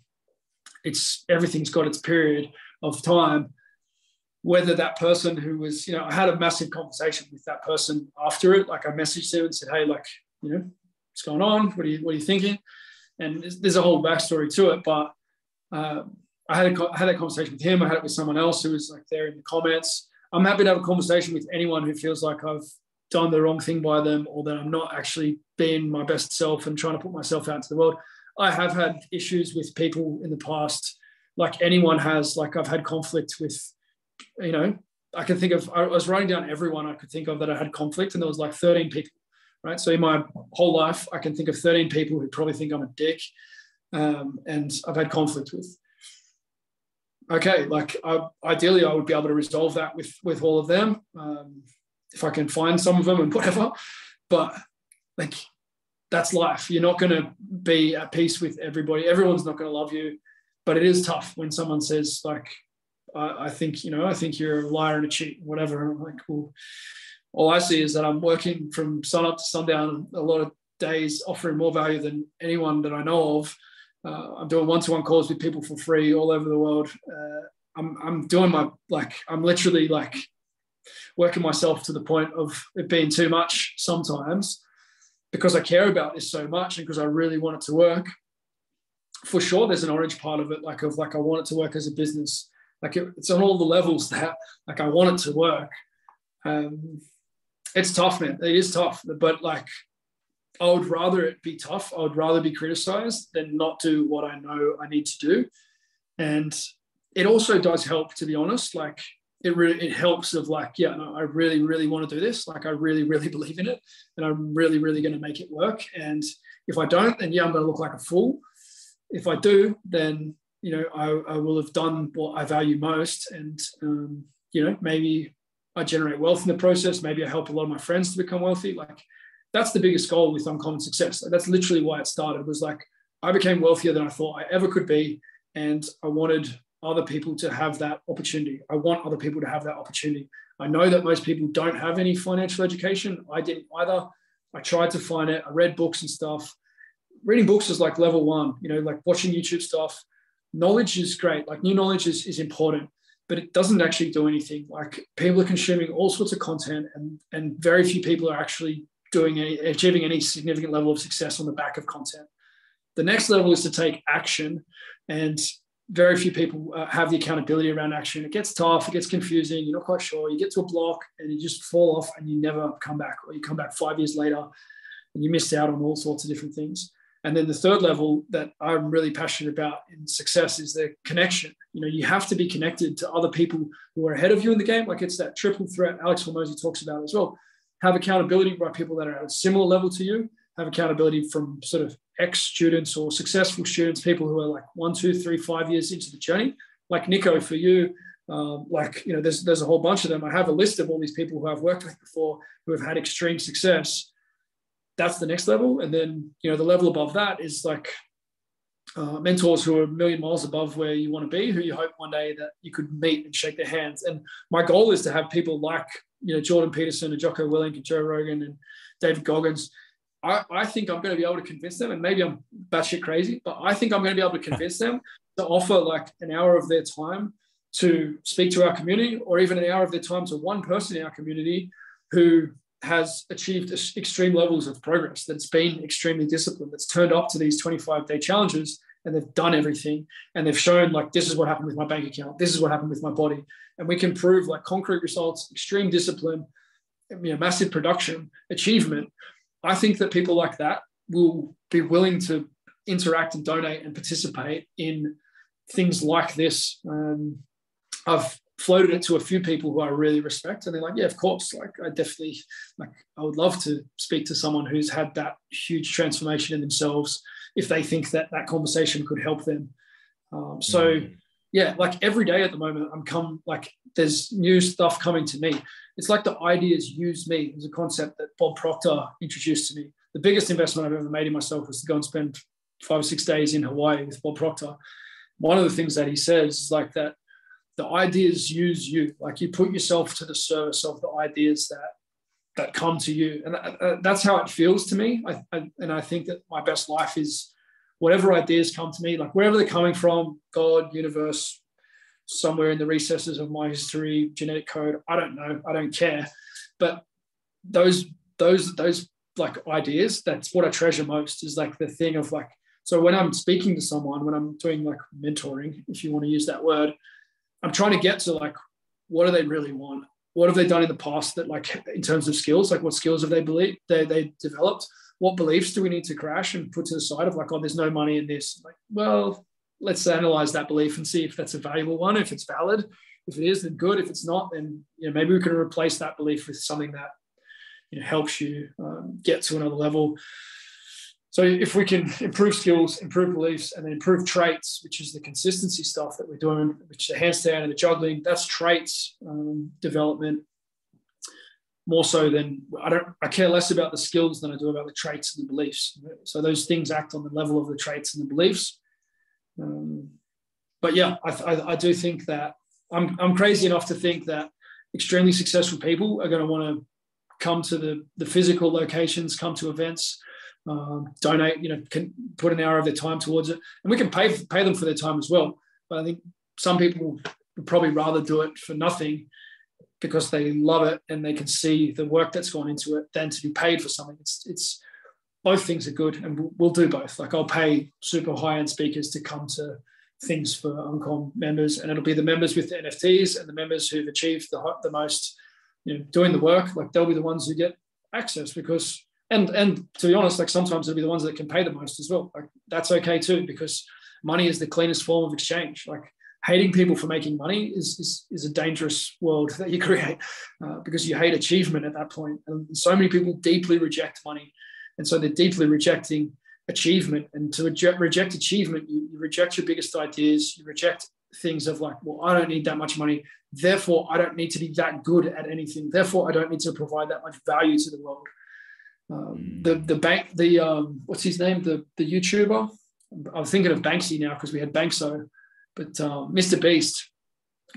it's everything's got its period of time. Whether that person who was, you know, I had a massive conversation with that person after it. Like I messaged them and said, "Hey, like, you know, what's going on? What are you, what are you thinking?" And there's a whole backstory to it, but uh, I had a, I had that conversation with him. I had it with someone else who was like there in the comments. I'm happy to have a conversation with anyone who feels like I've done the wrong thing by them or that I'm not actually being my best self and trying to put myself out into the world. I have had issues with people in the past, like anyone has. Like I've had conflict with, you know, I can think of. I was writing down everyone I could think of that I had conflict, and there was like 13 people, right? So in my whole life, I can think of 13 people who probably think I'm a dick, um, and I've had conflict with. Okay, like I, ideally, I would be able to resolve that with with all of them um, if I can find some of them and whatever. But like that's life. You're not going to be at peace with everybody. Everyone's not going to love you, but it is tough when someone says like, I, I think you know, I think you're a liar and a cheat, whatever. I'm like, well, all I see is that I'm working from sun up to sundown a lot of days, offering more value than anyone that I know of uh, I'm doing one-to-one calls with people for free all over the world. Uh, I'm, I'm doing my like I'm literally like working myself to the point of it being too much sometimes because I care about this so much and because I really want it to work. For sure, there's an orange part of it, like of like I want it to work as a business. Like it, it's on all the levels that like I want it to work. Um, it's tough, man. It is tough, but like I would rather it be tough. I would rather be criticized than not do what I know I need to do. And it also does help, to be honest. Like it really it helps of like, yeah, no, I really, really want to do this. Like I really, really believe in it. And I'm really, really going to make it work. And if I don't, then yeah, I'm going to look like a fool. If I do, then you know, I, I will have done what I value most. And um, you know, maybe I generate wealth in the process. Maybe I help a lot of my friends to become wealthy. Like that's the biggest goal with uncommon success. That's literally why it started. Was like I became wealthier than I thought I ever could be, and I wanted other people to have that opportunity. I want other people to have that opportunity. I know that most people don't have any financial education. I didn't either. I tried to find it. I read books and stuff. Reading books is like level one, you know, like watching YouTube stuff. Knowledge is great. Like new knowledge is, is important, but it doesn't actually do anything. Like people are consuming all sorts of content and, and very few people are actually doing any, achieving any significant level of success on the back of content. The next level is to take action, and very few people uh, have the accountability around action. It gets tough, it gets confusing, you're not quite sure. You get to a block and you just fall off and you never come back, or you come back five years later and you missed out on all sorts of different things. And then the third level that I'm really passionate about in success is the connection. You know, you have to be connected to other people who are ahead of you in the game. Like it's that triple threat Alex Hormozi talks about as well have accountability by people that are at a similar level to you, have accountability from sort of ex students or successful students, people who are like one, two, three, five years into the journey. Like Nico, for you, um, like you know, there's there's a whole bunch of them. I have a list of all these people who I've worked with before who have had extreme success. That's the next level, and then you know the level above that is like uh, mentors who are a million miles above where you want to be, who you hope one day that you could meet and shake their hands. And my goal is to have people like you know Jordan Peterson and Jocko Willink and Joe Rogan and David Goggins I, I think I'm going to be able to convince them, and maybe I'm batshit crazy, but I think I'm going to be able to convince them to offer like an hour of their time to speak to our community, or even an hour of their time to one person in our community who has achieved extreme levels of progress, that's been extremely disciplined, that's turned up to these 25 day challenges and they've done everything and they've shown like this is what happened with my bank account, this is what happened with my body. And we can prove like concrete results, extreme discipline, you know, massive production, achievement I think that people like that will be willing to interact and donate and participate in things like this. Um, I've floated it to a few people who I really respect, and they're like, "Yeah, of course. Like, I definitely like. I would love to speak to someone who's had that huge transformation in themselves if they think that that conversation could help them." Um, so. Mm yeah, like every day at the moment, I'm come like there's new stuff coming to me. It's like the ideas use me as a concept that Bob Proctor introduced to me. The biggest investment I've ever made in myself was to go and spend five or six days in Hawaii with Bob Proctor. One of the things that he says is like that the ideas use you, like you put yourself to the service of the ideas that that come to you, and uh, that's how it feels to me. I, I, and I think that my best life is whatever ideas come to me, like wherever they're coming from, God, universe, somewhere in the recesses of my history, genetic code, I don't know, I don't care. But those, those, those like ideas, that's what I treasure most is like the thing of like, so when I'm speaking to someone, when I'm doing like mentoring, if you want to use that word, I'm trying to get to like, what do they really want? What have they done in the past that like in terms of skills, like what skills have they believed they, they developed? What beliefs do we need to crash and put to the side of like, oh, there's no money in this? Like, well, let's analyze that belief and see if that's a valuable one, if it's valid. If it is, then good. If it's not, then you know, maybe we can replace that belief with something that you know, helps you um, get to another level. So if we can improve skills, improve beliefs, and then improve traits, which is the consistency stuff that we're doing, which the handstand and the juggling, that's traits um, development more so than I don't I care less about the skills than I do about the traits and the beliefs. So those things act on the level of the traits and the beliefs. Um, but yeah, I, I, I, do think that I'm I'm crazy enough to think that extremely successful people are going to want to come to the the physical locations, come to events, um, donate, you know, can put an hour of their time towards it, and we can pay pay them for their time as well. But I think some people would probably rather do it for nothing because they love it and they can see the work that's gone into it than to be paid for something. It's it's both things are good and we'll, do both. Like I'll pay super high end speakers to come to things for Uncom members, and it'll be the members with the NFTs and the members who've achieved the the most, you know, doing the work. Like they'll be the ones who get access because. And, and to be honest, like sometimes it'll be the ones that can pay the most as well. Like that's okay too, because money is the cleanest form of exchange. Like hating people for making money is, is, is a dangerous world that you create uh, because you hate achievement at that point. And so many people deeply reject money. And so they're deeply rejecting achievement. And to reject, reject achievement, you, you reject your biggest ideas, you reject things of like, well, I don't need that much money. Therefore, I don't need to be that good at anything. Therefore, I don't need to provide that much value to the world. Um, the the bank the um, what's his name the the YouTuber I'm thinking of Banksy now because we had Bansko but uh, Mr. Beast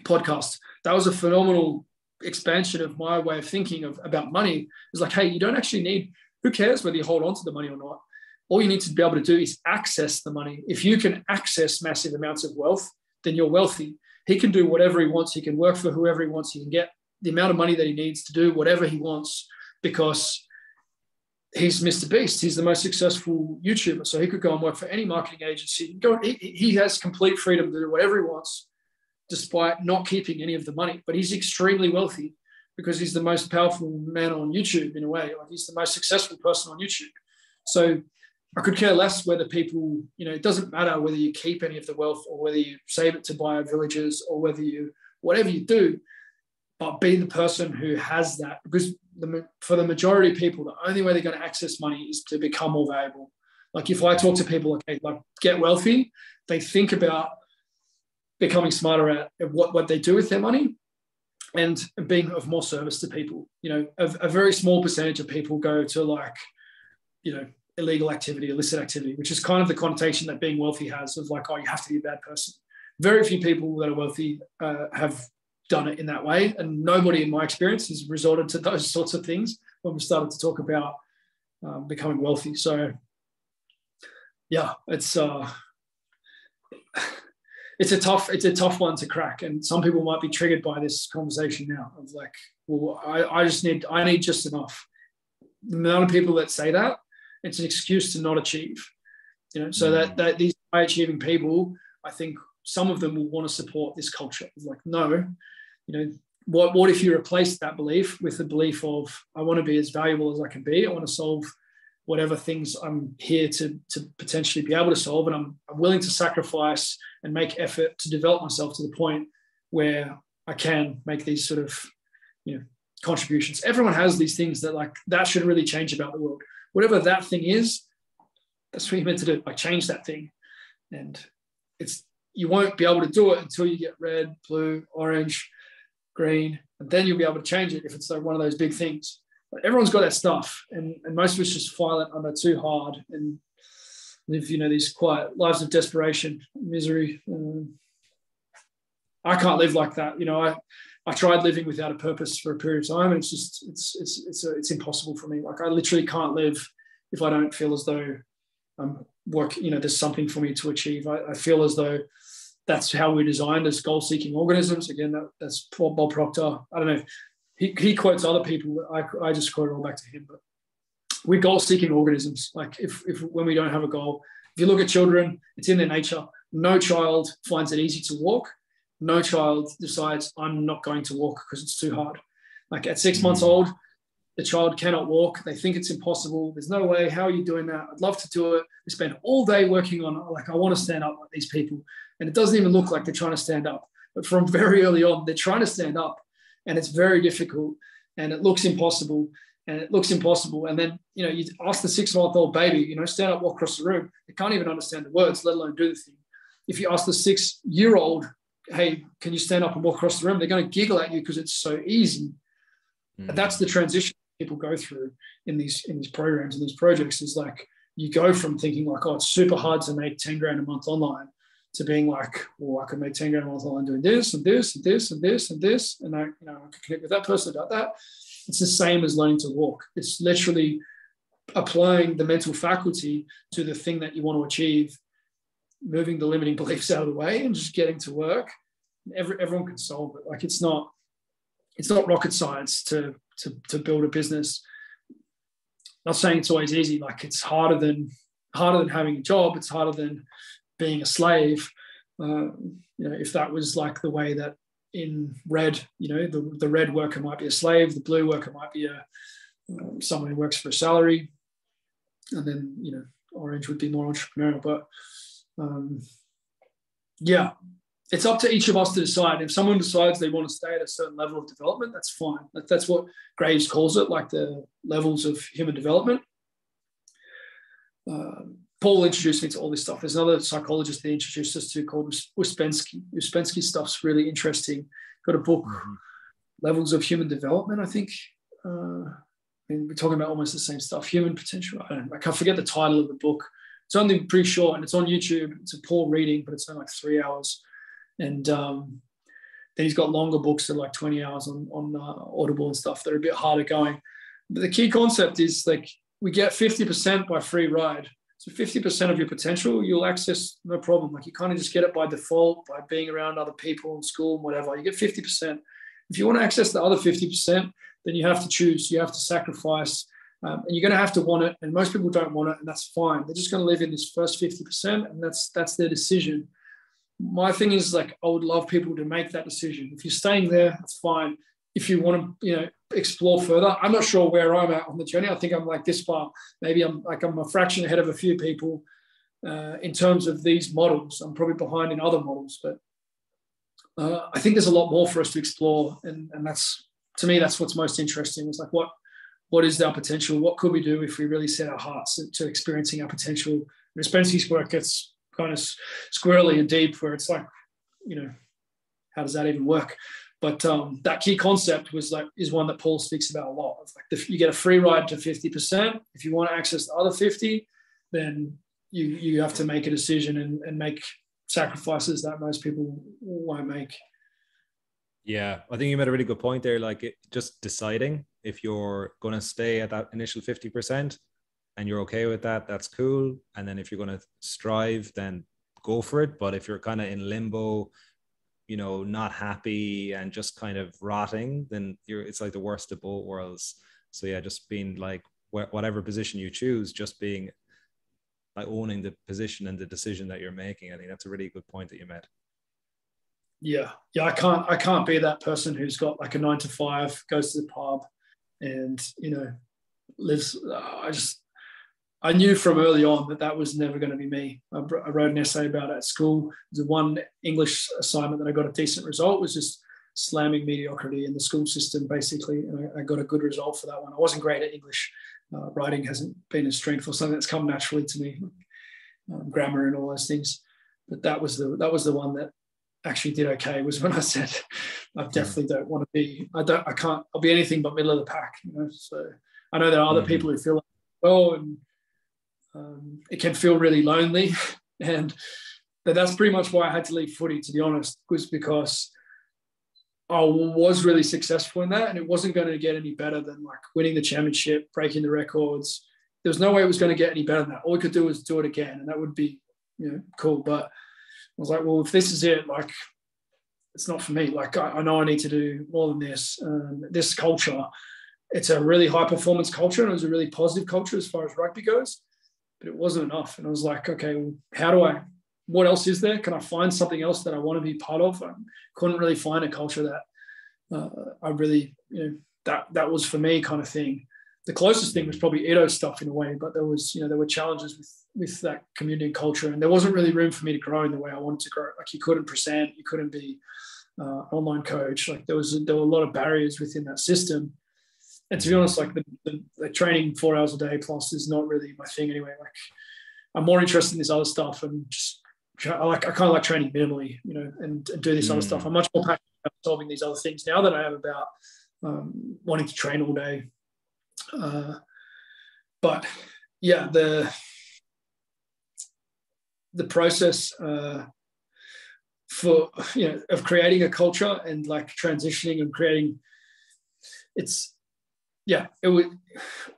podcast, that was a phenomenal expansion of my way of thinking of about money. It's like, hey, you don't actually need, who cares whether you hold on to the money or not? All you need to be able to do is access the money. If you can access massive amounts of wealth, then you're wealthy. He can do whatever he wants. He can work for whoever he wants. He can get the amount of money that he needs to do whatever he wants because he's Mr. Beast. He's the most successful YouTuber. So he could go and work for any marketing agency. Go, he, he has complete freedom to do whatever he wants, despite not keeping any of the money. But he's extremely wealthy because he's the most powerful man on YouTube in a way. Like he's the most successful person on YouTube. So I could care less whether people, you know, it doesn't matter whether you keep any of the wealth or whether you save it to buy villages or whether you, whatever you do, but be the person who has that because the, for the majority of people, the only way they're going to access money is to become more valuable. Like if I talk to people, okay, like get wealthy, they think about becoming smarter at, at what, what they do with their money and being of more service to people. You know, a, a very small percentage of people go to like, you know, illegal activity, illicit activity, which is kind of the connotation that being wealthy has of like, oh, you have to be a bad person. Very few people that are wealthy uh, have done it in that way. And nobody in my experience has resorted to those sorts of things when we started to talk about um, becoming wealthy. So yeah, it's, uh, it's a tough, it's a tough one to crack. And some people might be triggered by this conversation now of like, well, I, I just need, I need just enough. The amount of people that say that, it's an excuse to not achieve. You know, so mm. that, that these high achieving people, I think some of them will want to support this culture like, no, you know, what, what if you replace that belief with the belief of I want to be as valuable as I can be. I want to solve whatever things I'm here to, to potentially be able to solve. And I'm, I'm willing to sacrifice and make effort to develop myself to the point where I can make these sort of, you know, contributions. Everyone has these things that like that should really change about the world. Whatever that thing is, that's what you're meant to do. Like change that thing. And it's you won't be able to do it until you get red, blue, orange, green, and then you'll be able to change it if it's like one of those big things. But everyone's got that stuff, and, and most of us just file it under too hard and live, you know, these quiet lives of desperation, misery. Um, I can't live like that. You know, I I tried living without a purpose for a period of time, and it's just it's it's it's a, it's impossible for me. Like I literally can't live if I don't feel as though I'm work. You know, there's something for me to achieve. I, I feel as though that's how we're designed as goal-seeking organisms. Again, that, that's Bob Proctor. I don't know. He, he quotes other people. I, I just quote it all back to him. But we're goal-seeking organisms. Like if, if when we don't have a goal, if you look at children, it's in their nature. No child finds it easy to walk. No child decides I'm not going to walk because it's too hard. Like at six months mm. old, the child cannot walk. They think it's impossible. There's no way. How are you doing that? I'd love to do it. They spend all day working on like I want to stand up like these people and it doesn't even look like they're trying to stand up. But from very early on, they're trying to stand up, and it's very difficult, and it looks impossible, and it looks impossible. And then you know, you ask the six-month-old baby, you know, stand up, walk across the room. They can't even understand the words, let alone do the thing. If you ask the six-year-old, hey, can you stand up and walk across the room? They're going to giggle at you because it's so easy. Mm. That's the transition people go through in these in these programs and these projects. Is like you go from thinking like, oh, it's super hard to make 10 grand a month online to being like, well, I could make 10 grand a month online doing this and this and this and this and this. And I, you know, I could connect with that person about that. It's the same as learning to walk. It's literally applying the mental faculty to the thing that you want to achieve, moving the limiting beliefs out of the way and just getting to work. Every, everyone can solve it. Like it's not, it's not rocket science to, to, to build a business. Not saying it's always easy. Like it's harder than harder than having a job. It's harder than being a slave, uh, you know, if that was like the way that in red, you know, the, the red worker might be a slave, the blue worker might be a uh, someone who works for a salary, and then you know, orange would be more entrepreneurial. But um, yeah, it's up to each of us to decide. If someone decides they want to stay at a certain level of development, that's fine. That's what Graves calls it, like the levels of human development. Um, Paul introduced me to all this stuff. There's another psychologist they introduced us to called Uspensky. Ouspensky stuff's really interesting. Got a book, mm-hmm. Levels of Human Development, I think. Uh, I mean, we're talking about almost the same stuff. Human potential. I don't know. I can't forget the title of the book. It's only pretty short and it's on YouTube. It's a poor reading, but it's only like three hours. And um, then he's got longer books that are like 20 hours on, on uh, Audible and stuff that are a bit harder going. But the key concept is like we get 50% by free ride so 50% of your potential, you'll access no problem. Like you kind of just get it by default by being around other people in school and whatever. You get 50%. If you want to access the other 50%, then you have to choose, you have to sacrifice, um, and you're going to have to want it. And most people don't want it, and that's fine. They're just going to live in this first 50%, and that's that's their decision. My thing is like I would love people to make that decision. If you're staying there, that's fine if you want to, you know, explore further. I'm not sure where I'm at on the journey. I think I'm like this far. Maybe I'm like I'm a fraction ahead of a few people uh, in terms of these models. I'm probably behind in other models, but uh, I think there's a lot more for us to explore, and and that's to me that's what's most interesting. Is like what what is our potential? What could we do if we really set our hearts to experiencing our potential? And Ouspensky's work gets kind of squirrely and deep, where it's like, you know, how does that even work? But um, that key concept was like is one that Paul speaks about a lot. Of like the, you get a free ride to fifty percent. If you want to access the other fifty, then you you have to make a decision and, and make sacrifices that most people won't make.
Yeah, I think you made a really good point there. Like it, just deciding if you're going to stay at that initial 50% and you're okay with that, that's cool. And then if you're going to strive, then go for it. But if you're kind of in limbo, you know, not happy and just kind of rotting, then you're, it's like the worst of both worlds. So yeah, just being like whatever position you choose, just being like owning the position and the decision that you're making. I think that's a really good point that you made.
Yeah, yeah, I can't, I can't be that person who's got like a nine to five, goes to the pub, and you know, lives. Uh, I just, I knew from early on that that was never going to be me. I, I wrote an essay about it at school. The one English assignment that I got a decent result was just slamming mediocrity in the school system, basically, and I, I got a good result for that one. I wasn't great at English, uh, writing hasn't been a strength or something that's come naturally to me, um, grammar and all those things. But that was the that was the one that actually did okay. Was when I said I definitely don't want to be. I don't. I can't. I'll be anything but middle of the pack. You know. So I know there are other mm-hmm. people who feel like, well, and um, it can feel really lonely, and but that's pretty much why I had to leave footy. To be honest, was because I was really successful in that, and it wasn't going to get any better than like winning the championship, breaking the records. There was no way it was going to get any better than that. All we could do was do it again, and that would be, you know, cool. But I was like, well, if this is it, like, it's not for me. Like, I, I know I need to do more than this. Um, this culture, it's a really high performance culture, and it was a really positive culture as far as rugby goes. But it wasn't enough, and I was like, okay, well, how do I what else is there? Can I find something else that I want to be part of? I couldn't really find a culture that uh, I really, you know, that that was for me kind of thing. The closest thing was probably Ido stuff in a way, but there was, you know, there were challenges with with that community and culture, and there wasn't really room for me to grow in the way I wanted to grow. Like you couldn't present, you couldn't be uh, online coach. Like there was there were a lot of barriers within that system. And to be honest, like the, the, the training four hours a day plus is not really my thing anyway. Like I'm more interested in this other stuff and just I like I kind of like training minimally, you know, and, and do this mm. other stuff. I'm much more passionate about solving these other things now than I am about um, wanting to train all day. Uh, but yeah, the the process uh, for you know of creating a culture and like transitioning and creating it's yeah it would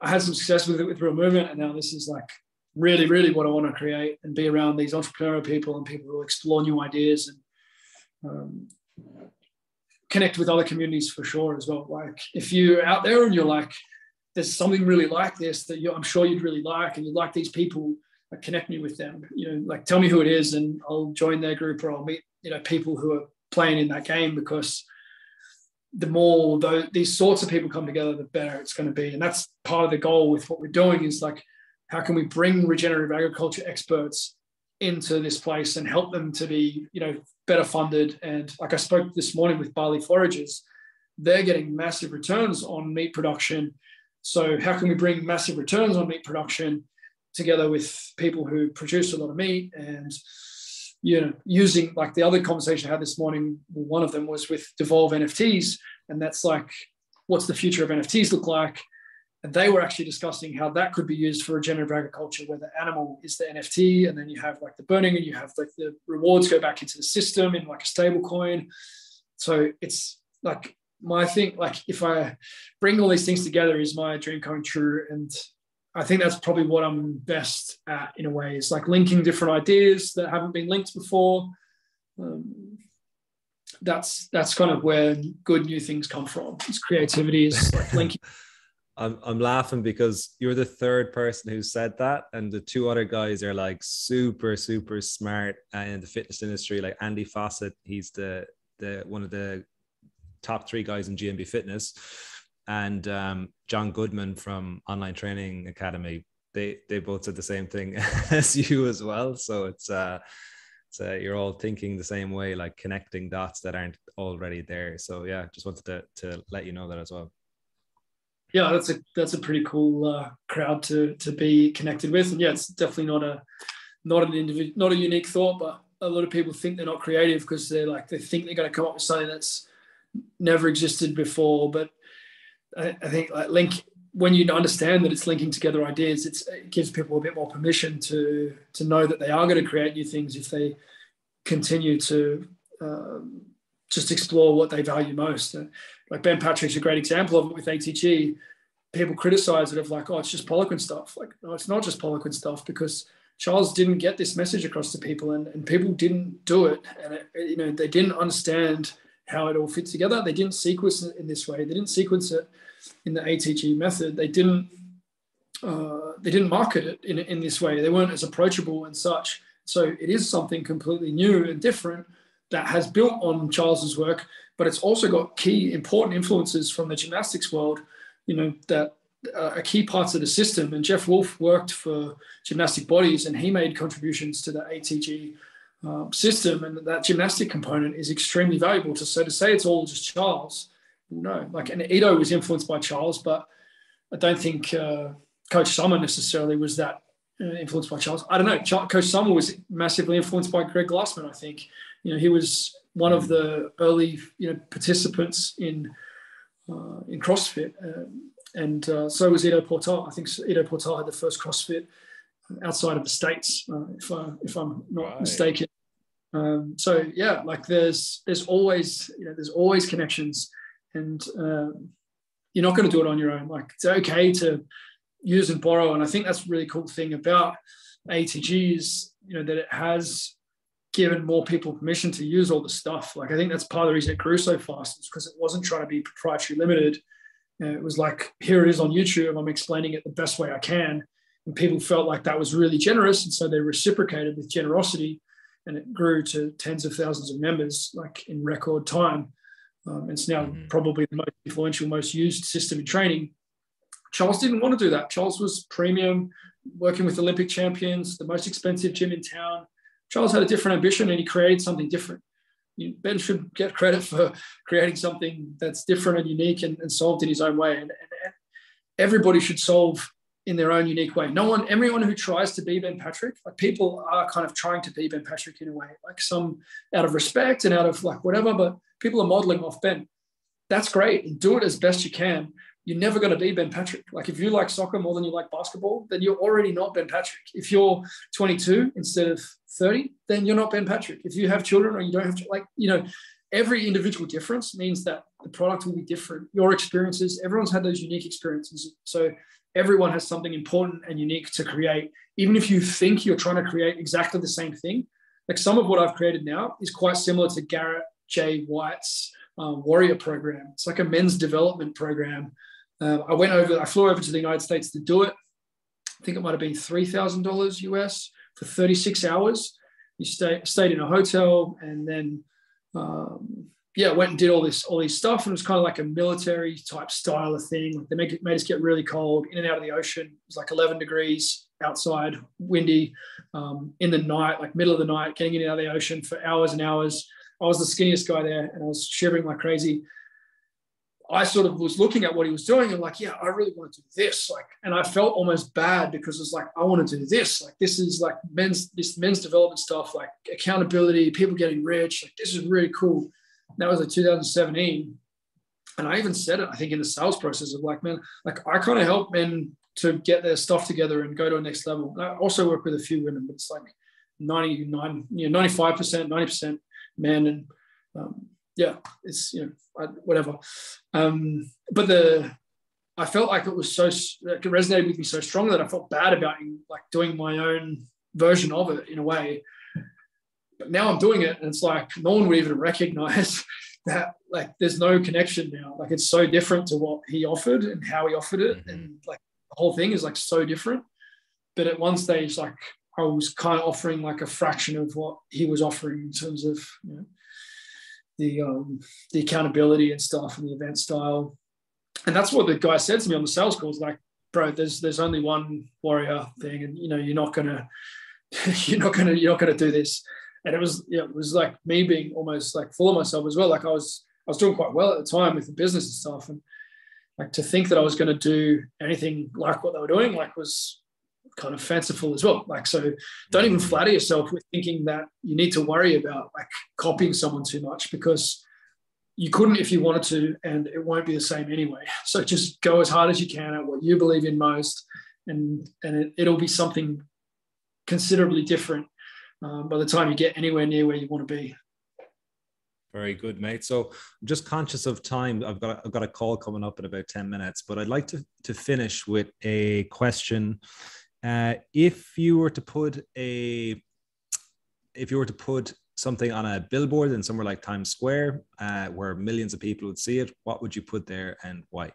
I had some success with it with real movement and now this is like really, really what I want to create and be around these entrepreneurial people and people who explore new ideas and um, connect with other communities for sure as well. Like if you're out there and you're like, there's something really like this that I'm sure you'd really like, and you like these people, like connect me with them. You know, like tell me who it is, and I'll join their group or I'll meet you know people who are playing in that game because the more these sorts of people come together, the better it's going to be. And that's part of the goal with what we're doing is like how can we bring regenerative agriculture experts into this place and help them to be, you know, better funded? And like I spoke this morning with Barley Foragers, they're getting massive returns on meat production. So how can we bring massive returns on meat production together with people who produce a lot of meat and you know using like the other conversation I had this morning one of them was with devolve nfts and that's like what's the future of nfts look like and they were actually discussing how that could be used for regenerative agriculture, where the animal is the NFT, and then you have like the burning, and you have like the rewards go back into the system in like a stable coin. So it's like my thing, like if I bring all these things together, is my dream coming true. And I think that's probably what I'm best at in a way, is like linking different ideas that haven't been linked before. Um, that's that's kind of where good new things come from. It's creativity, is like linking
I'm I'm laughing because you're the third person who said that, and the two other guys are like super super smart in the fitness industry. Like Andy Fossett, he's the the one of the top three guys in GMB Fitness, and um, John Goodman from Online Training Academy. They they both said the same thing as you as well. So it's uh uh, you're all thinking the same way, like connecting dots that aren't already there. So yeah, just wanted to to let you know that as well.
Yeah, that's a that's a pretty cool uh, crowd to to be connected with, and yeah, it's definitely not a not an individual, not a unique thought, but a lot of people think they're not creative because they're like they think they're going to come up with something that's never existed before. But I, think like link when you understand that it's linking together ideas, it gives people a bit more permission to to know that they are going to create new things if they continue to um, just explore what they value most. Uh, like Ben Patrick's a great example of it with ATG. People criticize it of like, oh, it's just Poliquin stuff. Like, no, it's not just Poliquin stuff because Charles didn't get this message across to people, and, and people didn't do it, and it, you know they didn't understand how it all fits together. They didn't sequence it in this way. They didn't sequence it in the ATG method. They didn't uh, they didn't market it in, in this way. They weren't as approachable and such. So it is something completely new and different that has built on Charles's work, but it's also got key important influences from the gymnastics world. You know that are key parts of the system. And Jeff Wolf worked for gymnastic bodies, and he made contributions to the ATG um, system, and that gymnastic component is extremely valuable. To so to say it's all just Charles, no. Like, and Ido was influenced by Charles, but I don't think uh, Coach Sommer necessarily was that uh, influenced by Charles. I don't know. Ch- Coach Sommer was massively influenced by Greg Glassman. I think you know he was one of the early you know participants in uh, in CrossFit, um, and uh, so was Ido Portal. I think Ido Portal had the first CrossFit outside of the states, uh, if I if I'm not right. mistaken. Um, so yeah, like there's there's always you know there's always connections, and um, you're not going to do it on your own. Like it's okay to use and borrow, and I think that's a really cool thing about ATG is you know that it has given more people permission to use all the stuff. Like I think that's part of the reason it grew so fast. is because it wasn't trying to be proprietary limited. it was like here it is on YouTube. I'm explaining it the best way I can, and people felt like that was really generous, and so they reciprocated with generosity, and it grew to tens of thousands of members like in record time. Um, it's now mm-hmm. probably the most influential, most used system in training. Charles didn't want to do that. Charles was premium, working with Olympic champions, the most expensive gym in town. Charles had a different ambition and he created something different. Ben should get credit for creating something that's different and unique and, and solved in his own way. And, and, everybody should solve in their own unique way. No one, everyone who tries to be Ben Patrick, like people are kind of trying to be Ben Patrick in a way, like some out of respect and out of like whatever, but people are modeling off Ben. That's great and do it as best you can. You're never going to be Ben Patrick. Like if you like soccer more than you like basketball, then you're already not Ben Patrick. If you're 22 instead of 30, then you're not Ben Patrick. If you have children or you don't have to, like, you know, every individual difference means that the product will be different. Your experiences, everyone's had those unique experiences. So everyone has something important and unique to create. Even if you think you're trying to create exactly the same thing, like some of what I've created now is quite similar to Garrett J. White's um, Warrior program. It's like a men's development program. Uh, I went over, I flew over to the United States to do it. I think it might have been $3,000 US for 36 hours. You stay, stayed in a hotel and then um, yeah, went and did all this all these stuff, and it was kind of like a military type style of thing. They make it, made us get really cold in and out of the ocean. It was like 11 degrees outside, windy, um, in the night, like middle of the night, getting in and out of the ocean for hours and hours. I was the skinniest guy there, and I was shivering like crazy. I sort of was looking at what he was doing and like, yeah, I really want to do this. Like, and I felt almost bad because it's like, I want to do this. Like, this is like men's this men's development stuff, like accountability, people getting rich. Like, this is really cool that was like 2017. And I even said it, I think, in the sales process of like, man, like I kind of help men to get their stuff together and go to a next level. I also work with a few women, but it's like 99, you know, 95%, 90% men. And um, yeah, it's, you know, whatever. Um, but the, I felt like it was so, it resonated with me so strongly that I felt bad about like doing my own version of it in a way. But now I'm doing it, and it's like no one would even recognize that. Like, there's no connection now. Like, it's so different to what he offered and how he offered it, mm-hmm. and like the whole thing is like so different. But at one stage, like I was kind of offering like a fraction of what he was offering in terms of you know, the um, the accountability and stuff and the event style. And that's what the guy said to me on the sales calls, like, bro, there's there's only one warrior thing, and you know you're not gonna you're not gonna you're not gonna do this and it was yeah, it was like me being almost like full of myself as well. Like I was I was doing quite well at the time with the business and stuff, and like to think that I was going to do anything like what they were doing, like was kind of fanciful as well. Like so, don't even flatter yourself with thinking that you need to worry about like copying someone too much because you couldn't if you wanted to, and it won't be the same anyway. So just go as hard as you can at what you believe in most, and and it, it'll be something considerably different um, by the time you get anywhere near where you want to be.
Very good, mate. So I'm just conscious of time. I've got I've got a call coming up in about ten minutes, but I'd like to to finish with a question. Uh, if you were to put a if you were to put something on a billboard in somewhere like Times Square, uh, where millions of people would see it, what would you put there and why?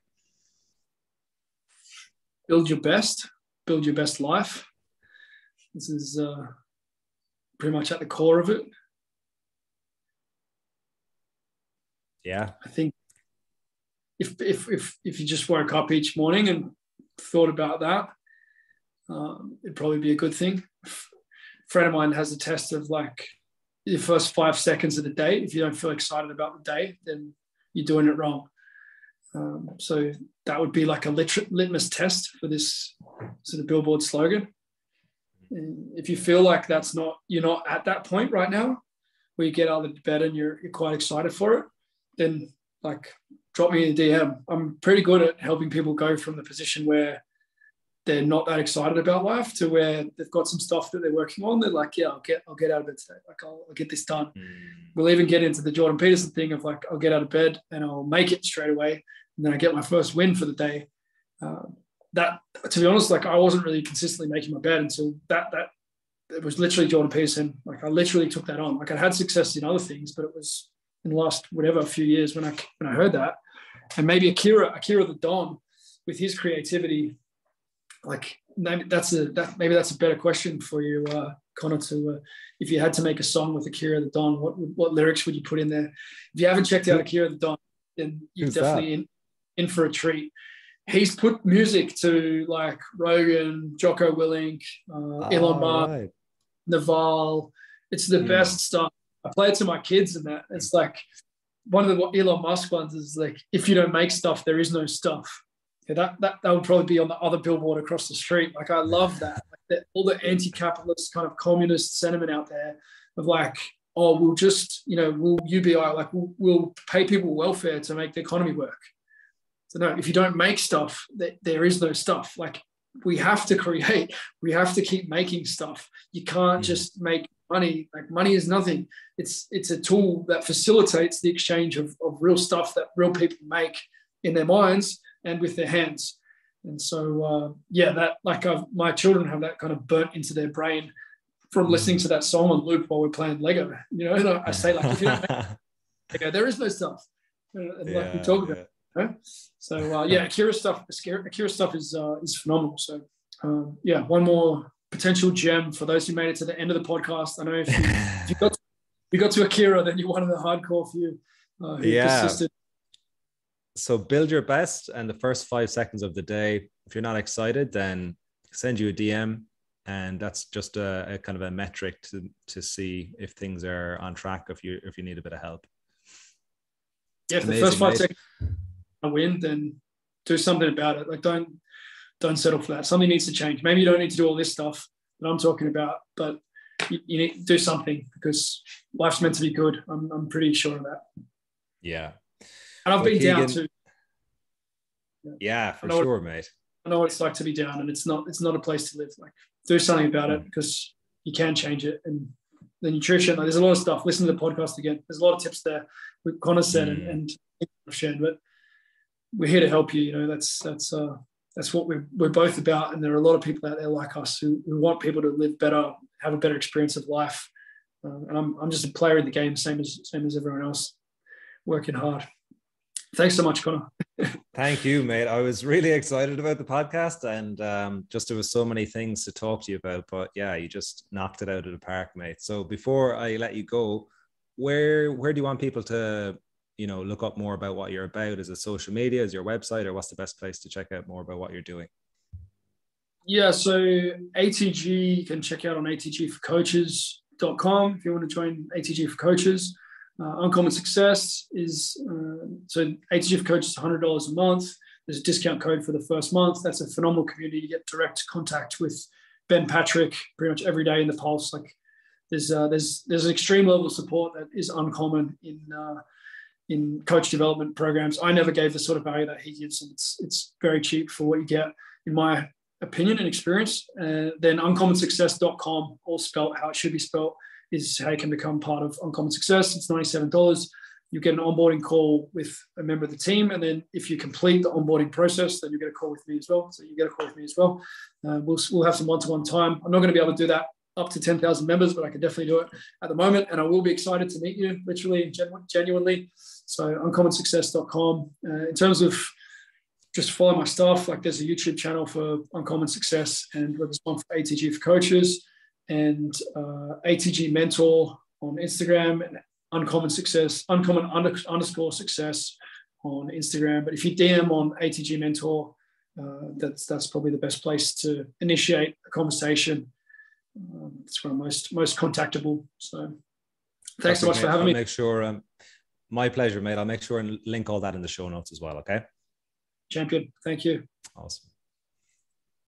Build your best. Build your best life. This is uh, pretty much at the core of it.
Yeah.
I think if if if if you just woke up each morning and thought about that, um, it'd probably be a good thing. A friend of mine has a test of like the first five seconds of the day. If you don't feel excited about the day, then you're doing it wrong. Um, so that would be like a lit- litmus test for this sort of billboard slogan. And if you feel like that's not you're not at that point right now, where you get out of bed and you're, you're quite excited for it, then like drop me a DM. I'm pretty good at helping people go from the position where they're not that excited about life to where they've got some stuff that they're working on. They're like, yeah, I'll get, I'll get out of bed today. Like, I'll, I'll get this done. Mm. We'll even get into the Jordan Peterson thing of like, I'll get out of bed and I'll make it straight away, and then I get my first win for the day. Um, that, to be honest, like I wasn't really consistently making my bed until that that it was literally Jordan Peterson. Like I literally took that on. Like I had success in other things, but it was in the last whatever a few years when I when I heard that, and maybe Akira Akira the Don with his creativity, like maybe that's a that maybe that's a better question for you, uh, Conor. To uh, if you had to make a song with Akira the Don, what what lyrics would you put in there? If you haven't checked out Akira the Don, then you're Who's definitely in, in for a treat he's put music to like Rogan, Jocko Willink, uh, Elon Musk, right. Naval. It's the mm. best stuff. I play it to my kids, and that it's like one of the Elon Musk ones is like, if you don't make stuff, there is no stuff. Yeah, that, that that would probably be on the other billboard across the street. Like I love that. Like the, all the anti-capitalist kind of communist sentiment out there of like, oh, we'll just you know, we'll UBI like we'll, we'll pay people welfare to make the economy work. So no, if you don't make stuff, there is no stuff. Like we have to create, we have to keep making stuff. You can't mm. just make money. Like money is nothing. It's it's a tool that facilitates the exchange of, of real stuff that real people make in their minds and with their hands. And so uh, yeah, that like I've, my children have that kind of burnt into their brain from listening mm. to that song on loop while we're playing Lego. You know, and I, I say like if you don't make Lego, there is no stuff. And yeah, like we talk about. So uh, yeah, Akira stuff. Akira stuff is uh, is phenomenal. So um, yeah, one more potential gem for those who made it to the end of the podcast. I know if you, if you got to, you got to Akira, then you're one of the hardcore few uh, who yeah. persisted.
So build your best, and the first five seconds of the day. If you're not excited, then send you a DM, and that's just a, a kind of a metric to to see if things are on track. If you if you need a bit of help.
Yeah, the first five mate. seconds win, then do something about it. Like don't don't settle for that. Something needs to change. Maybe you don't need to do all this stuff that I'm talking about, but you, you need to do something because life's meant to be good. I'm, I'm pretty sure of that.
Yeah.
And I've well, been Keegan, down too.
Yeah, for sure,
what,
mate.
I know what it's like to be down, and it's not it's not a place to live. Like do something about it because you can change it. And the nutrition, like, there's a lot of stuff. Listen to the podcast again. There's a lot of tips there. With Conor said mm. and, and shared, but we're here to help you. You know, that's that's uh, that's what we're, we're both about. And there are a lot of people out there like us who, who want people to live better, have a better experience of life. Uh, and I'm, I'm just a player in the game, same as same as everyone else, working hard. Thanks so much, Conor.
Thank you, mate. I was really excited about the podcast, and um, just there was so many things to talk to you about. But yeah, you just knocked it out of the park, mate. So before I let you go, where where do you want people to you know look up more about what you're about is it social media is your website or what's the best place to check out more about what you're doing
yeah so atg you can check out on atg for coaches com if you want to join ATG for coaches. Uh, Uncommon Success is uh, so ATG for coaches $100 a month. There's a discount code for the first month. That's a phenomenal community. You get direct contact with Ben Patrick pretty much every day in the pulse. Like there's uh, there's there's an extreme level of support that is uncommon in uh, in coach development programs. I never gave the sort of value that he gives, and it's it's very cheap for what you get, in my opinion and experience. Uh, then uncommonsuccess.com, all spelled how it should be spelled, is how you can become part of Uncommon Success. It's ninety seven dollars. You get an onboarding call with a member of the team, and then if you complete the onboarding process, then you get a call with me as well. So you get a call with me as well. Uh, we'll we'll have some one to one time. I'm not going to be able to do that up to 10,000 members, but I can definitely do it at the moment. And I will be excited to meet you literally, and genuinely. So uncommonsuccess.com. Uh, in terms of just follow my stuff, like there's a YouTube channel for Uncommon Success and there's one for ATG for coaches and uh, ATG Mentor on Instagram and Uncommon Success, Uncommon under, underscore Success on Instagram. But if you DM on ATG Mentor, uh, that's that's probably the best place to initiate a conversation um, it's where I'm most most contactable. So thanks so much for having
I'll
me.
Make sure. Um, my pleasure, mate. I'll make sure and link all that in the show notes as well. Okay.
Champion. Thank you.
Awesome.